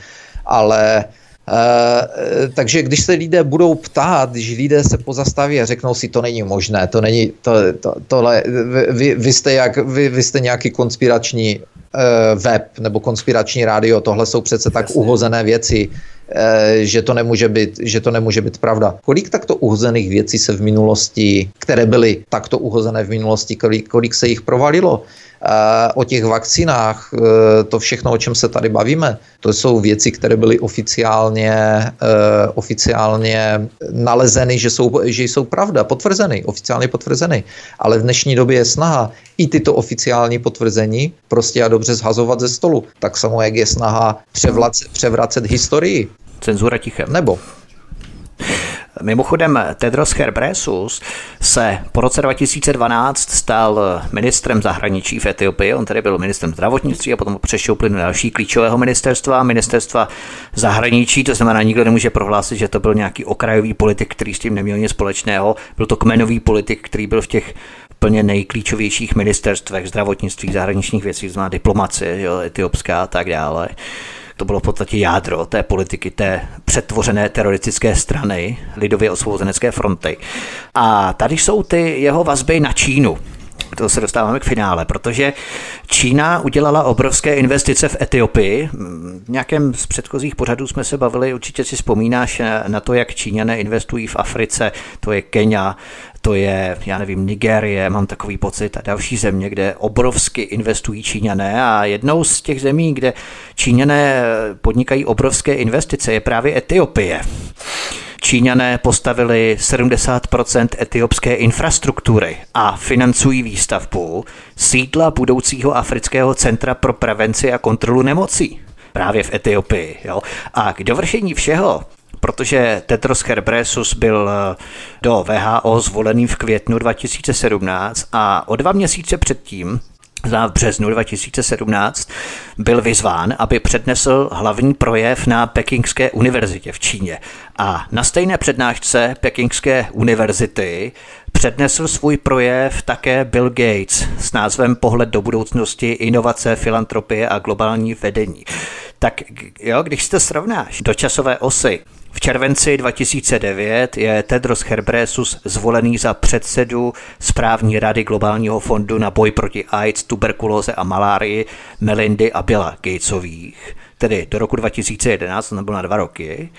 Ale Uh, takže když se lidé budou ptát, když lidé se pozastaví a řeknou si, to není možné, to není, to, to, tohle, vy, vy, jste jak, vy, vy jste nějaký konspirační uh, web nebo konspirační rádio, tohle jsou přece tak Jasně. uhozené věci, že to, nemůže být, že to nemůže být pravda. Kolik takto uhozených věcí se v minulosti, které byly takto uhozené v minulosti, kolik, kolik se jich provalilo? o těch vakcinách, e, to všechno, o čem se tady bavíme, to jsou věci, které byly oficiálně, oficiálně nalezeny, že jsou, že jsou pravda, potvrzeny, oficiálně potvrzeny. Ale v dnešní době je snaha i tyto oficiální potvrzení prostě a dobře zhazovat ze stolu. Tak samo, jak je snaha převracet, převracet historii. Cenzura tichem. Nebo Mimochodem, Tedros Herbresus se po roce 2012 stal ministrem zahraničí v Etiopii. On tedy byl ministrem zdravotnictví a potom přešel plyn další klíčového ministerstva, ministerstva zahraničí. To znamená, nikdo nemůže prohlásit, že to byl nějaký okrajový politik, který s tím neměl nic společného. Byl to kmenový politik, který byl v těch úplně nejklíčovějších ministerstvech zdravotnictví, zahraničních věcí, znamená diplomacie, jo, etiopská a tak dále. To bylo v podstatě jádro té politiky, té přetvořené teroristické strany, lidově osvobozenecké fronty. A tady jsou ty jeho vazby na Čínu to se dostáváme k finále, protože Čína udělala obrovské investice v Etiopii. V nějakém z předchozích pořadů jsme se bavili, určitě si vzpomínáš na to, jak Číňané investují v Africe, to je Kenia, to je, já nevím, Nigérie, mám takový pocit, a další země, kde obrovsky investují Číňané a jednou z těch zemí, kde Číňané podnikají obrovské investice, je právě Etiopie. Číňané postavili 70% etiopské infrastruktury a financují výstavbu sídla budoucího afrického centra pro prevenci a kontrolu nemocí právě v Etiopii. Jo? A k dovršení všeho protože Tetros Herbresus byl eh, do VHO zvolený v květnu 2017 a o dva měsíce předtím v březnu 2017 byl vyzván, aby přednesl hlavní projev na Pekingské univerzitě v Číně. A na stejné přednášce Pekingské univerzity přednesl svůj projev také Bill Gates s názvem Pohled do budoucnosti, inovace, filantropie a globální vedení. Tak jo, když si to srovnáš do časové osy, červenci 2009 je Tedros Herbresus zvolený za předsedu správní rady Globálního fondu na boj proti AIDS, tuberkulóze a malárii Melindy a Billa Gatesových, tedy do roku 2011, to nebylo na dva roky.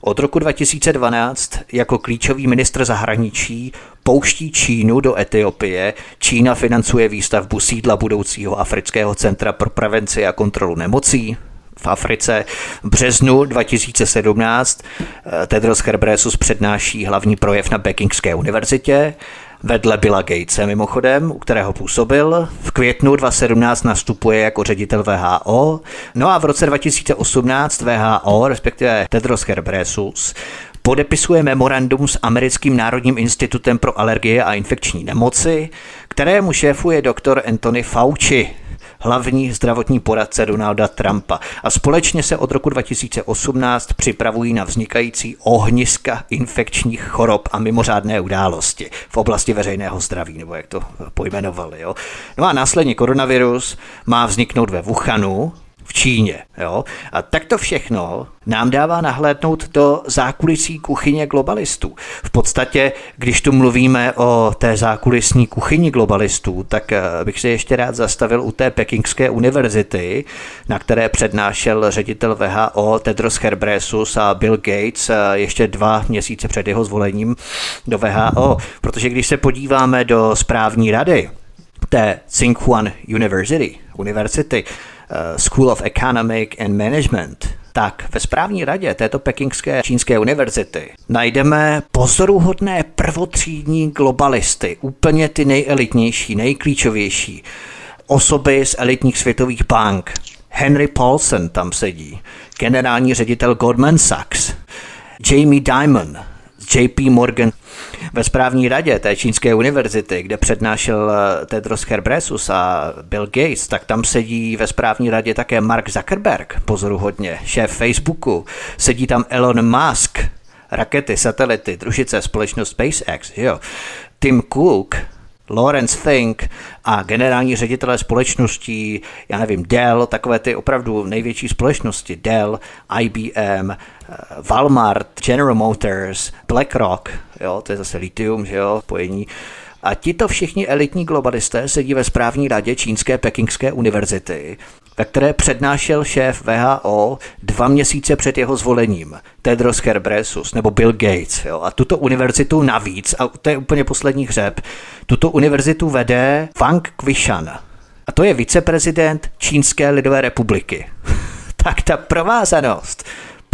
Od roku 2012 jako klíčový ministr zahraničí pouští Čínu do Etiopie. Čína financuje výstavbu sídla budoucího Afrického centra pro prevenci a kontrolu nemocí v Africe. V březnu 2017 eh, Tedros Herbresus přednáší hlavní projev na Pekingské univerzitě vedle Billa Gatese mimochodem, u kterého působil. V květnu 2017 nastupuje jako ředitel VHO. No a v roce 2018 VHO, respektive Tedros Herbresus, podepisuje memorandum s Americkým národním institutem pro alergie a infekční nemoci, kterému šéfuje doktor Anthony Fauci, hlavní zdravotní poradce Donalda Trumpa. A společně se od roku 2018 připravují na vznikající ohniska infekčních chorob a mimořádné události v oblasti veřejného zdraví, nebo jak to pojmenovali. Jo. No a následně koronavirus má vzniknout ve Wuhanu, v Číně. Jo? A tak to všechno nám dává nahlédnout do zákulisí kuchyně globalistů. V podstatě, když tu mluvíme o té zákulisní kuchyni globalistů, tak eh, bych se ještě rád zastavil u té Pekingské univerzity, na které přednášel ředitel VHO Tedros Herbresus a Bill Gates eh, ještě dva měsíce před jeho zvolením do VHO. Protože když se podíváme do správní rady té Tsinghua University, univerzity, School of Economic and Management, tak ve správní radě této pekingské čínské univerzity najdeme pozoruhodné prvotřídní globalisty, úplně ty nejelitnější, nejklíčovější, osoby z elitních světových bank. Henry Paulson tam sedí, generální ředitel Goldman Sachs, Jamie Dimon, JP Morgan ve správní radě té čínské univerzity, kde přednášel eh, Tedros Herbresus a Bill Gates, tak tam sedí ve správní radě také Mark Zuckerberg, pozoruhodně, šéf Facebooku, sedí tam Elon Musk, rakety, satelity, družice, společnost SpaceX, jo. Tim Cook, Lawrence Fink a generální ředitelé společností, já nevím, Dell, takové ty opravdu největší společnosti, Dell, IBM, Walmart, General Motors, BlackRock, jo, to je zase litium, že jo, pojení, a tito všichni elitní globalisté sedí ve správní radě Čínské pekingské univerzity, ve které přednášel šéf VHO dva měsíce před jeho zvolením, Tedros Herbresus nebo Bill Gates. Jo. A tuto univerzitu navíc, a to je úplně poslední hřeb, tuto univerzitu vede Wang Quishan. A to je viceprezident Čínské lidové republiky. [laughs] tak ta provázanost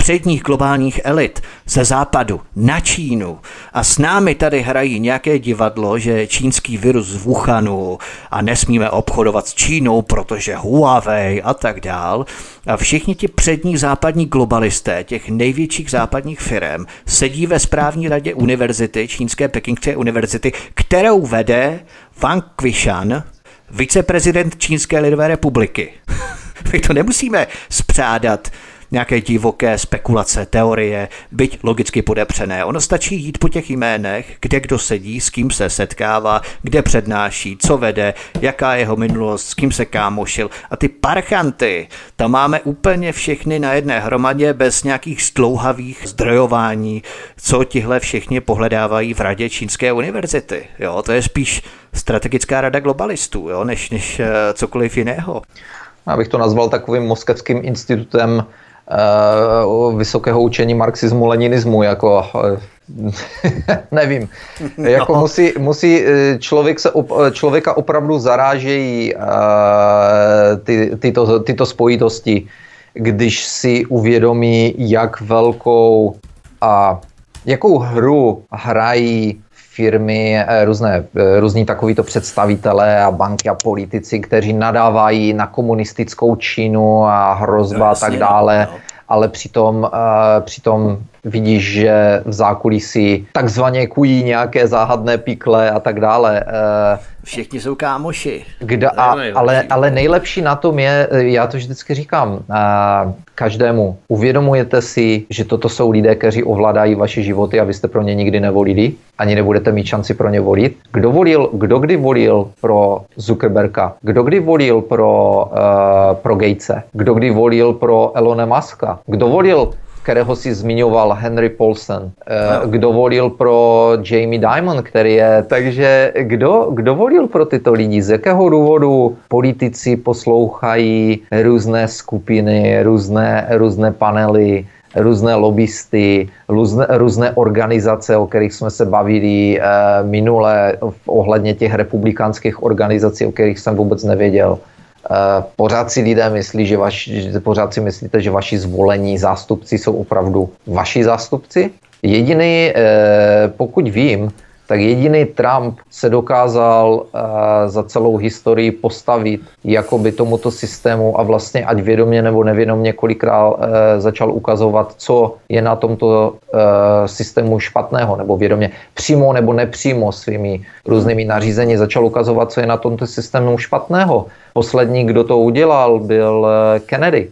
předních globálních elit ze západu na Čínu a s námi tady hrají nějaké divadlo, že čínský virus z Wuhanu a nesmíme obchodovat s Čínou, protože Huawei a tak dál. A všichni ti přední západní globalisté těch největších západních firm sedí ve správní radě univerzity, čínské pekingské univerzity, kterou vede Wang Quishan, viceprezident Čínské lidové republiky. [laughs] My to nemusíme spřádat nějaké divoké spekulace, teorie, byť logicky podepřené. Ono stačí jít po těch jménech, kde kdo sedí, s kým se setkává, kde přednáší, co vede, jaká je jeho minulost, s kým se kámošil. A ty parchanty, tam máme úplně všechny na jedné hromadě bez nějakých zdlouhavých zdrojování, co tihle všichni pohledávají v radě Čínské univerzity. Jo, to je spíš strategická rada globalistů, jo, než, než eh, cokoliv jiného. Já bych to nazval takovým moskevským institutem vysokého učení marxismu, leninismu, jako eh, [laughs] nevím. [laughs] Jako no. musí, musí eh, člověk se, člověka opravdu zarážejí ty, tyto, tyto spojitosti, když si uvědomí, jak velkou a jakou hru hrají firmy, eh, různé, eh, různí takovýto představitelé a banky a politici, kteří nadávají na komunistickou Čínu a hrozba no, a tak dále. No ale přitom, uh, přitom vidíš, že v zákulisí takzvaně kují nějaké záhadné pikle a tak dále. Uh, Všichni jsou kámoši. Kdo, a, ale, ale nejlepší na tom je, já to vždycky říkám uh, každému, uvědomujete si, že toto jsou lidé, kteří ovládají vaše životy a vy jste pro ně nikdy nevolili, ani nebudete mít šanci pro ně volit. Kdo, volil, kdo kdy volil pro Zuckerberga? Kdo kdy volil pro, uh, pro Gatese? Kdo kdy volil pro Elona Muska? Kdo volil kterého si zmiňoval Henry Paulson, eh, kdo volil pro Jamie Dimon, který je, takže kdo, kdo volil pro tyto lidi, z jakého důvodu politici poslouchají různé skupiny, různé, různé panely, různé lobbysty, různé, různé organizace, o kterých jsme se bavili e, minule ohledně těch republikánských organizací, o kterých jsem vůbec nevěděl. Eh, pořád si lidé myslí, že, vaš, pořád si myslíte, že vaši zvolení zástupci jsou opravdu vaši zástupci? Jediný, eh, pokud vím, tak jediný Trump se dokázal uh, za celou historii postavit jakoby tomuto systému a vlastně ať vědomě nebo nevědomě kolikrát začal ukazovat, co je na tomto systému špatného, nebo vědomě přímo nebo nepřímo svými různými nařízení začal ukazovat, co je na tomto systému špatného. Poslední, kdo to udělal, byl Kennedy.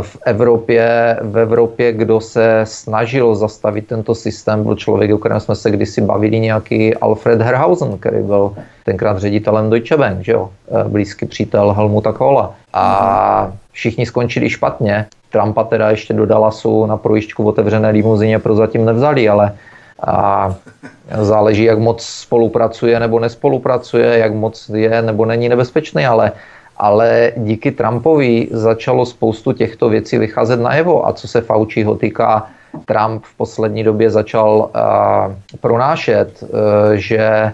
V Evropě, v Evropě, kdo se snažil zastavit tento systém, byl člověk, o kterém jsme se kdysi bavili nějaký Alfred Herhausen, který byl tenkrát ředitelem Deutsche Bank, že jo? Eh, blízký přítel Helmuta Kohla. A všichni skončili špatně. Trumpa teda ještě do Dallasu na projišťku v otevřené limuzině prozatím nevzali, ale a záleží, jak moc spolupracuje nebo nespolupracuje, jak moc je nebo není nebezpečný, ale ale díky Trumpovi začalo spoustu těchto věcí vycházet najevo. A co se Fauciho týká, Trump v poslední době začal uh, pronášet, uh, že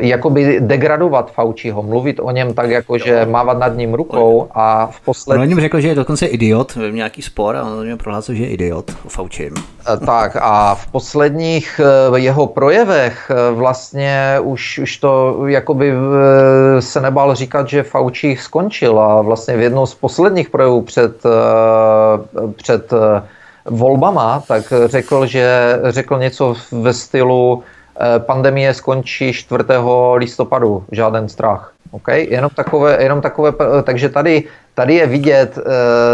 jakoby degradovat Fauciho, mluvit o něm tak, jako že mávat nad ním rukou a v poslední... On něm řekl, že je dokonce idiot, v nějaký spor a on něm prohlásil, že je idiot o Faučím. Tak a v posledních jeho projevech vlastně už, už to jakoby se nebál říkat, že Fauci skončil a vlastně v jednou z posledních projevů před, před volbama, tak řekl, že řekl něco ve stylu eh, pandemie skončí 4. listopadu, žádný strach. Okay? Jenom takové, jenom takové, takže tady Tady je vidět uh,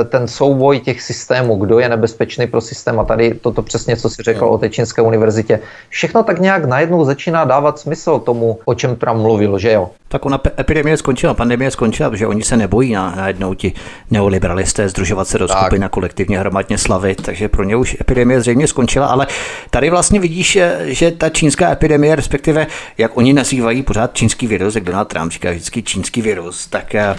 ten souboj těch systémů, kdo je nebezpečný pro systém a tady toto přesně, co si řekl o té čínské univerzitě. Všechno tak nějak najednou začíná dávat smysl tomu, o čem Trump mluvil, že jo? Tak ona epidemie skončila, pandemie skončila, protože oni se nebojí na, najednou ti neoliberalisté združovat se do skupin a kolektivně hromadně slavit, takže pro ně už epidemie zřejmě skončila, ale tady vlastně vidíš, že ta čínská epidemie, respektive jak oni nazývají pořád čínský virus, jak Donald Trump říká vždycky čínský virus, tak eh,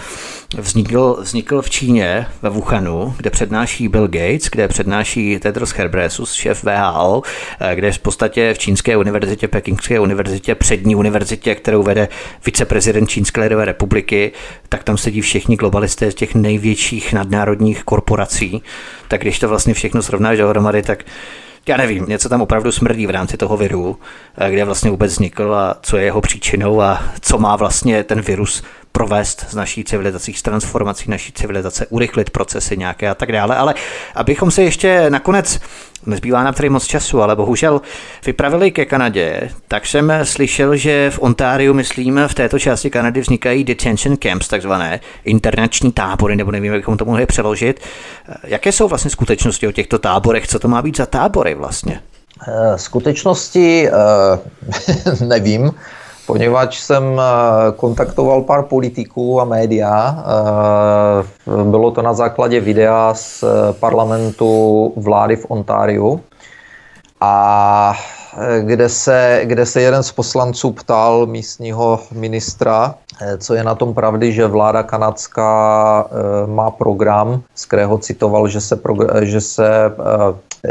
vznikl, vznikl v Číně, ve Wuhanu, kde přednáší Bill Gates, kde přednáší Tedros Ghebreyesus, šéf VHO, eh, kde v podstatě v Čínské univerzitě, Pekingské univerzitě, přední univerzitě, kterou vede viceprezident prezident Čínské lidové republiky, tak tam sedí všichni globalisté z těch největších nadnárodních korporací. Tak když to vlastně všechno srovnáš dohromady, tak já nevím, něco tam opravdu smrdí v rámci toho viru, eh, kde vlastně vůbec vznikl a co je jeho příčinou a co má vlastně ten virus provést z naší civilizací, s transformací naší civilizace, urychlit procesy nějaké a tak dále. Ale abychom se ještě nakonec, nezbývá nám tady moc času, ale bohužel vypravili ke Kanadě, tak jsem slyšel, že v Ontáriu, myslím, v této části Kanady vznikají detention camps, takzvané internační tábory, nebo nevím, jak bychom to mohli přeložit. Jaké jsou vlastně skutečnosti o těchto táborech? Co to má být za tábory vlastně? Eh, skutečnosti eh, [laughs] nevím poněvadž jsem eh, kontaktoval pár politiků a média. Eh, bylo to na základě videa z eh, parlamentu vlády v Ontáriu. A kde se, kde se jeden z poslanců ptal místního ministra, co je na tom pravdy, že vláda kanadská má program, z kterého citoval, že se, že se,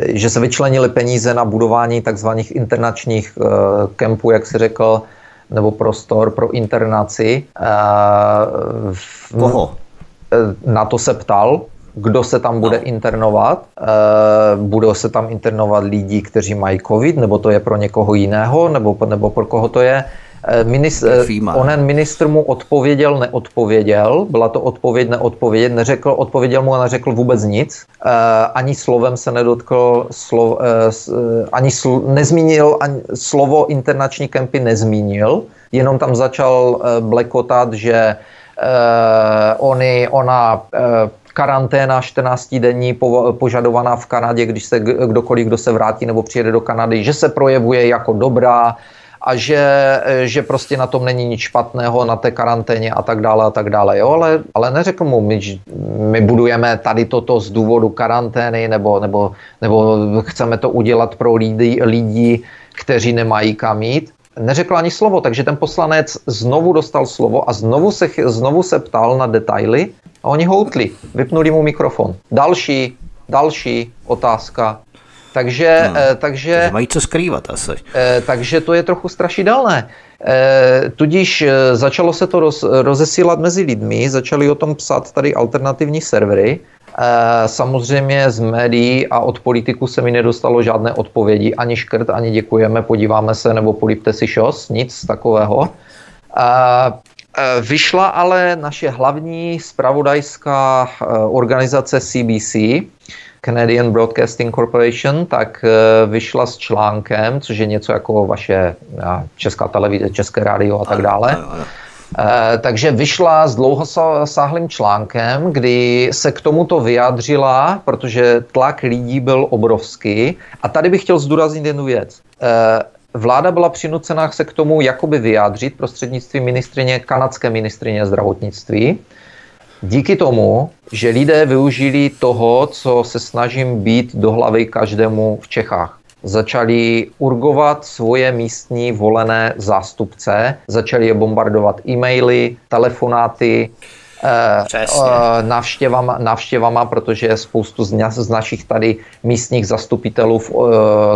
že se vyčlenili peníze na budování takzvaných internačních kempů, jak si řekl, nebo prostor pro internaci. Koho? Eh, na to se ptal, kdo se tam bude no. internovat. Eh, budou se tam internovat lidi, kteří mají covid, nebo to je pro někoho jiného, nebo, nebo pro koho to je. Eh, Minist, onen ministr mu odpověděl, neodpověděl, byla to odpověď, neodpovědět, neřekl, odpověděl mu a neřekl vůbec nic, uh, ani slovem se nedotkl, slov, ani sl, nezmínil, ani slovo internační kempy nezmínil, jenom tam začal blekotat, že oni, ona karanténa 14 denní požadovaná v Kanadě, když se kdokoliv, kdo se vrátí nebo přijede do Kanady, že se projevuje jako dobrá, a že, že prostě na tom není nic špatného, na té karanténě a tak dále a tak dále. Jo, ale, ale neřekl mu, my, my budujeme tady toto z důvodu karantény nebo, nebo, nebo chceme to udělat pro lidi, lidi, kteří nemají kam jít. Neřekl ani slovo, takže ten poslanec znovu dostal slovo a znovu se, znovu se ptal na detaily a oni houtli, vypnuli mu mikrofon. Další, další otázka, takže, no, eh, takže, mají co skrývat asi. Eh, takže to je trochu strašidelné. Eh, tudíž začalo se to roz, rozesílat mezi lidmi, začali o tom psát tady alternativní servery. Samozřejmě z médií a od politiků se mi nedostalo žádné odpovědi, ani škrt, ani děkujeme, podíváme se, nebo polipte si šos, nic takového. Vyšla ale naše hlavní spravodajská organizace CBC, Canadian Broadcasting Corporation, tak eh, vyšla s článkem, což je něco jako vaše eh, česká televize, české rádio a tak dále. Eh, takže vyšla s dlouhosáhlým článkem, kdy se k tomuto vyjádřila, protože tlak lidí byl obrovský. A tady bych chtěl zdůraznit jednu věc. Vláda byla přinucena se k tomu jakoby vyjádřit prostřednictvím ministrině, kanadské ministrině zdravotnictví, díky tomu, že lidé využili toho, co se snažím být do hlavy každému v Čechách. Začali urgovat svoje místní volené zástupce, začali je bombardovat e-maily, telefonáty, eh, eh, návštěvama, návštěvama, protože spoustu z, z našich tady místních zastupitelů, eh,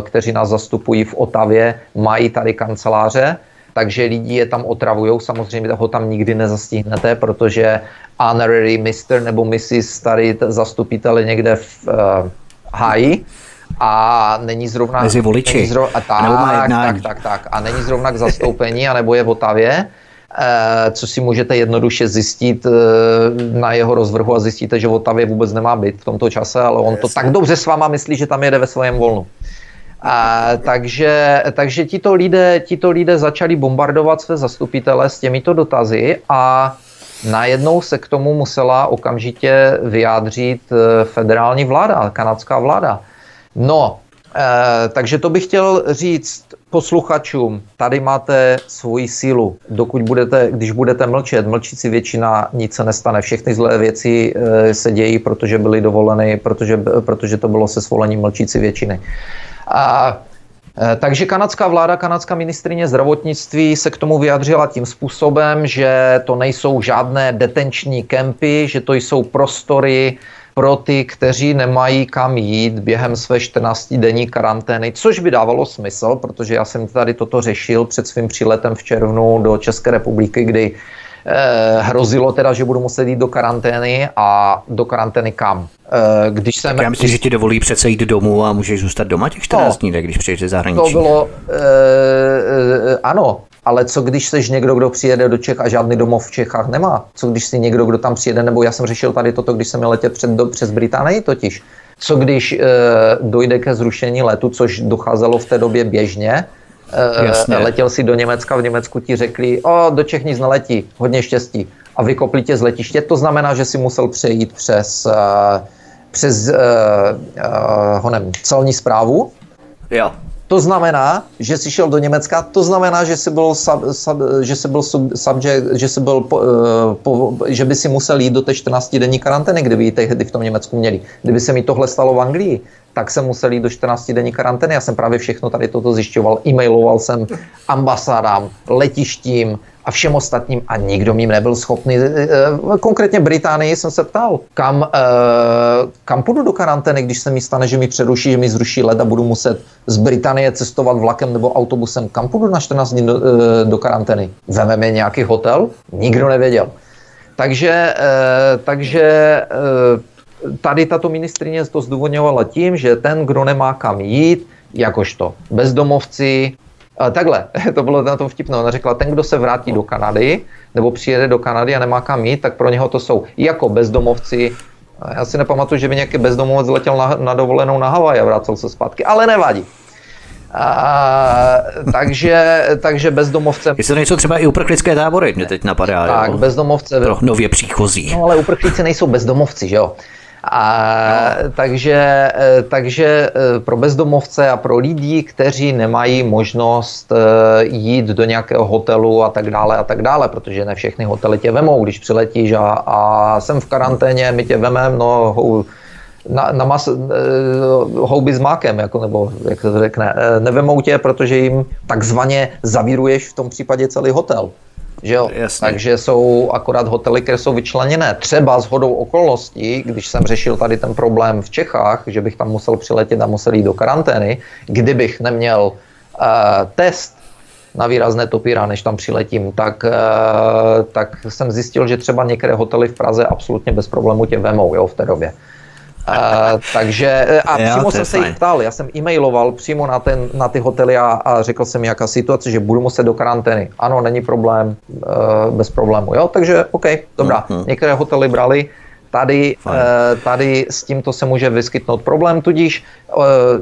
kteří nás zastupují v Otavě, mají tady kanceláře takže lidi je tam otravují. Samozřejmě ho tam nikdy nezastihnete, protože honorary Mr. nebo Mrs. tady zastupitel někde v uh, háji a není zrovna... Mezi voliči. Není zrovna, a tak, tak, tak, tak. A není zrovna k zastoupení, anebo je v Otavě. Uh, co si můžete jednoduše zjistit uh, na jeho rozvrhu a zjistíte, že v Otavě vůbec nemá být v tomto čase, ale on to tak dobře s váma myslí, že tam jede ve svém volnu. A, takže, takže tito lidé, tito lidé začali bombardovat své zastupitele s těmito dotazy a najednou se k tomu musela okamžitě vyjádřit eh, federální vláda, kanadská vláda. No, e, takže to bych chtěl říct posluchačům, tady máte svoji sílu. Dokud budete, když budete mlčet, mlčící většina, nic se nestane. Všechny zlé věci e, se dějí, protože byly dovoleny, protože, protože to bylo se svolením mlčící většiny. A e, takže kanadská vláda, kanadská ministrině zdravotnictví se k tomu vyjadřila tím způsobem, že to nejsou žádné detenční kempy, že to jsou prostory pro ty, kteří nemají kam jít během své 14-denní karantény, což by dávalo smysl, protože já jsem tady toto řešil před svým příletem v červnu do České republiky, kdy hrozilo teda, že budu muset jít do karantény a do karantény kam. Eh, když jsem... Tak já myslím, že ti dovolí přece jít domů a můžeš zůstat doma těch 14 no, dní, když přijdeš ze zahraničí. To bylo, eh, ano, ale co když jsi někdo, kdo přijede do Čech a žádný domov v Čechách nemá? Co když si někdo, kdo tam přijede, nebo já jsem řešil tady toto, když jsem letěl před, do, přes Británii totiž. Co když e, dojde ke zrušení letu, což docházelo v té době běžně, e, letěl si do Německa, v Německu ti řekli, o, do Čech nic neletí, hodně štěstí. A vykopli tě z letiště, to znamená, že si musel přejít přes, e, přes e, e, honem, celní zprávu. Jo. To znamená, že jsi šel do Německa, to znamená, že jsi byl, sub, sub, že jsi byl subject, že, jsi byl po, eh, po, že by si musel jít do té 14 denní karantény, kdyby ji tehdy v tom Německu měli. Kdyby se mi tohle stalo v Anglii, tak jsem musel jít do 14 denní karantény. Já jsem právě všechno tady toto zjišťoval, e-mailoval jsem ambasádám, letištím, a všem ostatním a nikdo mým nebyl schopný. Eh, eh, konkrétně Británii jsem se ptal, kam, eh, kam půjdu do karantény, když se mi stane, že mi přeruší, že mi zruší led a budu muset z Británie cestovat vlakem nebo autobusem. Kam půjdu na 14 dní do, do karantény? Vememe nějaký hotel? Nikdo nevěděl. Takže, takže tady tato ministrině to zdůvodňovala tím, že ten, kdo nemá kam jít, jakožto bezdomovci, takhle, [laughs] to bylo na tom vtipné. Ona řekla, ten, kdo se vrátí do Kanady, nebo přijede do Kanady a nemá kam jít, tak pro něho to jsou jako bezdomovci. Já si nepamatuju, že by nějaký bezdomovec letěl na, na dovolenou na Havaj a vrátil se zpátky, ale nevadí. A, takže, takže bezdomovce... Jestli to nejsou třeba i uprchlické tábory, mě teď napadá. Tak, jo? bezdomovce... Pro nově příchozí. No ale uprchlíci nejsou bezdomovci, že jo? A, no. takže, e, takže e, pro bezdomovce a pro lidi, kteří nemají možnost e, jít do nějakého hotelu a tak dále a tak dále, protože ne všechny hotely tě vemou, když přiletíš a, a jsem v karanténě, my tě vemem, no hou, na, na mas, houby s mákem, jako, nebo jak se to řekne, nevemou tě, protože jim takzvaně zavíruješ v tom případě celý hotel. Že jo? Takže jsou akorát hotely, které jsou vyčleněné. Třeba s hodou okolností, když jsem řešil tady ten problém v Čechách, že bych tam musel přiletět a musel jít do karantény, kdybych neměl uh, test na výrazné topíra, než tam přiletím, tak, uh, tak jsem zjistil, že třeba některé hotely v Praze absolutně bez problému tě vemou jo, v té době. Uh, takže e, a jo, přímo jsem se jich ptal, já jsem e-mailoval přímo na, ten, na ty hotely a, a řekl jsem, jaká situace, že budu muset do karantény. Ano, není problém, uh, bez problému. Jo, takže OK, dobrá. Uh-huh. Některé hotely brali, Tady, eh, tady s tímto se může vyskytnout problém, tudíž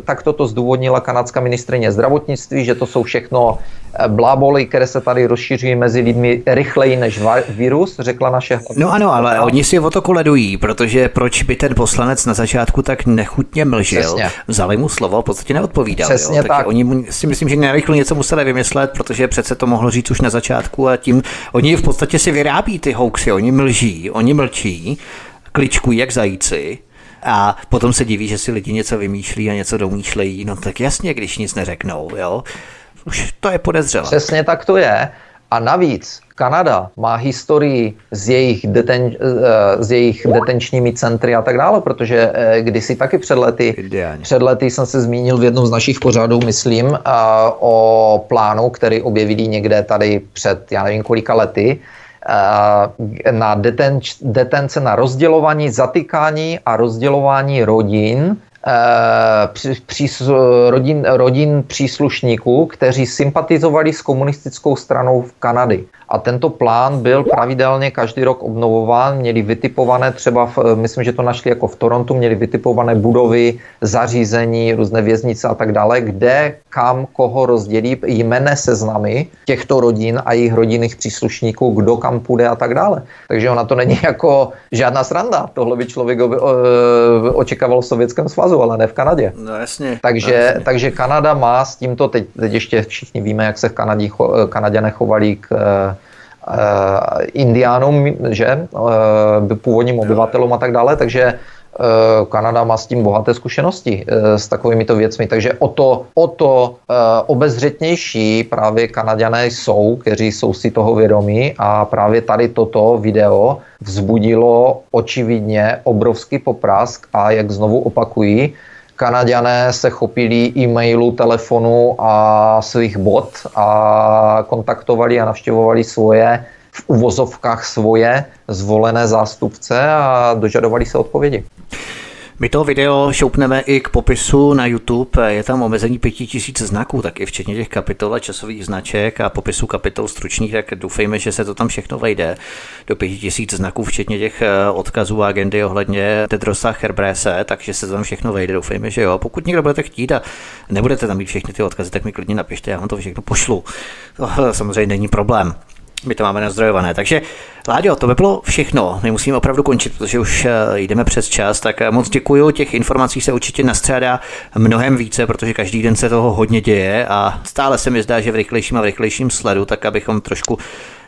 tak toto zdůvodnila kanadská ministrině zdravotnictví, že to jsou všechno bláboly, které se tady rozšíří mezi lidmi rychleji než virus, řekla naše No ano, ale oni si o to koledují, protože proč by ten poslanec na začátku tak nechutně mlžil, Přesně. vzali mu slovo, v podstatě neodpovídal. Přesně jo? Tak, tak. Oni si myslím, že nerychle něco museli vymyslet, protože přece to mohlo říct už na začátku a tím oni v podstatě si vyrábí ty hoaxy, oni mlží, oni mlčí kličkují jak zajíci a potom se diví, že si lidi něco vymýšlí a něco domýšlejí. No tak jasně, když nic neřeknou, jo. Už to je podezřelé. Přesně tak to je. A navíc Kanada má historii s jejich, deten, eh, s jejich detenčními centry a tak dále, protože eh, kdysi taky před lety, před lety jsem se zmínil v jednom z našich pořadů, myslím, eh, o plánu, který objevili někde tady před, já nevím kolika lety, Eh, na detenč, detence na rozdělování, zatykání a rozdělování rodin při, rodin, rodin příslušníků, kteří sympatizovali s komunistickou stranou v Kanady. A tento plán byl pravidelně každý rok obnovován, měli vytipované třeba, v, myslím, že to našli jako v Torontu, měli vytipované budovy, zařízení, různé věznice a tak dále, kde, kam, koho rozdělí jmené seznamy těchto rodin a jejich rodinných příslušníků, kdo kam půjde a tak dále. Takže ona to není [laughs] jako žádná sranda. Tohle by člověk očekával v Sovětském svazu, ale ne v Kanadě. No jasně. Takže, no, jasně. takže Kanada má s tímto, teď, teď ještě všichni víme, jak se v Kanadě, Kanaděné chovali k indiánům, že, uh, původním obyvatelům a tak dále, takže Kanada má s tím bohaté zkušenosti s takovými to věcmi, takže o to, o to obezřetnější právě Kanaďané jsou, kteří jsou si toho vědomí. A právě tady toto video vzbudilo očividně obrovský poprask a jak znovu opakují, Kanaďané se chopili e-mailu, telefonu a svých bot a kontaktovali a navštěvovali svoje v uvozovkách svoje zvolené zástupce a dožadovali se odpovědi. My to video šoupneme i k popisu na YouTube, je tam omezení 5000 znaků, tak i včetně těch kapitol a časových značek a popisu kapitol stručných, tak doufejme, že se to tam všechno vejde do 5000 znaků, včetně těch eh, odkazů a agendy ohledně Tedrosa Herbrese, takže se to tam všechno vejde, doufejme, že jo. Pokud někdo budete chtít a nebudete tam mít všechny ty odkazy, tak mi klidně napište, já vám to všechno pošlu. To samozřejmě není problém. My to máme nazdrojované. Takže, Láďo, to by bylo všechno. My musíme opravdu končit, protože už eh, jdeme přes čas. Tak eh, moc děkuji. Těch informací se určitě nastřádá mnohem více, protože každý den se toho hodně děje a stále se mi zdá, že v rychlejším a v rychlejším sledu, tak abychom trošku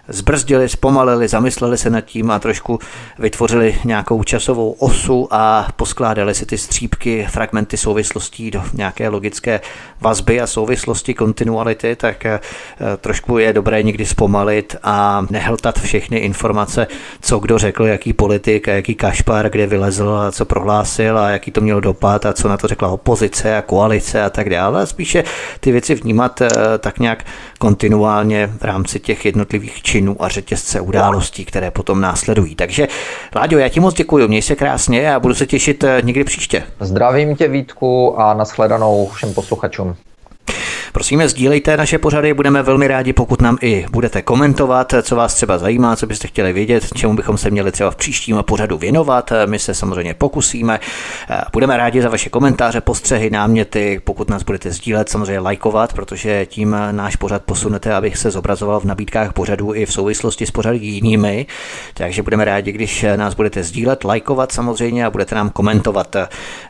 zbrzdili, zpomalili, zamysleli se nad tím a trošku vytvořili nějakou časovou osu a poskládali si ty střípky, fragmenty souvislostí do nějaké logické vazby a souvislosti, kontinuality, tak eh, trošku je dobré někdy zpomalit a nehltat všechny informace, co kdo řekl, jaký politik a jaký kašpar, kde vylezl a co prohlásil a jaký to mělo dopad a co na to řekla opozice a koalice a tak dále. Spíše ty věci vnímat eh, tak nějak kontinuálně v rámci těch jednotlivých činů činů a řetězce událostí, které potom následují. Takže Láďo, já ti moc děkuji, měj se krásně a budu se těšit eh, někdy příště. Zdravím tě Vítku a nashledanou všem posluchačům. Prosíme, sdílejte naše pořady, budeme velmi rádi, pokud nám i budete komentovat, co vás třeba zajímá, co byste chtěli vědět, čemu bychom se měli třeba v příštím pořadu věnovat. My se samozřejmě pokusíme. Budeme rádi za vaše komentáře, postřehy, náměty, pokud nás budete sdílet, samozřejmě lajkovat, protože tím náš pořad posunete, abych se zobrazoval v nabídkách pořadu i v souvislosti s pořady jinými. Takže budeme rádi, když nás budete sdílet, lajkovat samozřejmě a budete nám komentovat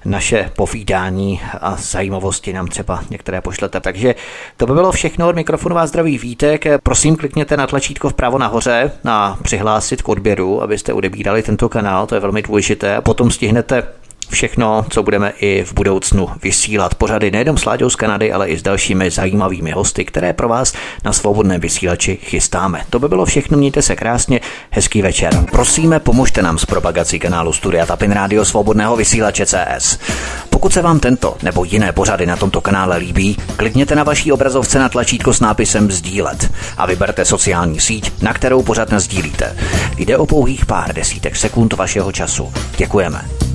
naše povídání a zajímavosti nám třeba některé pošlete. Takže to by bylo všechno od mikrofonu vás zdraví Vítek. Prosím, klikněte na tlačítko vpravo nahoře na přihlásit k odběru, abyste odebírali tento kanál, to je velmi důležité. A potom stihnete všechno, co budeme i v budoucnu vysílat. Pořady nejenom s Láďou z Kanady, ale i s dalšími zajímavými hosty, které pro vás na svobodném vysílači chystáme. To by bylo všechno, mějte se krásně, hezký večer. Prosíme, pomožte nám s propagací kanálu Studia Tapin Radio Svobodného vysílače CS. Pokud se vám tento nebo jiné pořady na tomto kanále líbí, klikněte na vaší obrazovce na tlačítko s nápisem Sdílet a vyberte sociální síť, na kterou pořád sdílíte. Jde o pouhých pár desítek sekund vašeho času. Děkujeme.